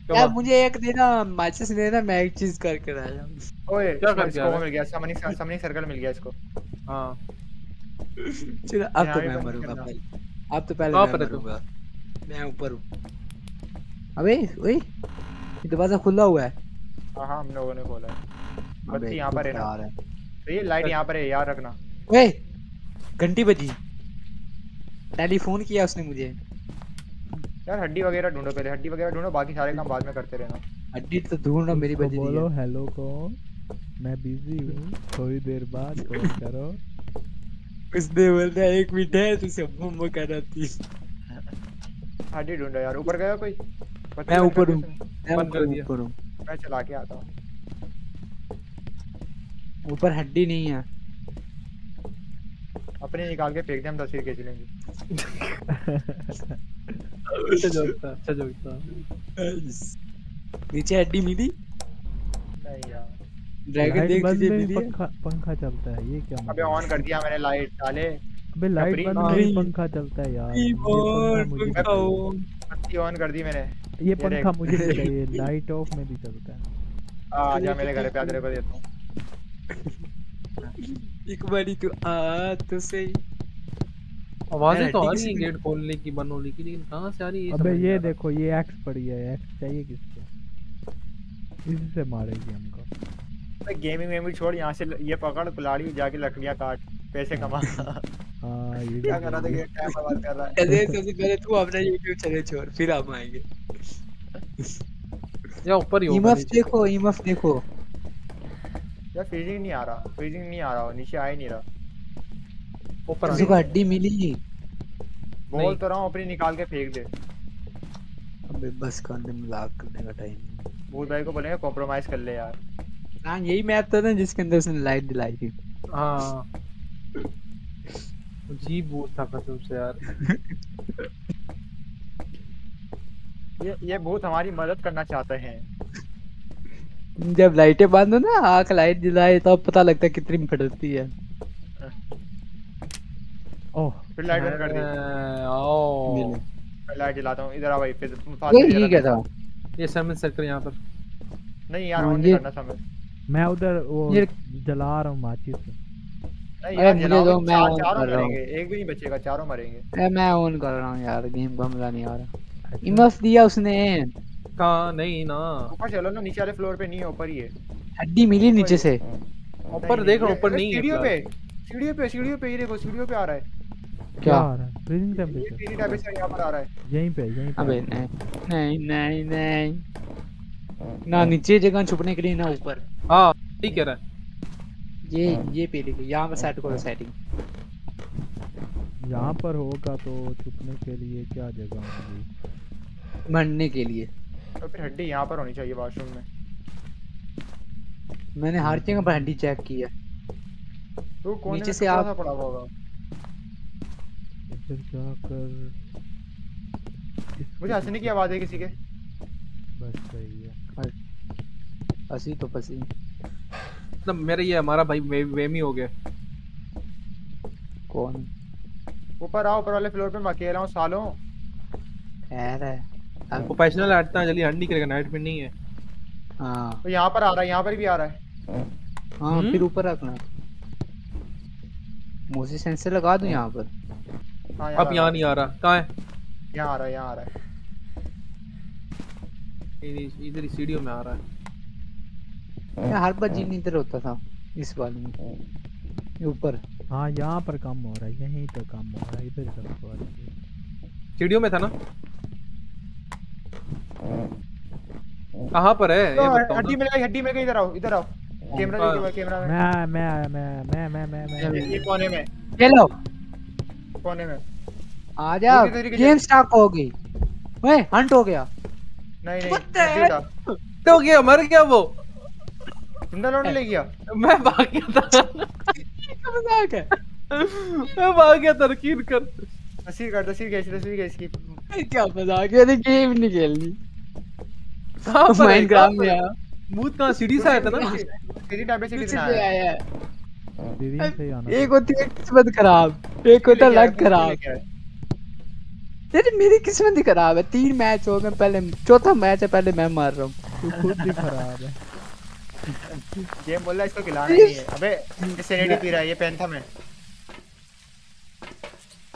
यार मुझे एक देना माचिस देना मैं एक चीज़ करके लाया ओए क्या कर इसको दिया मिल गया समनिंग समनिंग सर्कल मिल गया इसको। हाँ। चलो अब तो मैं मरूँगा। भाई अब तो पहले मैं है तू? मरूँगा मैं ऊपर हूँ। अबे ओए दरवाज़ा खुला हुआ है। हाँ हाँ हम लोगों ने खोला है। बत्ती यहाँ पर है ना। तो ये लाइट यहाँ पर है याद रखना। ओए घंटी बजी। टेलीफोन किया उसने मुझे। यार हड्डी वगैरह ढूंढो पहले। हड्डी वगैरह ढूंढो बाकी सारे काम बाद में करते रहना। हड्डी तो ढूंढ मेरी बजी बोलो है। हेलो कौन? मैं बिज़ी हूँ थोड़ी देर बाद कॉल करो। उसने बोला एक मिनट है अम्मा कर रहा थी हड्डी ढूंढो यार ऊपर गया कोई? मैं ऊपर हूँ मैं ऊपर हूँ मैं चला के आता हूँ। ऊपर हड्डी नहीं है। अपने निकाल के फेंक दे हम तस्वीर खींच लेंगे। अच्छा जोक था अच्छा जोक था। नीचे हड्डी मिली? नहीं यार। ड्रैगन लाइट देख है पंखा पंखा चलता है ये क्या अबे मतलब ऑन कर दिया मैंने लाइट डाले। अबे लाइट बंद पंखा चलता है यार। बत्ती ऑन कर दी मैंने। ये पंखा मुझे भी चाहिए लाइट ऑफ़ में भी चलता है। आ जा मेरे घर पे आ तेरे को देता हूँ। एक बारी तू आ तो सही। आवाज़ें तो आ रही हैं किसी गेट खोलने की बंद होने की लेकिन कहाँ से आ रही है अबे ये देखो ये एक्स पड़ी है एक्स चाहिए किसको? इसी से मारेगी हमको। गेमिंग वेमिंग छोड़ यहाँ से ये पकड़ कुलाड़ी जाके लकड़ियाँ काट पैसे कमा। हाँ ये क्या कर रहा था है। टाइम बर्बाद कर रहा है? सबसे पहले तू अपना YouTube चले छोड़ फिर हम आएँगे। या ऊपर ही देखो इमफ देखो। यार फ्रीजिंग नहीं आ रहा फ्रीजिंग नहीं आ रहा नीचे आ ही नहीं रहा। ऊपर किसी को हड्डी मिली? बोल तो रहा हूँ अपनी निकाल के फेंक दे। अबे बस कर दे मज़ाक करने का टाइम भूत भाई को बोलेंगे कॉम्प्रोमाइज कर ले यार। हाँ यही मैप था ना जिसके अंदर उसने लाइट दिलाई थी। हाँ। अजीब भूत था कसम से यार। ये ये भूत हमारी मदद करना चाहते हैं। जब लाइटें बंद हो ना आँख लाइट जलाए तब पता लगता है कितनी फटती है। ओह फिर लाइट बंद कर दी। मैं लाइट जलाता हूँ। इधर आ भाई फिर फास्ट ये क्या था? ये सर्विस सर्कल यहाँ पर। नहीं यार हाँ, ऑन नहीं करना समय मैं उधर वो जला रहा हूँ माचिस से। नहीं यार मुझे दो, मैं चारों कर रहा हूँ। मरेंगे एक भी नहीं बचेगा चारों मरेंगे। ए, मैं ऑन कर रहा हूँ यार गेम का मज़ा नहीं आ रहा। इमफ दिया उसने। कहाँ नहीं ना। ऊपर चलो ना नीचे वाले फ्लोर पे नहीं है ऊपर ही है। हड्डी मिली नीचे से। ऊपर देख रहा ऊपर नहीं है सीढ़ियों पे सीढ़ियों पे सीढ़ियों पे ये देखो सीढ़ियों पे आ रहा है। क्या? आ रहा है। फ्रीजिंग ये टेम्परेचर सीढ़ी टेम्परेचर यहाँ पर आ रहा है। यहीं पे यहीं पे। अबे नहीं नहीं नहीं नहीं। ना नीचे जगह छुपने के लिए ना ऊपर। हाँ ठीक कह रहा है ये ये पे लिखे यहाँ पर सेट करो सेटिंग यहाँ पर होगा तो छुपने के लिए क्या जगह होगी? मरने के लिए। तो फिर हड्डी यहाँ पर होनी चाहिए वॉशरूम में। मैंने हर जगह पर हड्डी चेक की है। तू कोने नीचे से आप- पड़ा होगा? इधर जाकर मुझे हंसने की आवाज़ है किसी के। बस सही है। असी तो पसी मतलब मेरा ये हमारा भाई वे, वेमी हो गया। कौन? ऊपर आओ ऊपर वाले फ्लोर पे मैं अकेला हूँ सालों। खैर है। अब प्रोफेशनल इतना जल्दी हंड नहीं करेगा नाइट में नहीं है। हाँ। तो यहाँ पर आ रहा है यहाँ पर भी आ रहा है। हाँ हम्म? फिर ऊपर रखना। मोसी सेंसर लगा दूँ यहाँ पर? हाँ अब यहाँ नहीं आ रहा कहाँ है? यहाँ आ रहा है यहाँ आ रहा है। इधर इधर ही सीढ़ियों में आ रहा है। यार हर बार जिन इधर होता था इस वाले में ऊपर। हाँ यहाँ पर कम हो रहा है यहीं तो कम हो रहा है इधर सब हो रहा है। सीढ़ियों में था ना? कहाँ पर है? तो हड्डी। मिल गई हड्डी मिल गई इधर आओ इधर आओ। कैमरा हाँ। देखिए कैमरा में। मैं मैं आया मैं मैं मैं मैं मैं। ये- कोने में। चलो कोने में। आ जा गेम स्टार्ट हो गई। ओए हंट हो गया। नहीं नहीं तो गया मर गया वो। ज़िंदा लौट ले गया। मैं भाग गया था। मज़ाक है। मैं भाग गया तरकीन कर तस्वीर कर तस्वीर खींच तस्वीर खींच की क्या मज़ाक है गेम नहीं खेलनी। कहाँ पर माइनक्राफ्ट में कहाँ आया? भूत कहाँ? सीढ़ी से आया था ना? तेरी टैबलेट से कितना से आया। है। सीढ़ी से आना। एक होती है किस्मत खराब। एक होता है लेके लक खराब। तेरी मेरी किस्मत ही खराब है। तीन मैच हो गए पहले चौथा मैच है पहले मैं मार रहा हूँ। तू खुद ही खराब है। गेम बोल रहा है इसको खिलाना नहीं है। अबे ये सेनेटी पी रहा है ये पेंथम है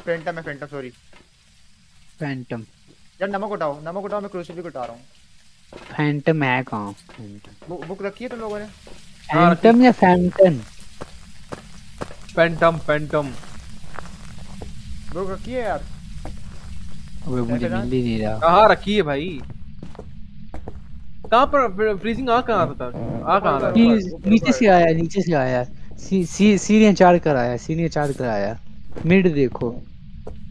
पेंटम है पेंटम सॉरी फैंटम यार नमक उठाओ नमक उठाओ मैं क्रूसिफिक उठा रहा हूँ। फैंटम है कहाँ? फैंटम बुक रखी है तुम लोगों ने? फैंटम या फैंटन पेंटम पेंटम बुक रखी है यार। अबे मुझे मिल ही नहीं रहा। कहाँ रखी है भाई? कहाँ पर फ्रीजिंग आ कहाँ था? आ कहाँ रहा ऊपर, नीचे। से आया नीचे से आया। सी, सी, सीढ़ियाँ चार कर आया सीढ़ियाँ चार कर आया। मिड देखो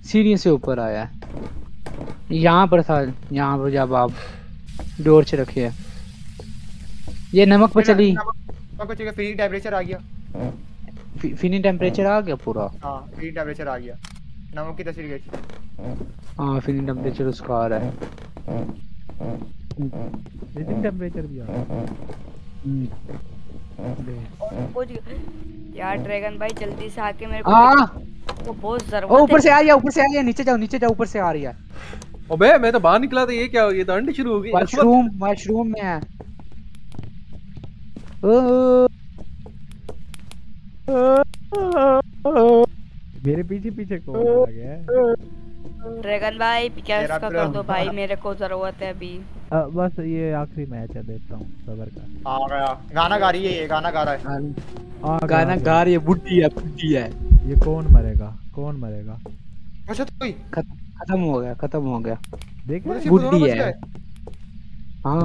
सीढ़ियों से ऊपर आया। यहाँ पर था यहाँ पर जब आप डोर से रखे है। ये नमक पर चली। नमक कुछ फ्री टेम्परेचर आ गया। फि- फिनी टेम्परेचर आ गया पूरा। हाँ फ्री टेम्परेचर आ गया। नमक की तस्वीर खींच। हाँ फिनी टेम्परेचर उसका आ रहा है। लेकिन टेम्परेचर भी आ रहा है। हम्म। यार ड्रैगन भाई जल्दी से आके मेरे को आ वो बहुत ओ ज़रूरत ऊपर से आ गया ऊपर से आ गया नीचे जाओ नीचे जाओ ऊपर से आ रही है। अबे मैं तो बाहर निकला था ये क्या हो गया तो अंडी शुरू हो गई मशरूम मशरूम में है। ओ मेरे पीछे पीछे कौन आ गया है? ड्रैगन भाई पिकैस का कर दो भाई मेरे को ज़रूरत है अभी। अ, बस ये आखिरी मैच है देखता हूँ सबर का। आ गया गाना गा रही है ये गाना गा रहा है। आ गाना आ गा रही है बुढ़ी है बुढ़ी है। ये कौन मरेगा कौन मरेगा? अच्छा तो कोई खत्म हो गया खत्म हो गया। देख तो हैं? है। हाँ।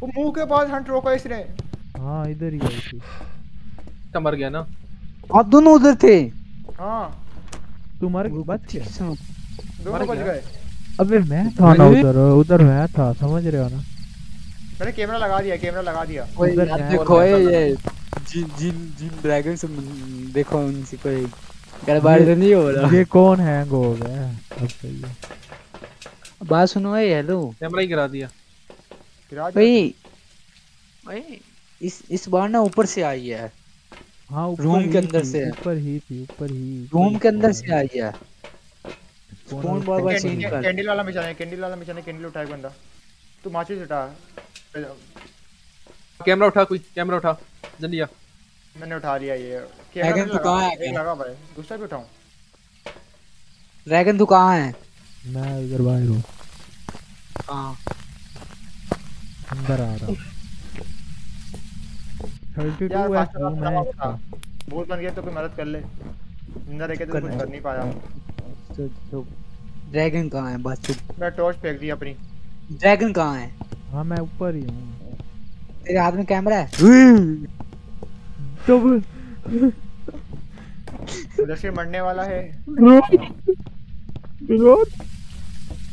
वो मुँह के पास हंट रोका इसने। हाँ इधर ही आई थी तो मर गया ना। आप दोनों उधर थे। हाँ। तू मर बच गया। दोनों बच गए। अबे मैं था ना उधर उधर मैं था समझ रहे हो ना? मैंने कैमरा लगा दिया कैमरा लगा दिया। उधर देखो ये ये जिन जिन जिन ड्रैगन से देखो उनसे कोई गड़बड़ तो नहीं हो रहा। ये कौन हैंग हो गया? अब सही है। बात सुनो ए हेलो। कैमरा ही गिरा दिया। गिरा दिया। भाई भाई इस इस बार ना ऊपर से आई है। हाँ ऊपर रूम के अंदर से। ऊपर ही थी ऊपर ही रूम के अंदर से आई है। कौन है। बार बार सीन कैंडल कर कैंडल वाला मिशन है कैंडल वाला मिशन है कैंडल उठाए बंदा? तू माचिस उठा। कैमरा उठा कोई कैमरा उठा। जल्दी आ। मैंने उठा लिया ये। ड्रैगन मैंने तो लगा- कहाँ है? एक लगा भाई। दूसरा भी उठाऊं? ड्रैगन तू कहाँ है? मैं इधर बाहर हूँ। हाँ अंदर आ रहा टू यार है फास्ट है फास्ट बन गया तो कोई मदद कर ले। ज़िंदा रह के तो कुछ कर नहीं पाया। तो तो ड्रैगन कहाँ है? बस चुप। मैं टॉर्च फेंक दी अपनी। ड्रैगन कहाँ है? हाँ मैं ऊपर ही हूँ। तेरे हाथ में कैमरा है? तो उधर से मरने वाला है।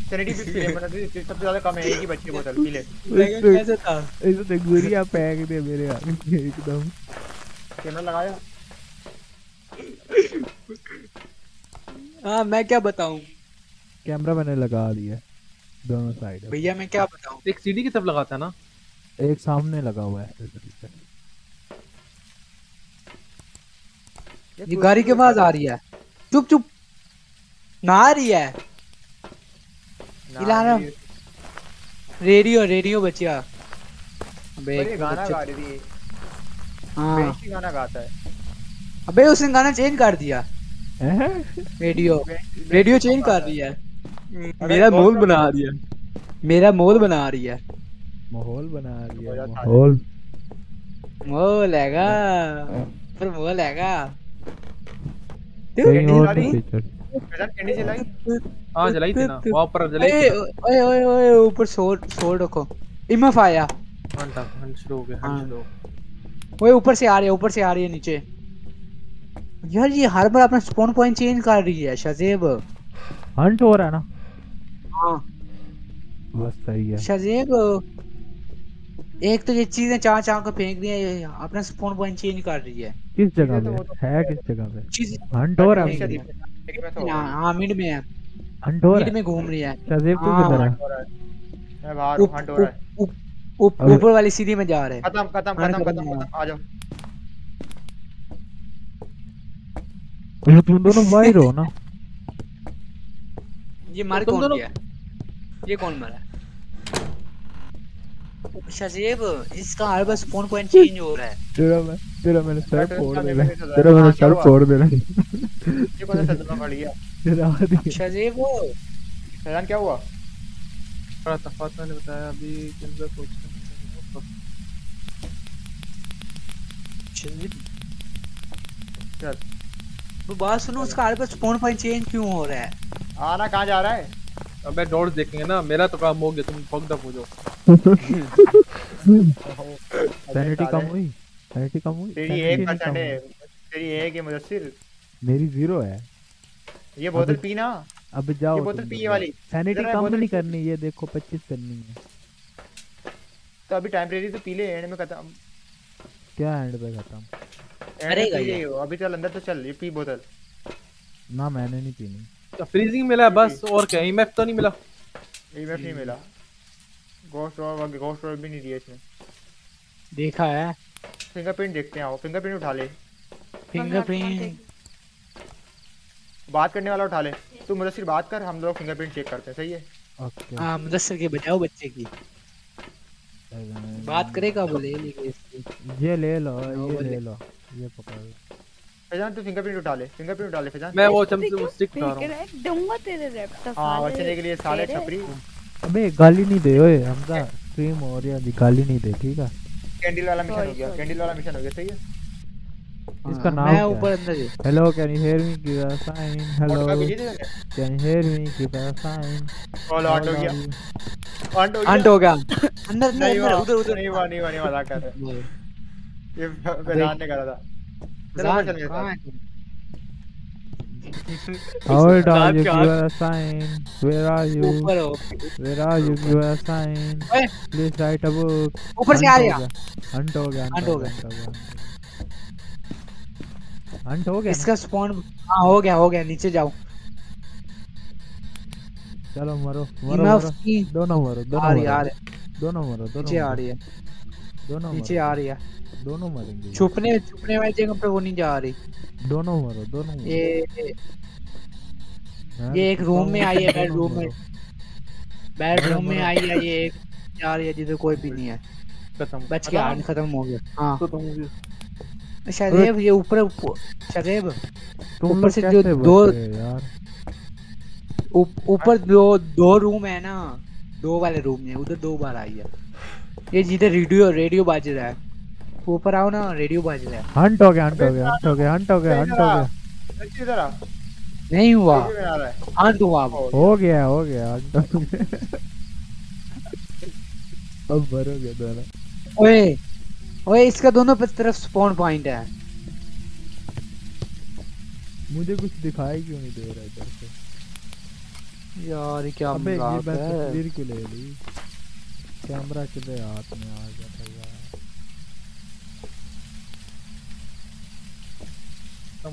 सैनिटी भी पी ले मतलब सबसे ज़्यादा कम है एक ही बच्ची बोतल पी ले कैसे था? इसने गुड़िया फेंक दे मेरे आगे एकदम। कैमरा लगाया। हाँ मैं क्या बताऊँ? कैमरा मैंने लगा दिया दोनों साइड भैया मैं क्या बताऊँ? एक सीडी की तरफ़ लगाता है ना? एक सामने लगा हुआ है। ये गाड़ी के पास आ रही है। चुप चुप। ना आ रही है। इलाना रेडियो रेडियो बचिया। अबे ये गाना गा रही थी हाँ। गाना गाता है। अबे उसने गाना चेंज कर दिया। हैं? रेडियो। रेडियो चेंज कर रही है। मेरा मोल बना रही है। मेरा मोल बना रही है। माहौल बना रही है माहौल मोल। हैगा। पर मोल हैगा। कहीं कैंडी और। फैजान कैंडी चलाई। हाँ जलाई थी ना। वहाँ पर जलाई ओए ओए ओए ओए ऊपर सोल सोल रखो। इमफ आया घंटा शुरू हो गया हाँ। घंटा शुरू ओए ऊपर से आ रही है ऊपर से आ रही है नीचे। यार ये हर बार अपना स्पॉन पॉइंट चेंज कर रही है शजेब। हंट हो रहा है ना? हाँ। बस सही है। शजेब एक तो ये चीज़ें चार चार को फेंक रही है ये अपना स्पॉन पॉइंट चेंज कर रही है। किस जगह तो पे? तो है किस जगह पे? हंट हो रहा है? हाँ हाँ मिड में है। हंट हो रहा है? मिड में घूम रही है। शजीब तू हाँ, किधर है? रहा मैं बाहर हूँ हंट हो रहा है। ऊपर वाली सीढ़ी में जा रहे हैं। खत्म खत्म खत्म। खत्म आ जाओ। ये तुम दोनों बाहर हो ना ये मार कौन गया ये कौन मरा शजेब इसका हर बार स्पॉन पॉइंट चेंज हो रहा है तेरा मैं तेरा मैंने सर फोड़ तेरा मैंने क्या सर हुआ? फोड़ देना ये सदमा पड़ गया तेरा फैजान क्या हुआ थोड़ा तफात मैंने बताया अभी कोच चल वो बात सुनो उसका हर बार स्पॉन पॉइंट चेंज क्यों हो रहा है? आना कहाँ जा रहा है? अब मैं डॉट्स देखेंगे ना मेरा तो काम हो गया तुम फक दप हो जाओ। सैनिटी कम हुई? सैनिटी कम हुई? तेरी sanity एक नहीं कम है तेरी एक है मुदस्सिर मेरी ज़ीरो है। ये बोतल अबे- पीना। अब जाओ ये बोतल पी ये वाली। सैनिटी कम नहीं करनी ये देखो 25 करनी है। तो अभी टेम्परेरी तो पी ले एंड में खत्म। क्या एंड पे खत्म? अरे गई ले अभी चल अंदर तो चल ये पी बोतल। ना मैंने नहीं पीनी। फ्रीजिंग मिला है बस और क्या ईएमएफ तो नहीं मिला? ईएमएफ नहीं मिला। गोस्ट और गोस्ट और भी नहीं दिया इसमें देखा है। फिंगरप्रिंट देखते हैं आओ फिंगरप्रिंट उठा ले। फिंगरप्रिंट बात करने वाला उठा ले। तू मुदस्सिर बात कर हम लोग फिंगरप्रिंट चेक करते हैं सही है? ओके हाँ मुदस्सर के बचाओ बच्चे की। बात करेगा वो ले लेंगे इसकी। ये ले लो ये ले लो। ये पकड़ फैजान तू फिंगरप्रिंट उठा ले फिंगरप्रिंट उठा ले फैजान। मैं वो चमचे स्टिक उठा रहा हूँ। दूँगा तेरे रैप हाँ बचने के लिए साले छपरी। अबे गाली नहीं दे ओए हमजा स्ट्रीम हो रही है गाली नहीं दे ठीक है? कैंडल वाला मिशन हो गया कैंडल वाला मिशन हो गया सही है? इसका हाँ, नाम मैं ऊपर अंदर ही। Hello can you hear me give a sign hello auto can you hear me give a sign call on हो गया ऑन हो गया अंदर अंदर नहीं अंदर उधर उधर। नहीं हुआ नहीं हुआ नहीं मज़ाक कर। रहे वो, ये फैजान ने करा था। चलो गया कहाँ। है? Hold on, you give a sign. Where are you? Where are you? Give a sign. Please write a book. ऊपर से आ रहा हंट हो गया। Hunt हो गया। हंट हो गया इसका स्पॉन हाँ हो गया हो गया। नीचे जाओ। चलो मरो मरो मरो। दोनों मरो दोनों आ मरो। रही दोनों मरो दोनों नीचे आ रही है। दोनों नीचे आ रही है। दोनों मरेंगे। छुपने छुपने वाली जगह पे वो नहीं जा रही। दोनों मरो दोनों मरो। ये हाँ, ये एक रूम में आई है दोनों बेडरूम में। मरो। बेडरूम में आई है ये एक जा रही है जिधर कोई भी नहीं है। खत्म। बच गया आन खत्म हो गया। हाँ। तो तुम शदेब ये ऊपर ऊपर- शदेब तुम ऊपर से जो दो- यार? ऊपर दो दो रूम है ना। दो वाले रूम में उधर दो बार आई है। ये जिधर रेडियो रेडियो बाज रहा है। ऊपर आओ ना रेडियो बाज रहा है। हंट हो गया हंट हो गया हंट हो गया हंट हो गया हंट हो गया। अच्छी तरह नहीं हुआ। है हाँ। तो हुआ। हो हो गया। हो गया हंट हो गया। अब मरोगे दोनों। ओए ओए इसका दोनों पे तरफ़ स्पॉन पॉइंट है। मुझे कुछ दिखाई क्यों नहीं दे रहा इधर से? यार ये क्या अबे ये है? तस्वीर क्यों ले ली। कैमरा किधर हाथ में आ गया था यार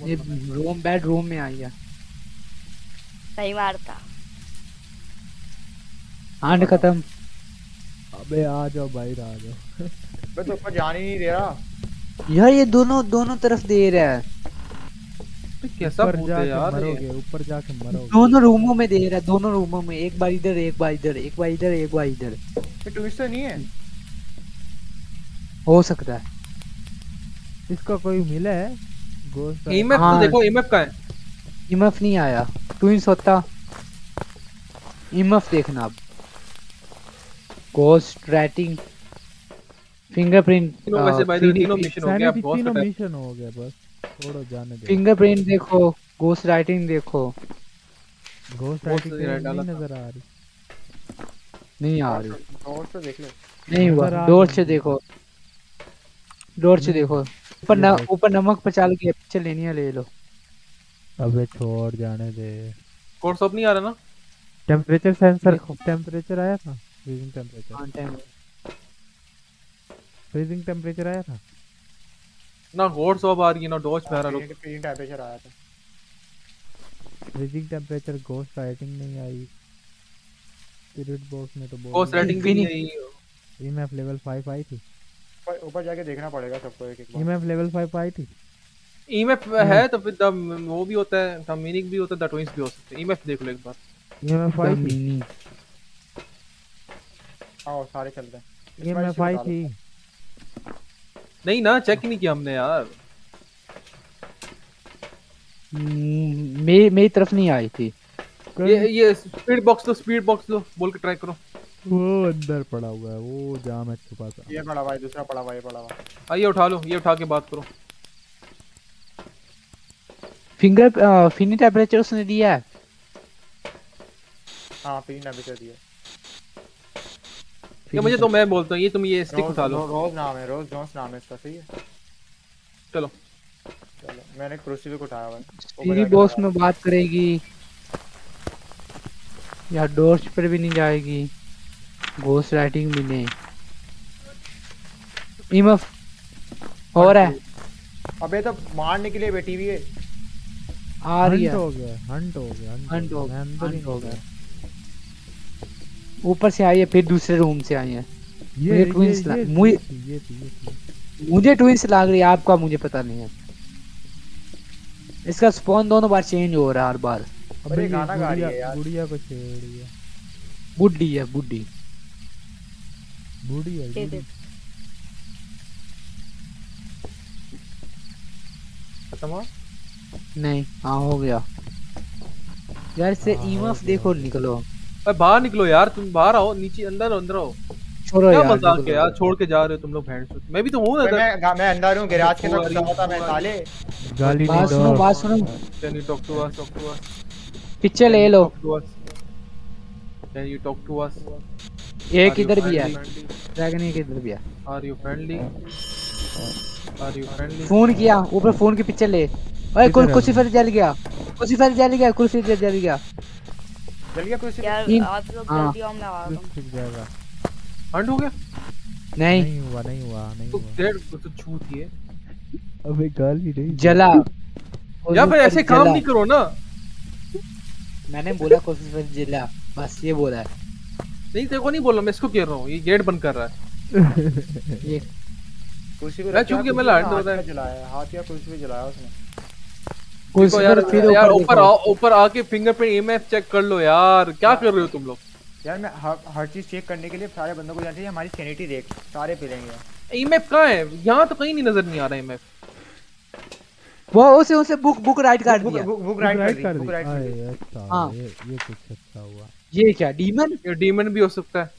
ये रूम बेड रूम में आई है। सही मारता हांड खत्म। अबे आ जाओ बाहर आ जाओ। मैं तो ऊपर जाने ही नहीं दे रहा। यार ये दोनों दोनों तरफ़ दे रहा है। कैसा भूत है यार मरोगे? ऊपर जाके मरोगे। दोनों रूमों में दे रहा है दोनों रूमों में। एक बार इधर एक बार इधर एक बार इधर एक बार इधर। ये ट्विस्ट तो नहीं है? हो सकता है। इसका कोई मिला है? ईएमएफ तो हाँ। देखो ईएमएफ का है। इमफ नहीं आया। ट्विंस होता इमफ देखना अब। गोस्ट रेटिंग फिंगरप्रिंट तीनों वैसे भाई तीनों मिशन हो गया हो। बस। छोड़ो जाने दो। फिंगरप्रिंट देखो गोस्ट राइटिंग देखो। गोश्त Ghost राइटिंग नहीं नज़र आ रही। नहीं आ रही। और तो देख ले। नहीं हुआ। डोर से देखो। डोर से देखो। ऊपर न, ऊपर नमक पचाल के पिक्चर लेनी है ले लो। अबे छोड़ जाने दे। कोर्स ऑफ़ नहीं आ रहा ना? Temperature sensor. टेम्परेचर आया था? फ्रीजिंग टेम्परेचर हाँ, टाइम फ्रीजिंग टेम्परेचर आया था? ना गोड्स ऑफ़ आ रही है ना डॉज पे आ रहा फीलिंग फीलिंग टेम्परेचर आया था। फ्रीजिंग टेम्परेचर गोश्त राइटिंग नहीं आई। स्पिरिट बॉक्स में तो गोस्ट राइटिंग भी नहीं आई। ईएमएफ लेवल 5 आई थी। ऊपर ऊपर जाके देखना पड़ेगा सबको एक एक बार ईएमएफ लेवल 5 आई थी? ईएमएफ है तो फिर द वो भी होता है द मीनिंग भी होता है द ट्विंस भी हो सकते हैं। ईएमएफ देख लो एक बार। ईएमएफ आई थी? आओ सारे चलते हैं। ईएमएफ इसको आई बता दो। थी। नहीं ना चेक नहीं किया हमने यार। मेरी मेरी तरफ़ नहीं आई थी। ये ये स्पीड बॉक्स लो स्पीड बॉक्स लो बोल के ट्राई करो। वो अंदर पड़ा हुआ है वो जहाँ मैं छुपा था। ये पड़ा हुआ है दूसरा पड़ा हुआ है ये पड़ा हुआ आइए उठा लो ये उठा के बात करो। फिंगर फिनी टेम्परेचर उसने दिया है? हाँ फीलिंग टेम्परेचर दिया ये मुझे तो मैं बोलता हूँ ये तुम ये स्टिक उठा लो। रोज नाम है रोज जोन्स नाम है इसका सही है? चलो। चलो मैंने क्रूसीफिक उठाया हुआ है। बॉक्स लगा। में बात करेगी। या डोर्स पर भी नहीं जाएगी। घोस्ट राइटिंग भी नहीं। इमफ हो रहा है? अबे तो मारने के लिए बैठी हुई है। आ रही हंट है। हो गया हंट हो गया हंट हो ही हंट हो गया। ऊपर से आई है फिर दूसरे रूम से आई है। ये मुझे ये twins मुझे- मुझे ट्विंस लग रही है आपका मुझे पता नहीं है। इसका स्पॉन दोनों बार चेंज हो रहा है हर बार। अबे गाना गा रही है यार। गुड़िया को छेड़ रही है बुड्ढी है बुड्ढी बूढ़ी है दे बूढ़ी। दे खत्म हुआ? नहीं हाँ हो गया। यार से हाँ, हो गया, देखो निकलो। अरे बाहर निकलो यार तुम बाहर आओ नीचे अंदर अंदर आओ। छोड़ो क्या यार मज़ाक है यार छोड़ के जा रहे हो तुम लोग भैंस मैं भी तो हूँ मैं मैं अंदर हूँ गैराज के तरफ़ वाली- था मैं साले। गाली नहीं बात सुनो बात सुनो। Can you talk to us talk to us picture ले लो। Can you talk to us एक इधर भी है। ड्रैगन एक इधर भी है। Are you friendly are you friendly phone किया ऊपर फ़ोन की पिक्चर ले। ओए कुल है? कुर्सी पर जल गया। कुर्सी पर जल गया कुर्सी पर जल गया। जल गया क्रूसीफिक यार आप लोग हाँ। जल्दी आओ मैं आ रहा हूँ। ठीक जाएगा। हंड हो गया? नहीं। नहीं हुआ नहीं हुआ नहीं तो हुआ। डेड तो छूत ही है अबे गाली नहीं। जला। या फिर ऐसे काम नहीं करो ना। मैंने बोला कुर्सी पर जला। बस ये बोला है। नहीं तेरे को नहीं बोल रहा मैं इसको कह रहा हूँ। ये गेट बंद कर रहा है। ये क्रूसीफिक मैं चूक गया, मैं लाइट दे रहा है। जलाया हाथ या क्रूसीफिक जलाया उसने। कुर्सी पर फिर यार ऊपर ऊपर आके फिंगरप्रिंट ईएमएफ चेक कर लो यार। क्या कर रहे हो तुम लोग? यार मैं हर, हर चीज़ चेक करने के लिए सारे बंदों को जाना चाहिए हमारी सैनिटी देख सारे पी लेंगे ईएमएफ कहाँ है? यहाँ तो कहीं नहीं नज़र नहीं आ रहा ईएमएफ वो उसे उसे बुक बुक राइट कर दिया। बुक बुक राइट कर दी बुक राइट कर दी। अच्छा हाँ। ये ये कुछ अच्छा हुआ। ये क्या डीमन ये डीमन भी हो सकता है।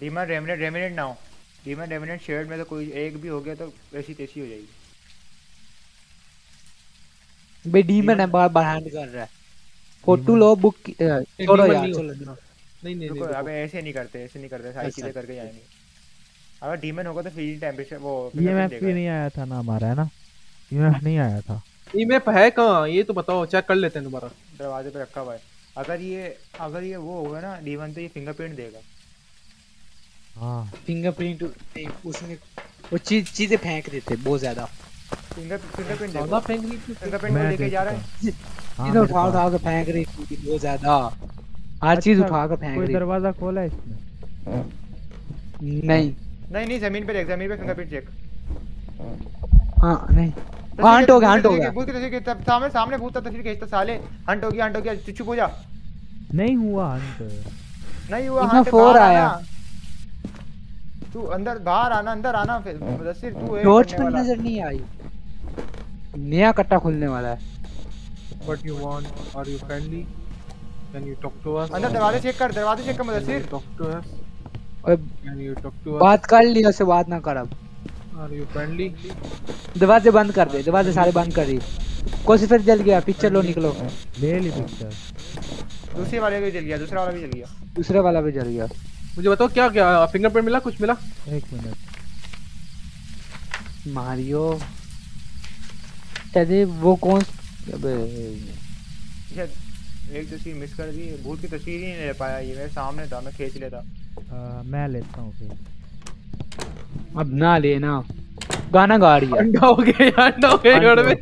डीमन रेमिनेट रेमिनेट ना हो डीमन रेमिनेट शेयर्ड में तो कोई एक भी हो गया तो ऐसी तैसी हो जाएगी। भाई डीमन है बार बार हैंड कर रहा है। फ़ोटो लो बुक छोड़ो यार नहीं चलो नहीं नहीं रुको अबे ऐसे नहीं करते ऐसे नहीं करते सारी अच्छा। चीज़ें करके जाएँगे। अगर डीमन होगा तो फ्रीज टेंपरेचर वो ईएमएफ fingerprint भी नहीं आया था ना हमारा है ना? ईएमएफ नहीं आया था। ईएमएफ है कहाँ? ये तो बताओ चेक कर लेते हैं दोबारा। दरवाजे पे रखा हुआ है। अगर ये अगर ये वो होगा ना डी वन तो ये फिंगरप्रिंट देगा। हाँ। फिंगरप्रिंट उसने वो चीज़ चीज़ें फेंक देते बहुत ज़्यादा। फिंगर फिंगरप्रिंट ज़्यादा देगा फेंक रही थी फिंगरप्रिंट को लेके जा रहा है। हाँ, चीज़ें मेरे उठा उठा के फेंक रही थी बहुत ज़्यादा। हर चीज़ अच्छा, उठा के फेंक कोई रही दरवाज़ा खोला है इसने नहीं। नहीं नहीं ज़मीन पे देख ज़मीन पे फिंगरप्रिंट चेक हाँ नहीं। हंट हो गया हंट हो गया भूत की तस्वीर खींच- सामने सामने भूत का तस्वीर खींचता साले हंट हो गया हंट हो गया चुप हो जा नहीं हुआ अंत नहीं हुआ हंट फोर आया। तू अंदर बाहर आना अंदर आना फिर मुदस्सिर तू है टॉर्च पर नज़र नहीं आई नया कट्टा खुलने वाला है What you want? Are you friendly? Can you talk to us? अंदर दरवाजे चेक कर दरवाजे चेक कर मुदस्सिर talk to us? ओए Can you talk to us? बात कर लिया से बात ना कर अब? दरवाजे बंद कर दे दरवाजे सारे बंद कर दी। कोसी फिर जल गया पिक्चर लो निकलो। ले ली पिक्चर दूसरे वाले भी जल गया दूसरा वाला भी जल गया। दूसरे वाला भी जल गया। मुझे बताओ क्या क्या फिंगरप्रिंट मिला कुछ मिला? एक मिनट मारियो। अरे वो कौन? अबे। एक तस्वीर मिस कर दी। भूत की तस्वीर ही नहीं ले पाया ये मेरे सामने था मैं खींच लेता। आ, मैं लेता हूँ फिर। अब ना लेना। गाना गा रही है। अंडा हो गया अंडा हो गया घर में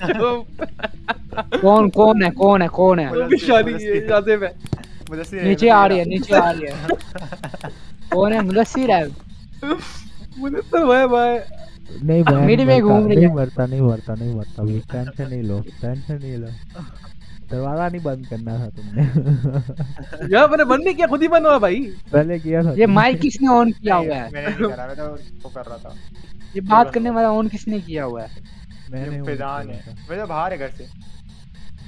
कौन कौन है कौन है कौन है? शादी है मुदस्सिर नीचे आ रही है नीचे आ रही है। कौन है? मुदस्सिर है मुझे तो भाई भाई नहीं बहन मेरी में घूम रही नहीं है। मरता नहीं मरता नहीं मरता। भाई टेंशन नहीं लो टेंशन नहीं लो। दरवाज़ा नहीं बंद करना था तुमने। यार मैंने बंद नहीं किया खुद ही बंद हुआ भाई। पहले किया था ये माइक किसने ऑन किया हुआ है? मैंने नहीं करा मैं तो वो कर रहा था। ये बात करने वाला ऑन किसने किया हुआ है? मैंने फिजान है। मैं तो बाहर है घर से।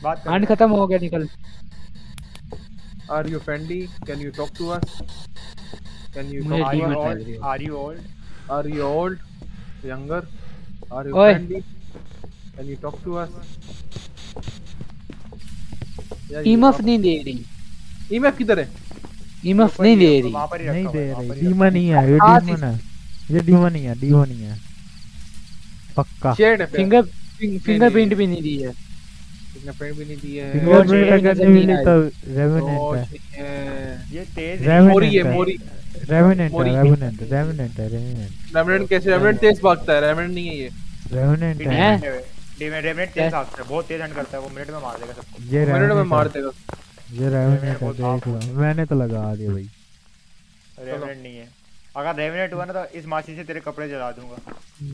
बात कर हंड खत्म हो गया निकल। Are you friendly can you talk to us can you are you old. Are you old are you old younger are you friendly can you talk to us EMF नहीं दे रही। ईएमएफ किधर है? ईमफ नहीं दे रही। नहीं दे रही। पर ही डीमन ही है। ये डीमन है। ये डीमन ही है डीमन ही है। पक्का। शेड फिंगर फिंगरप्रिंट भी नहीं दी है। फिंगरप्रिंट भी नहीं दी है। फिंगरप्रिंट अगर नहीं नहीं मिली तो रेवेनेंट है। नहीं। ये तेज मोरी है। मोरी। रेवेनेंट है। रेवेनेंट रेवेनेंट है रेवेनेंट रेमनेंट कैसे? रेमनेंट तेज भागता है रेमनेंट नहीं है ये। रेवेनेंट है। डेमेट डेमेट तेज भागता है बहुत तेज हंट करता है वो मिनट में मार देगा सबको ये मिनट में मार देगा। ये रेवेनेंट है देख लो। मैंने तो लगा दिया भाई। रेवेनेंट नहीं है। अगर रेवेनेंट हुआ ना तो इस माची से तेरे कपड़े जला दूँगा।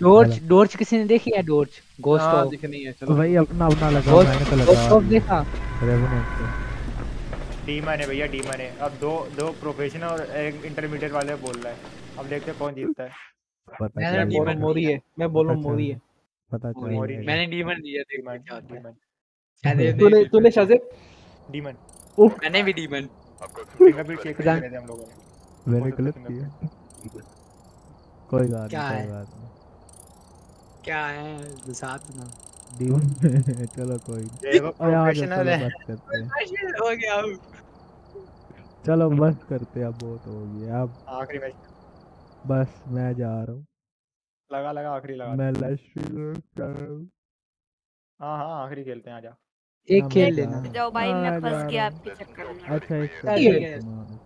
डोर्च डोर्च किसी ने देखी है? डोर्च गोस्ट हाँ ऑफ़ दिख नहीं है तो चलो भाई अपना अपना लगा मैंने तो लगा ऑफ़ देखा। रेवेनेंट से डीमन है भैया डीमन है। अब दो दो प्रोफेशनल और एक इंटरमीडिएट वाले बोल रहा है। अब देखते हैं कौन जीतता है। demon बोलो मोरी है? मैं बोल मोरी है। पता चल मैंने डीमन दिया देख डीमन क्या होता है। डीमन तूने तूने शाजिब डीमन मैंने भी डीमन फिंगरप्रिंट चेक प्रधान- कर थे हम लोगों ने। मैंने गलत किया। कोई बात क्या नहीं है? कोई बात नहीं। क्या है? साथ ना डीमन चलो कोई प्रोफेशनल है। हैं। हो गया चलो बस करते हैं। अब बहुत हो गया। अब आखिरी मैच बस मैं जा रहा हूँ। लगा लगा आखिरी लगा मैं लश्री कर रहा हूँ हाँ हाँ आखिरी खेलते हैं आजा एक हाँ, खेल लेना। जाओ भाई मैं फंस गया आपके चक्कर में। अच्छा एक है।